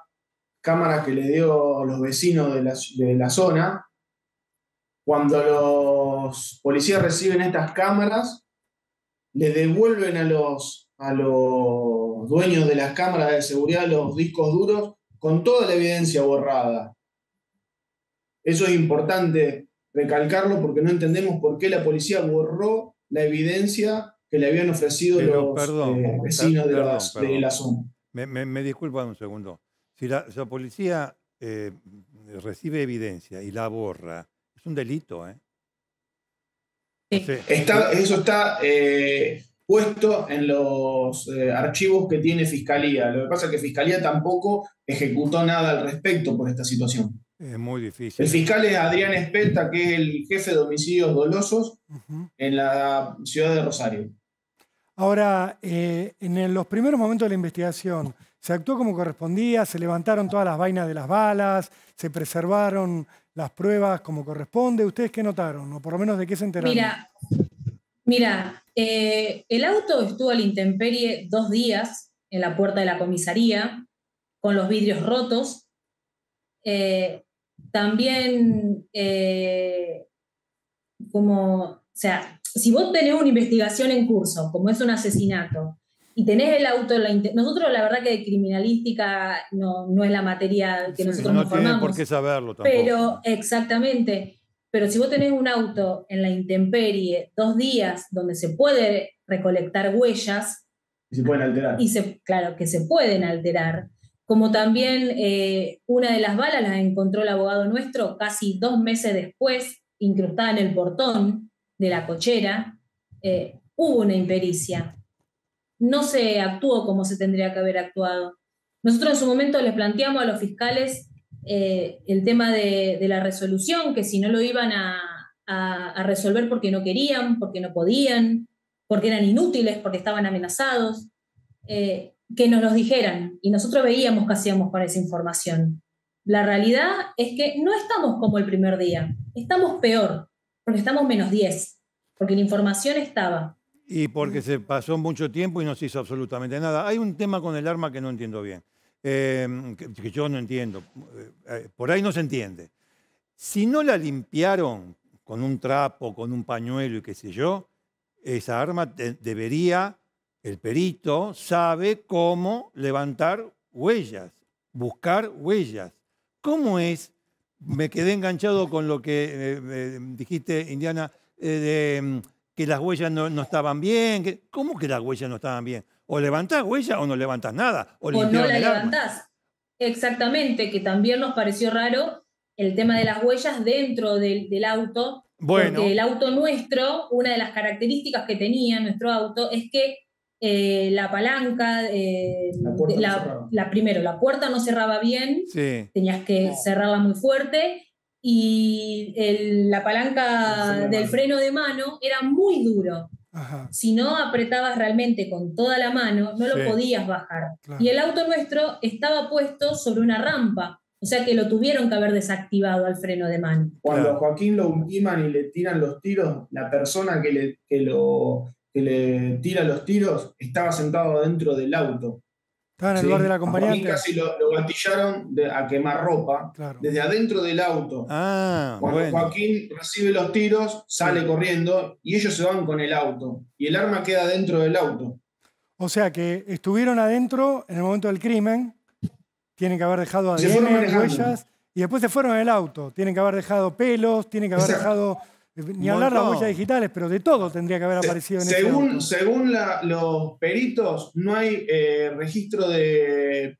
cámara que le dio los vecinos de la, de la zona. Cuando los policías reciben estas cámaras, le devuelven a los, a los dueños de las cámaras de seguridad los discos duros con toda la evidencia borrada. Eso es importante recalcarlo porque no entendemos por qué la policía borró la evidencia que le habían ofrecido Pero, los perdón, eh, vecinos de, perdón, las- de la zona. Me, me, me disculpan un segundo. Si la, si la policía eh, recibe evidencia y la borra, es un delito, ¿eh? Está, eso está eh, puesto en los eh, archivos que tiene Fiscalía. Lo que pasa es que Fiscalía tampoco ejecutó nada al respecto por esta situación. Es muy difícil. El fiscal es Adrián Espelta, que es el jefe de homicidios dolosos en la ciudad de Rosario. Ahora, eh, en los primeros momentos de la investigación, ¿se actuó como correspondía? ¿Se levantaron todas las vainas de las balas? ¿Se preservaron las pruebas como corresponde? ¿Ustedes qué notaron? O por lo menos de qué se enteraron. Mira, mira eh, el auto estuvo a la intemperie dos días en la puerta de la comisaría, con los vidrios rotos. Eh, también, como, o sea, si vos tenés una investigación en curso, como es un asesinato, y tenés el auto, la nosotros la verdad que de criminalística no, no es la materia que nosotros no nos formamos. por qué saberlo tampoco. Pero, exactamente, pero si vos tenés un auto en la intemperie dos días donde se puede recolectar huellas. Y se pueden alterar. Y se, claro, que se pueden alterar. Como también eh, una de las balas las encontró el abogado nuestro casi dos meses después, incrustada en el portón de la cochera, eh, hubo una impericia. No se actuó como se tendría que haber actuado. Nosotros en su momento les planteamos a los fiscales eh, el tema de, la resolución, que si no lo iban a, resolver porque no querían, porque no podían, porque eran inútiles, porque estaban amenazados, eh, que nos los dijeran. Y nosotros veíamos qué hacíamos con esa información. La realidad es que no estamos como el primer día, estamos peor porque estamos menos 10, porque la información estaba. Y porque se pasó mucho tiempo y no se hizo absolutamente nada. Hay un tema con el arma que no entiendo bien, eh, que, yo no entiendo. Eh, por ahí no se entiende. Si no la limpiaron con un trapo, con un pañuelo y qué sé yo, esa arma debería, el perito sabe cómo levantar huellas, buscar huellas. ¿Cómo es me quedé enganchado con lo que eh, eh, dijiste, Indiana, eh, de mm, que las huellas no, estaban bien. ¿Cómo que las huellas no estaban bien? O levantás huellas o no levantas nada. O, no la levantás. Exactamente, que también nos pareció raro el tema de las huellas dentro del, auto. Bueno. Porque el auto nuestro, una de las características que tenía nuestro auto es que eh, la palanca, eh, la, primero, la puerta no cerraba bien, tenías que cerrarla muy fuerte y la palanca del freno de mano era muy duro. Si no apretabas realmente con toda la mano, no lo podías bajar. Y el auto nuestro estaba puesto sobre una rampa, o sea que lo tuvieron que haber desactivado al freno de mano. Cuando a Joaquín lo ultiman y le tiran los tiros, la persona que, le, que lo que le tira los tiros estaba sentado dentro del auto. Estaba en el lugar de la acompañante. casi lo, lo gatillaron a quemar ropa desde adentro del auto. Ah, Cuando Joaquín recibe los tiros, sale corriendo y ellos se van con el auto. Y el arma queda dentro del auto. O sea que estuvieron adentro en el momento del crimen, tienen que haber dejado ADN, huellas, y después se fueron en el auto. Tienen que haber dejado pelos, tienen que haber dejado ni hablar de las huellas digitales, pero de todo tendría que haber aparecido en según, Según los peritos, no hay eh, registro de,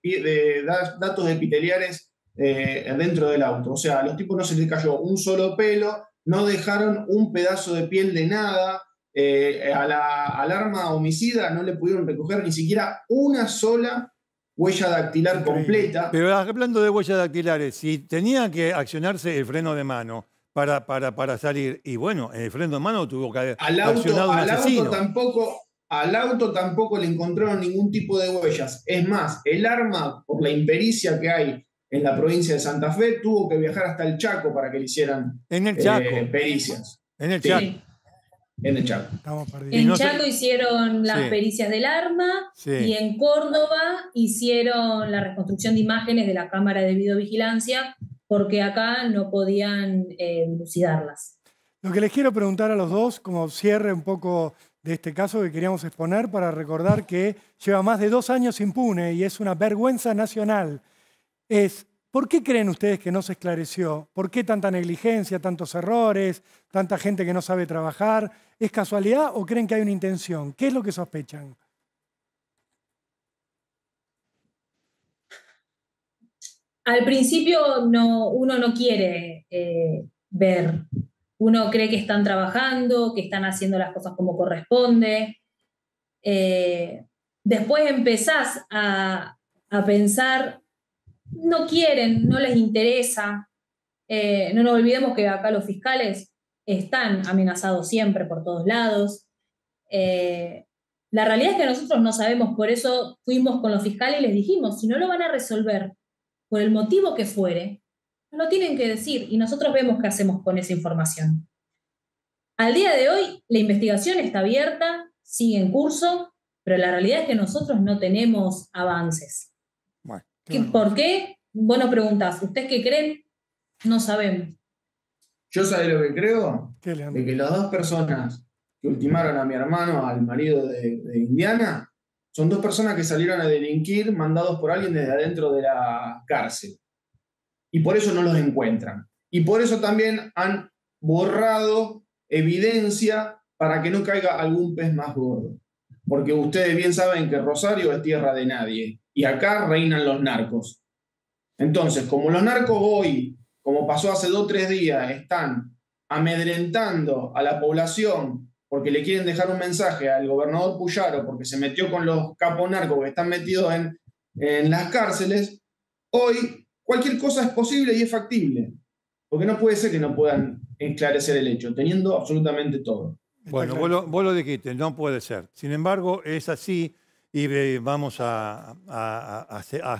datos epiteliares eh, dentro del auto. O sea, a los tipos no se les cayó un solo pelo, no dejaron un pedazo de piel de nada. Eh, a la, al arma homicida no le pudieron recoger ni siquiera una sola huella dactilar completa. Pero hablando de huellas dactilares, si tenía que accionarse el freno de mano, para, para, para salir. Y bueno, en el freno de mano tuvo que haber al auto, al Auto tampoco, al auto tampoco le encontraron ningún tipo de huellas. Es más, el arma, por la impericia que hay en la provincia de Santa Fe, tuvo que viajar hasta el Chaco para que le hicieran en el Chaco. Eh, pericias. En el Chaco. En el Chaco. En Chaco hicieron las pericias del arma y en Córdoba hicieron la reconstrucción de imágenes de la cámara de videovigilancia porque acá no podían eh, dilucidarlas. Lo que les quiero preguntar a los dos, como cierre un poco de este caso que queríamos exponer, para recordar que lleva más de dos años impune y es una vergüenza nacional, es ¿por qué creen ustedes que no se esclareció? ¿Por qué tanta negligencia, tantos errores, tanta gente que no sabe trabajar? ¿Es casualidad o creen que hay una intención? ¿Qué es lo que sospechan? Al principio no, uno no quiere eh, ver uno cree que están trabajando, que están haciendo las cosas como corresponde. Eh, después empezás a, pensar, no quieren, no les interesa. Eh, no nos olvidemos que acá los fiscales están amenazados siempre por todos lados. La realidad es que nosotros no sabemos, por eso fuimos con los fiscales y les dijimos, si no lo van a resolver por el motivo que fuere, lo tienen que decir y nosotros vemos qué hacemos con esa información. Al día de hoy, la investigación está abierta, sigue en curso, pero la realidad es que nosotros no tenemos avances. ¿Por qué? Vos nos preguntás, ¿ustedes qué creen? No sabemos. Yo sé lo que creo, de que las dos personas que ultimaron a mi hermano, al marido de, de Indiana, son dos personas que salieron a delinquir mandados por alguien desde adentro de la cárcel y por eso no los encuentran. Y por eso también han borrado evidencia para que no caiga algún pez más gordo. Porque ustedes bien saben que Rosario es tierra de nadie y acá reinan los narcos. Entonces, como los narcos hoy, como pasó hace dos o tres días, están amedrentando a la población porque le quieren dejar un mensaje al gobernador Puyaro porque se metió con los capos narcos que están metidos en, las cárceles, hoy cualquier cosa es posible y es factible. Porque no puede ser que no puedan esclarecer el hecho, teniendo absolutamente todo. Bueno, vos lo, dijiste, no puede ser. Sin embargo, es así y vamos a,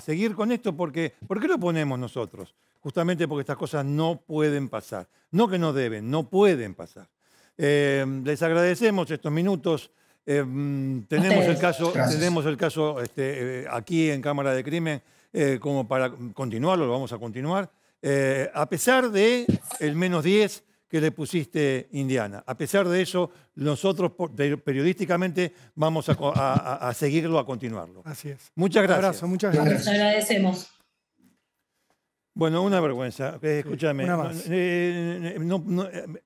seguir con esto porque ¿por qué lo ponemos nosotros? Justamente porque estas cosas no pueden pasar. No que no deben, no pueden pasar. Eh, les agradecemos estos minutos. Eh, tenemos, el caso, tenemos el caso este, eh, aquí en Cámara de Crimen eh, como para continuarlo, lo vamos a continuar, eh, a pesar de el menos 10 que le pusiste Indiana. A pesar de eso, nosotros periodísticamente vamos a, seguirlo, a continuarlo. Así es. Muchas gracias. Un abrazo, muchas gracias. agradecemos. Bueno, una vergüenza. Eh, escúchame.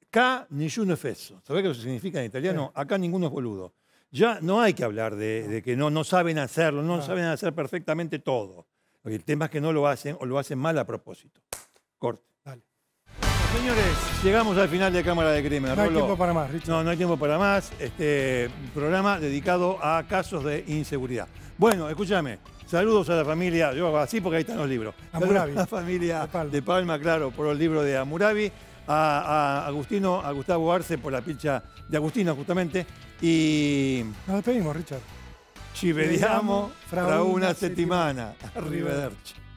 K ni uno fesso. ¿Sabés qué significa en italiano? Acá ninguno es boludo. Ya no hay que hablar de, que no, no saben hacerlo, no saben hacer perfectamente todo. El tema es que no lo hacen o lo hacen mal a propósito. Corte. Dale. Señores, llegamos al final de Cámara de Crimen. No hay tiempo para más, Richard. No, no hay tiempo para más. Este programa dedicado a casos de inseguridad. Bueno, escúchame. Saludos a la familia, yo hago así porque ahí están los libros. Amurabi. A la familia de Palma. claro, por el libro de Amurabi. A, Agustino, a Gustavo Arce por la pincha de Agustino, justamente. Y. Nos despedimos, Richard. Ci vediamo fra una settimana. Arrivederci.